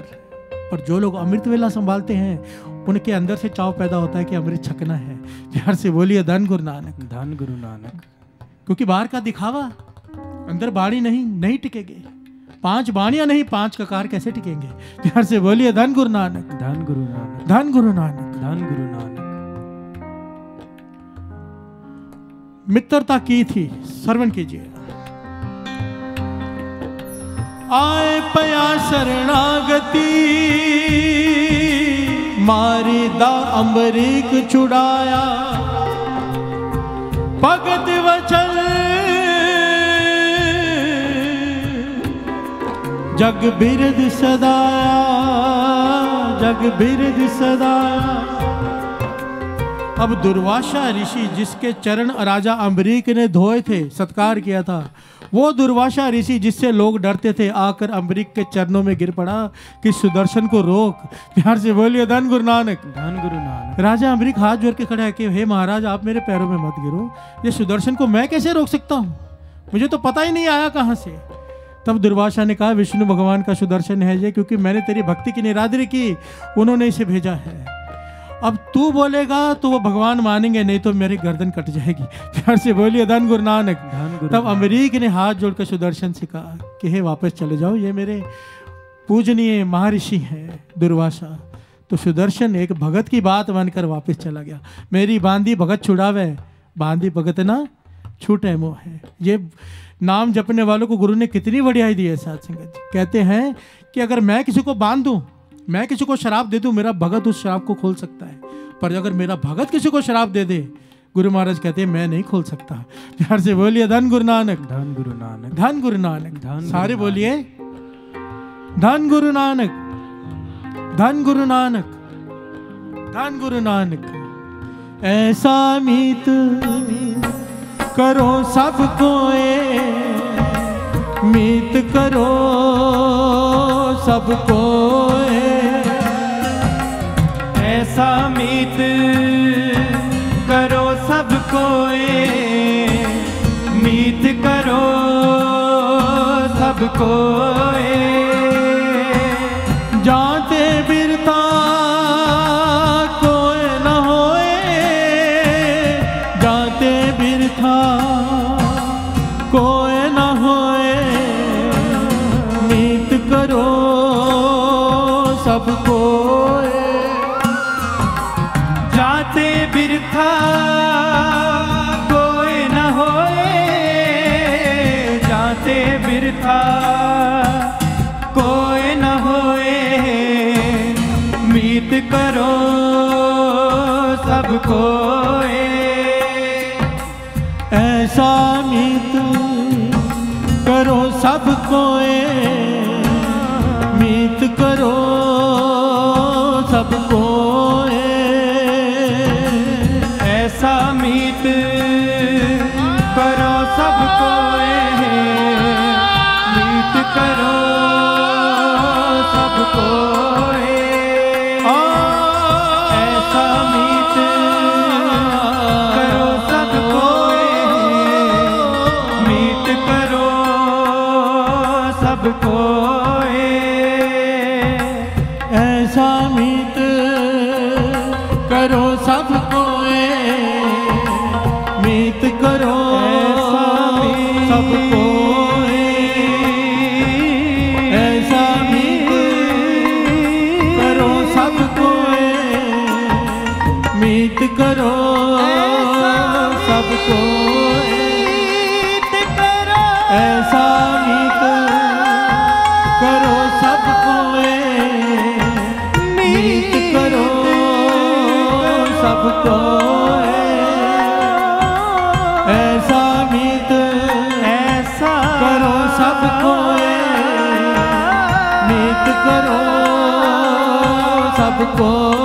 पर जो लोग अमृत वेला संभालते हैं उनके अंदर से चाव पैदा होता है कि अमृत छकना है। प्यार से बोलिए धन गुरु नानक। धन गुरु नानक। क्योंकि बाहर का दिखावा अंदर बाणी नहीं नहीं टिकेगे। पाँच बाणियाँ नहीं पाँच ककार कैसे टिकेंगे? प्यार से बोलिए धन गुरु नानक। धन गुरु नानक। धन गुरु नानक। धन गुरु नानक। मित्रता की थी श्रवण कीजिए। आए पया शरणागति मारी दा अमरीक छुड़ाया। भगत वचल जग बिरद सदाया, जग बिरद सदाया। अब दुर्वासा ऋषि जिसके चरण राजा अम्बरीक ने धोए थे सत्कार किया था वो दुर्वासा ऋषि जिससे लोग डरते थे आकर अम्बरीक के चरणों में गिर पड़ा कि सुदर्शन को रोक। प्यार से बोलिए धन गुरु नानक। धन गुरु नानक। राजा अम्बरीक हाथ जोड़ के खड़ा है कि हे महाराज आप मेरे पैरों में मत गिरो। ये सुदर्शन को मैं कैसे रोक सकता हूँ? मुझे तो पता ही नहीं आया कहाँ से। तब दुर्वासा ने कहा विष्णु भगवान का सुदर्शन है ये क्योंकि मैंने तेरी भक्ति की निरादरी की। उन्होंने इसे भेजा है। अब तू बोलेगा तो वो भगवान मानेंगे नहीं तो मेरी गर्दन कट जाएगी। प्यार से बोलिए धन गुरु नानक तब अमरीक ने हाथ जोड़कर सुदर्शन से कहा कि हे वापस चले जाओ ये मेरे पूजनीय महर्षि हैं दुर्वासा। तो सुदर्शन एक भगत की बात मानकर वापस चला गया। मेरी बांदी भगत छुड़ावे बांदी भगत ना छूटे मोह है। ये नाम जपने वालों को गुरु ने कितनी बढ़ियाई दी है साथ संगत कहते हैं कि अगर मैं किसी को बाँध दूँ मैं किसी को शराब दे दूँ मेरा भगत उस शराब को खोल सकता है। पर अगर मेरा भगत किसी को शराब दे दे गुरु महाराज कहते हैं मैं नहीं खोल सकता। प्यार से बोलिए धन गुरु नानक। धन गुरु नानक। धन गुरु नानक। धन सारे बोलिए धन गुरु नानक। धन गुरु नानक। धन गुरु नानक। ऐसा मीत करो सबको मीत करो सबको ऐसा मीत करो सबको मीत करो सबको सबको मीत करो सबको। ऐसा मीत करो सबको मीत करो सबको ऐसा मीत ऐसा करो सबको मीत करो सबको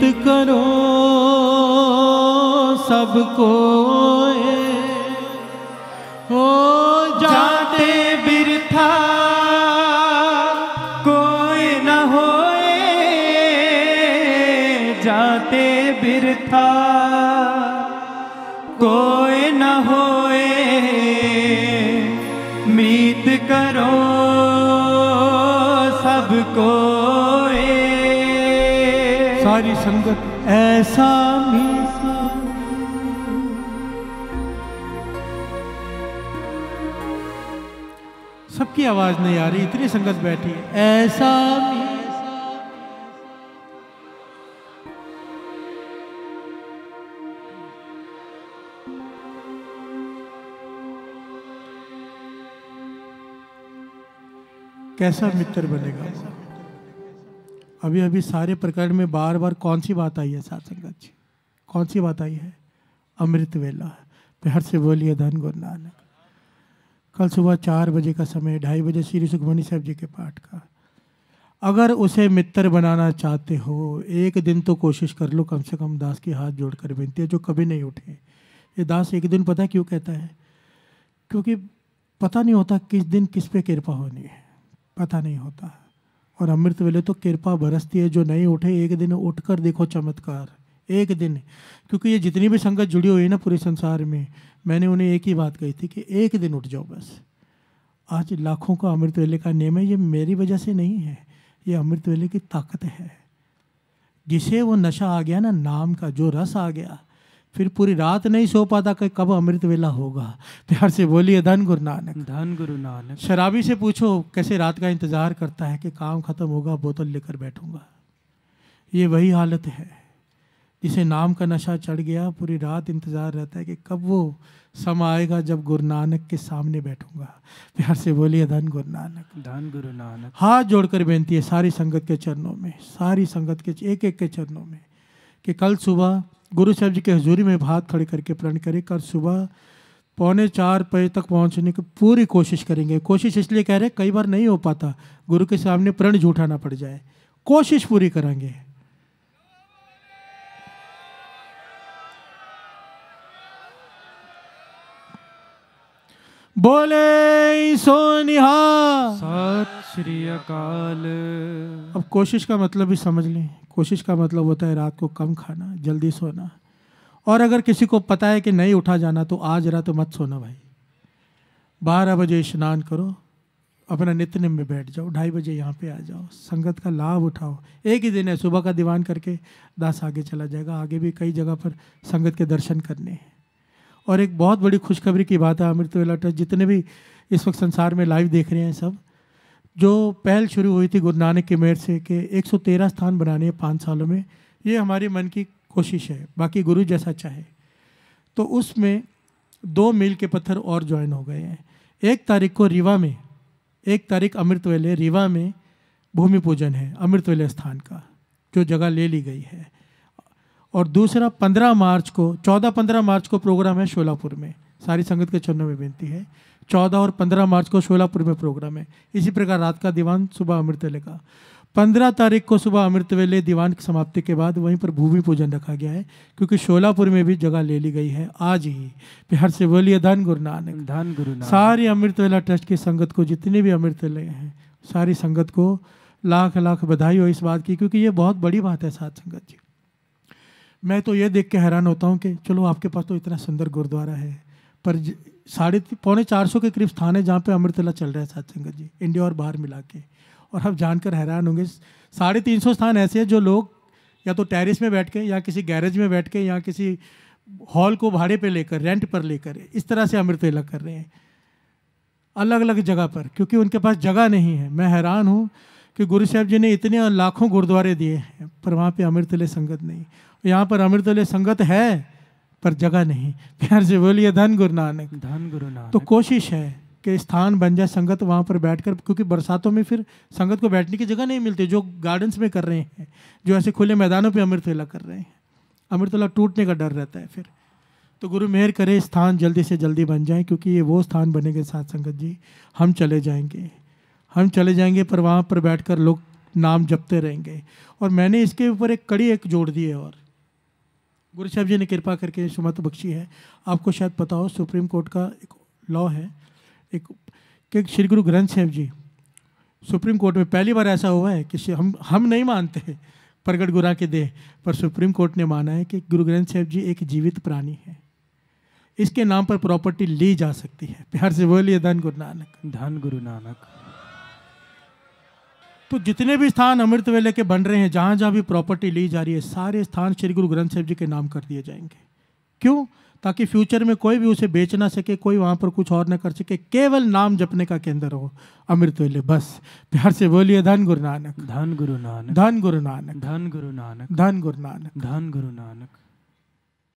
मीत करो सबको संगत, ऐसा मीत सबकी आवाज़ नहीं आ रही, इतनी संगत बैठी है। ऐसा कैसा मित्र बनेगा? अभी अभी सारे प्रकरण में बार बार कौन सी बात आई है सात संगत जी? कौन सी बात आई है? अमृत वेला प्यार से बोलिए धन गुरु नानक। कल सुबह चार बजे का समय ढाई बजे श्री सुखमणि साहब जी के पाठ का। अगर उसे मित्र बनाना चाहते हो, एक दिन तो कोशिश कर लो, कम से कम दास की हाथ जोड़कर विनती है, जो कभी नहीं उठे। ये दास एक दिन पता क्यों कहता है? क्योंकि पता नहीं होता किस दिन किस पे कृपा होनी है। पता नहीं होता। और अमृत वेले तो कृपा बरसती है, जो नहीं उठे, एक दिन उठकर देखो चमत्कार। एक दिन, क्योंकि ये जितनी भी संगत जुड़ी हुई है ना पूरे संसार में, मैंने उन्हें एक ही बात कही थी कि एक दिन उठ जाओ बस। आज लाखों का अमृत वेले का नियम है, ये मेरी वजह से नहीं है, ये अमृत वेले की ताकत है। जिसे वो नशा आ गया ना, नाम का जो रस आ गया फिर पूरी रात नहीं सो पाता कि कब अमृत वेला होगा। प्यार से बोलिए धन गुरु नानक। धन गुरु नानक। शराबी से पूछो कैसे रात का इंतज़ार करता है कि काम खत्म होगा बोतल लेकर बैठूँगा। ये वही हालत है जिसे नाम का नशा चढ़ गया पूरी रात इंतज़ार रहता है कि कब वो समय आएगा जब गुरु नानक के सामने बैठूँगा। प्यार से बोलिए धन गुरु नानक। धन गुरु नानक। हाथ जोड़कर बेनती है सारी संगत के चरणों में सारी संगत के एक एक के चरणों में कि कल सुबह गुरु साहब जी के हजूरी में भात खड़े करके प्रण करें, कल सुबह पौने चार बजे तक पहुँचने की पूरी कोशिश करेंगे। कोशिश इसलिए कह रहे कई बार नहीं हो पाता। गुरु के सामने प्रण झूठाना पड़ जाए। कोशिश पूरी करेंगे। बोले सोनिहा सत श्री अकाल अब कोशिश का मतलब भी समझ लें। कोशिश का मतलब होता है रात को कम खाना जल्दी सोना। और अगर किसी को पता है कि नहीं उठा जाना तो आज रात तो मत सोना भाई। बारह बजे स्नान करो अपना नित्य नियम में बैठ जाओ ढाई बजे यहाँ पे आ जाओ संगत का लाभ उठाओ। एक ही दिन है सुबह का दीवान करके दास आगे चला जाएगा। आगे भी कई जगह पर संगत के दर्शन करने हैं। और एक बहुत बड़ी खुशखबरी की बात है, अमृत वेला ट्रस्ट, जितने भी इस वक्त संसार में लाइव देख रहे हैं सब, जो पहल शुरू हुई थी गुरु नानक की मेहर से कि 113 स्थान बनाने हैं पाँच सालों में, ये हमारी मन की कोशिश है, बाकी गुरु जैसा चाहे। तो उसमें दो मील के पत्थर और ज्वाइन हो गए हैं। एक तारीख को रीवा में, एक तारीख अमृत वेले, रीवा में भूमि पूजन है, अमृत वेले स्थान का, जो जगह ले ली गई है। और दूसरा पंद्रह मार्च को चौदह पंद्रह मार्च को प्रोग्राम है शोलापुर में। सारी संगत के चरणों में बेनती है। चौदह और पंद्रह मार्च को शोलापुर में प्रोग्राम है। इसी प्रकार रात का दीवान सुबह अमृत वेले का। पंद्रह तारीख को सुबह अमृत वेले दीवान की समाप्ति के बाद वहीं पर भूमि पूजन रखा गया है क्योंकि शोलापुर में भी जगह ले ली गई है। आज ही प्यार से बोलिए धन गुरु नानक। धन गुरु नानक। सारी अमृत वेला ट्रस्ट की संगत को जितने भी अमृत वेले हैं सारी संगत को लाख लाख बधाई हो इस बात की क्योंकि ये बहुत बड़ी बात है सात संगत जी मैं तो ये देख के हैरान होता हूँ कि चलो आपके पास तो इतना सुंदर गुरुद्वारा है। पर साढ़े पौने चार सौ के करीब स्थान है जहाँ पे अमृतला चल रहा है सत्संगत जी, इंडिया और बाहर मिला के। और आप जानकर हैरान होंगे, साढ़े तीन सौ स्थान ऐसे हैं जो लोग या तो टेरिस में बैठ के, या किसी गैरेज में बैठ के, या किसी हॉल को भाड़े पे लेकर, रेंट पर लेकर, इस तरह से अमृतवेला कर रहे हैं। अलग अलग जगह पर, क्योंकि उनके पास जगह नहीं है। मैं हैरान हूँ कि गुरु साहब जी ने इतने लाखों गुरुद्वारे दिए हैं, पर वहाँ पे अमृतले संगत नहीं। यहाँ पर अमृतले संगत है पर जगह नहीं। प्यार से बोलिए धन गुरु नानक। धन गुरु नानक। तो कोशिश है कि स्थान बन जाए संगत वहाँ पर बैठकर क्योंकि बरसातों में फिर संगत को बैठने की जगह नहीं मिलती जो गार्डन्स में कर रहे हैं जो ऐसे खुले मैदानों पे अमृतवेला कर रहे हैं। अमृतवेला टूटने का डर रहता है फिर। तो गुरु मेहर करे स्थान जल्दी से जल्दी बन जाए क्योंकि ये वो स्थान बनेंगे साथ संगत जी। हम चले जाएँगे। हम चले जाएँगे पर वहाँ पर बैठकर लोग नाम जपते रहेंगे। और मैंने इसके ऊपर एक कड़ी एक जोड़ दी है और। गुरु साहब जी ने कृपा करके सुमत बख्शी है। आपको शायद पता हो, सुप्रीम कोर्ट का एक लॉ है। एक, कि श्री गुरु ग्रंथ साहब जी, सुप्रीम कोर्ट में पहली बार ऐसा हुआ है कि हम हम नहीं मानते, प्रगट गुरा के देह, पर सुप्रीम कोर्ट ने माना है कि गुरु ग्रंथ साहब जी एक जीवित प्राणी है। इसके नाम पर प्रॉपर्टी ली जा सकती है। प्यार से बोलिए, धन गुरु नानक। धन गुरु नानक। तो जितने भी स्थान अमृत वेले के बन रहे हैं जहाँ जहाँ भी प्रॉपर्टी ली जा रही है सारे स्थान श्री गुरु ग्रंथ साहब जी के नाम कर दिए जाएँगे। क्यों? ताकि फ्यूचर में कोई भी उसे बेच ना सके कोई वहाँ पर कुछ और ना कर सके केवल नाम जपने का केंद्र हो अमृत वेले बस। प्यार से बोलिए धन गुरु नानक। धन गुरु नानक। धन गुरु नानक। धन गुरु नानक। धन गुरु नानक। धन गुरु नानक।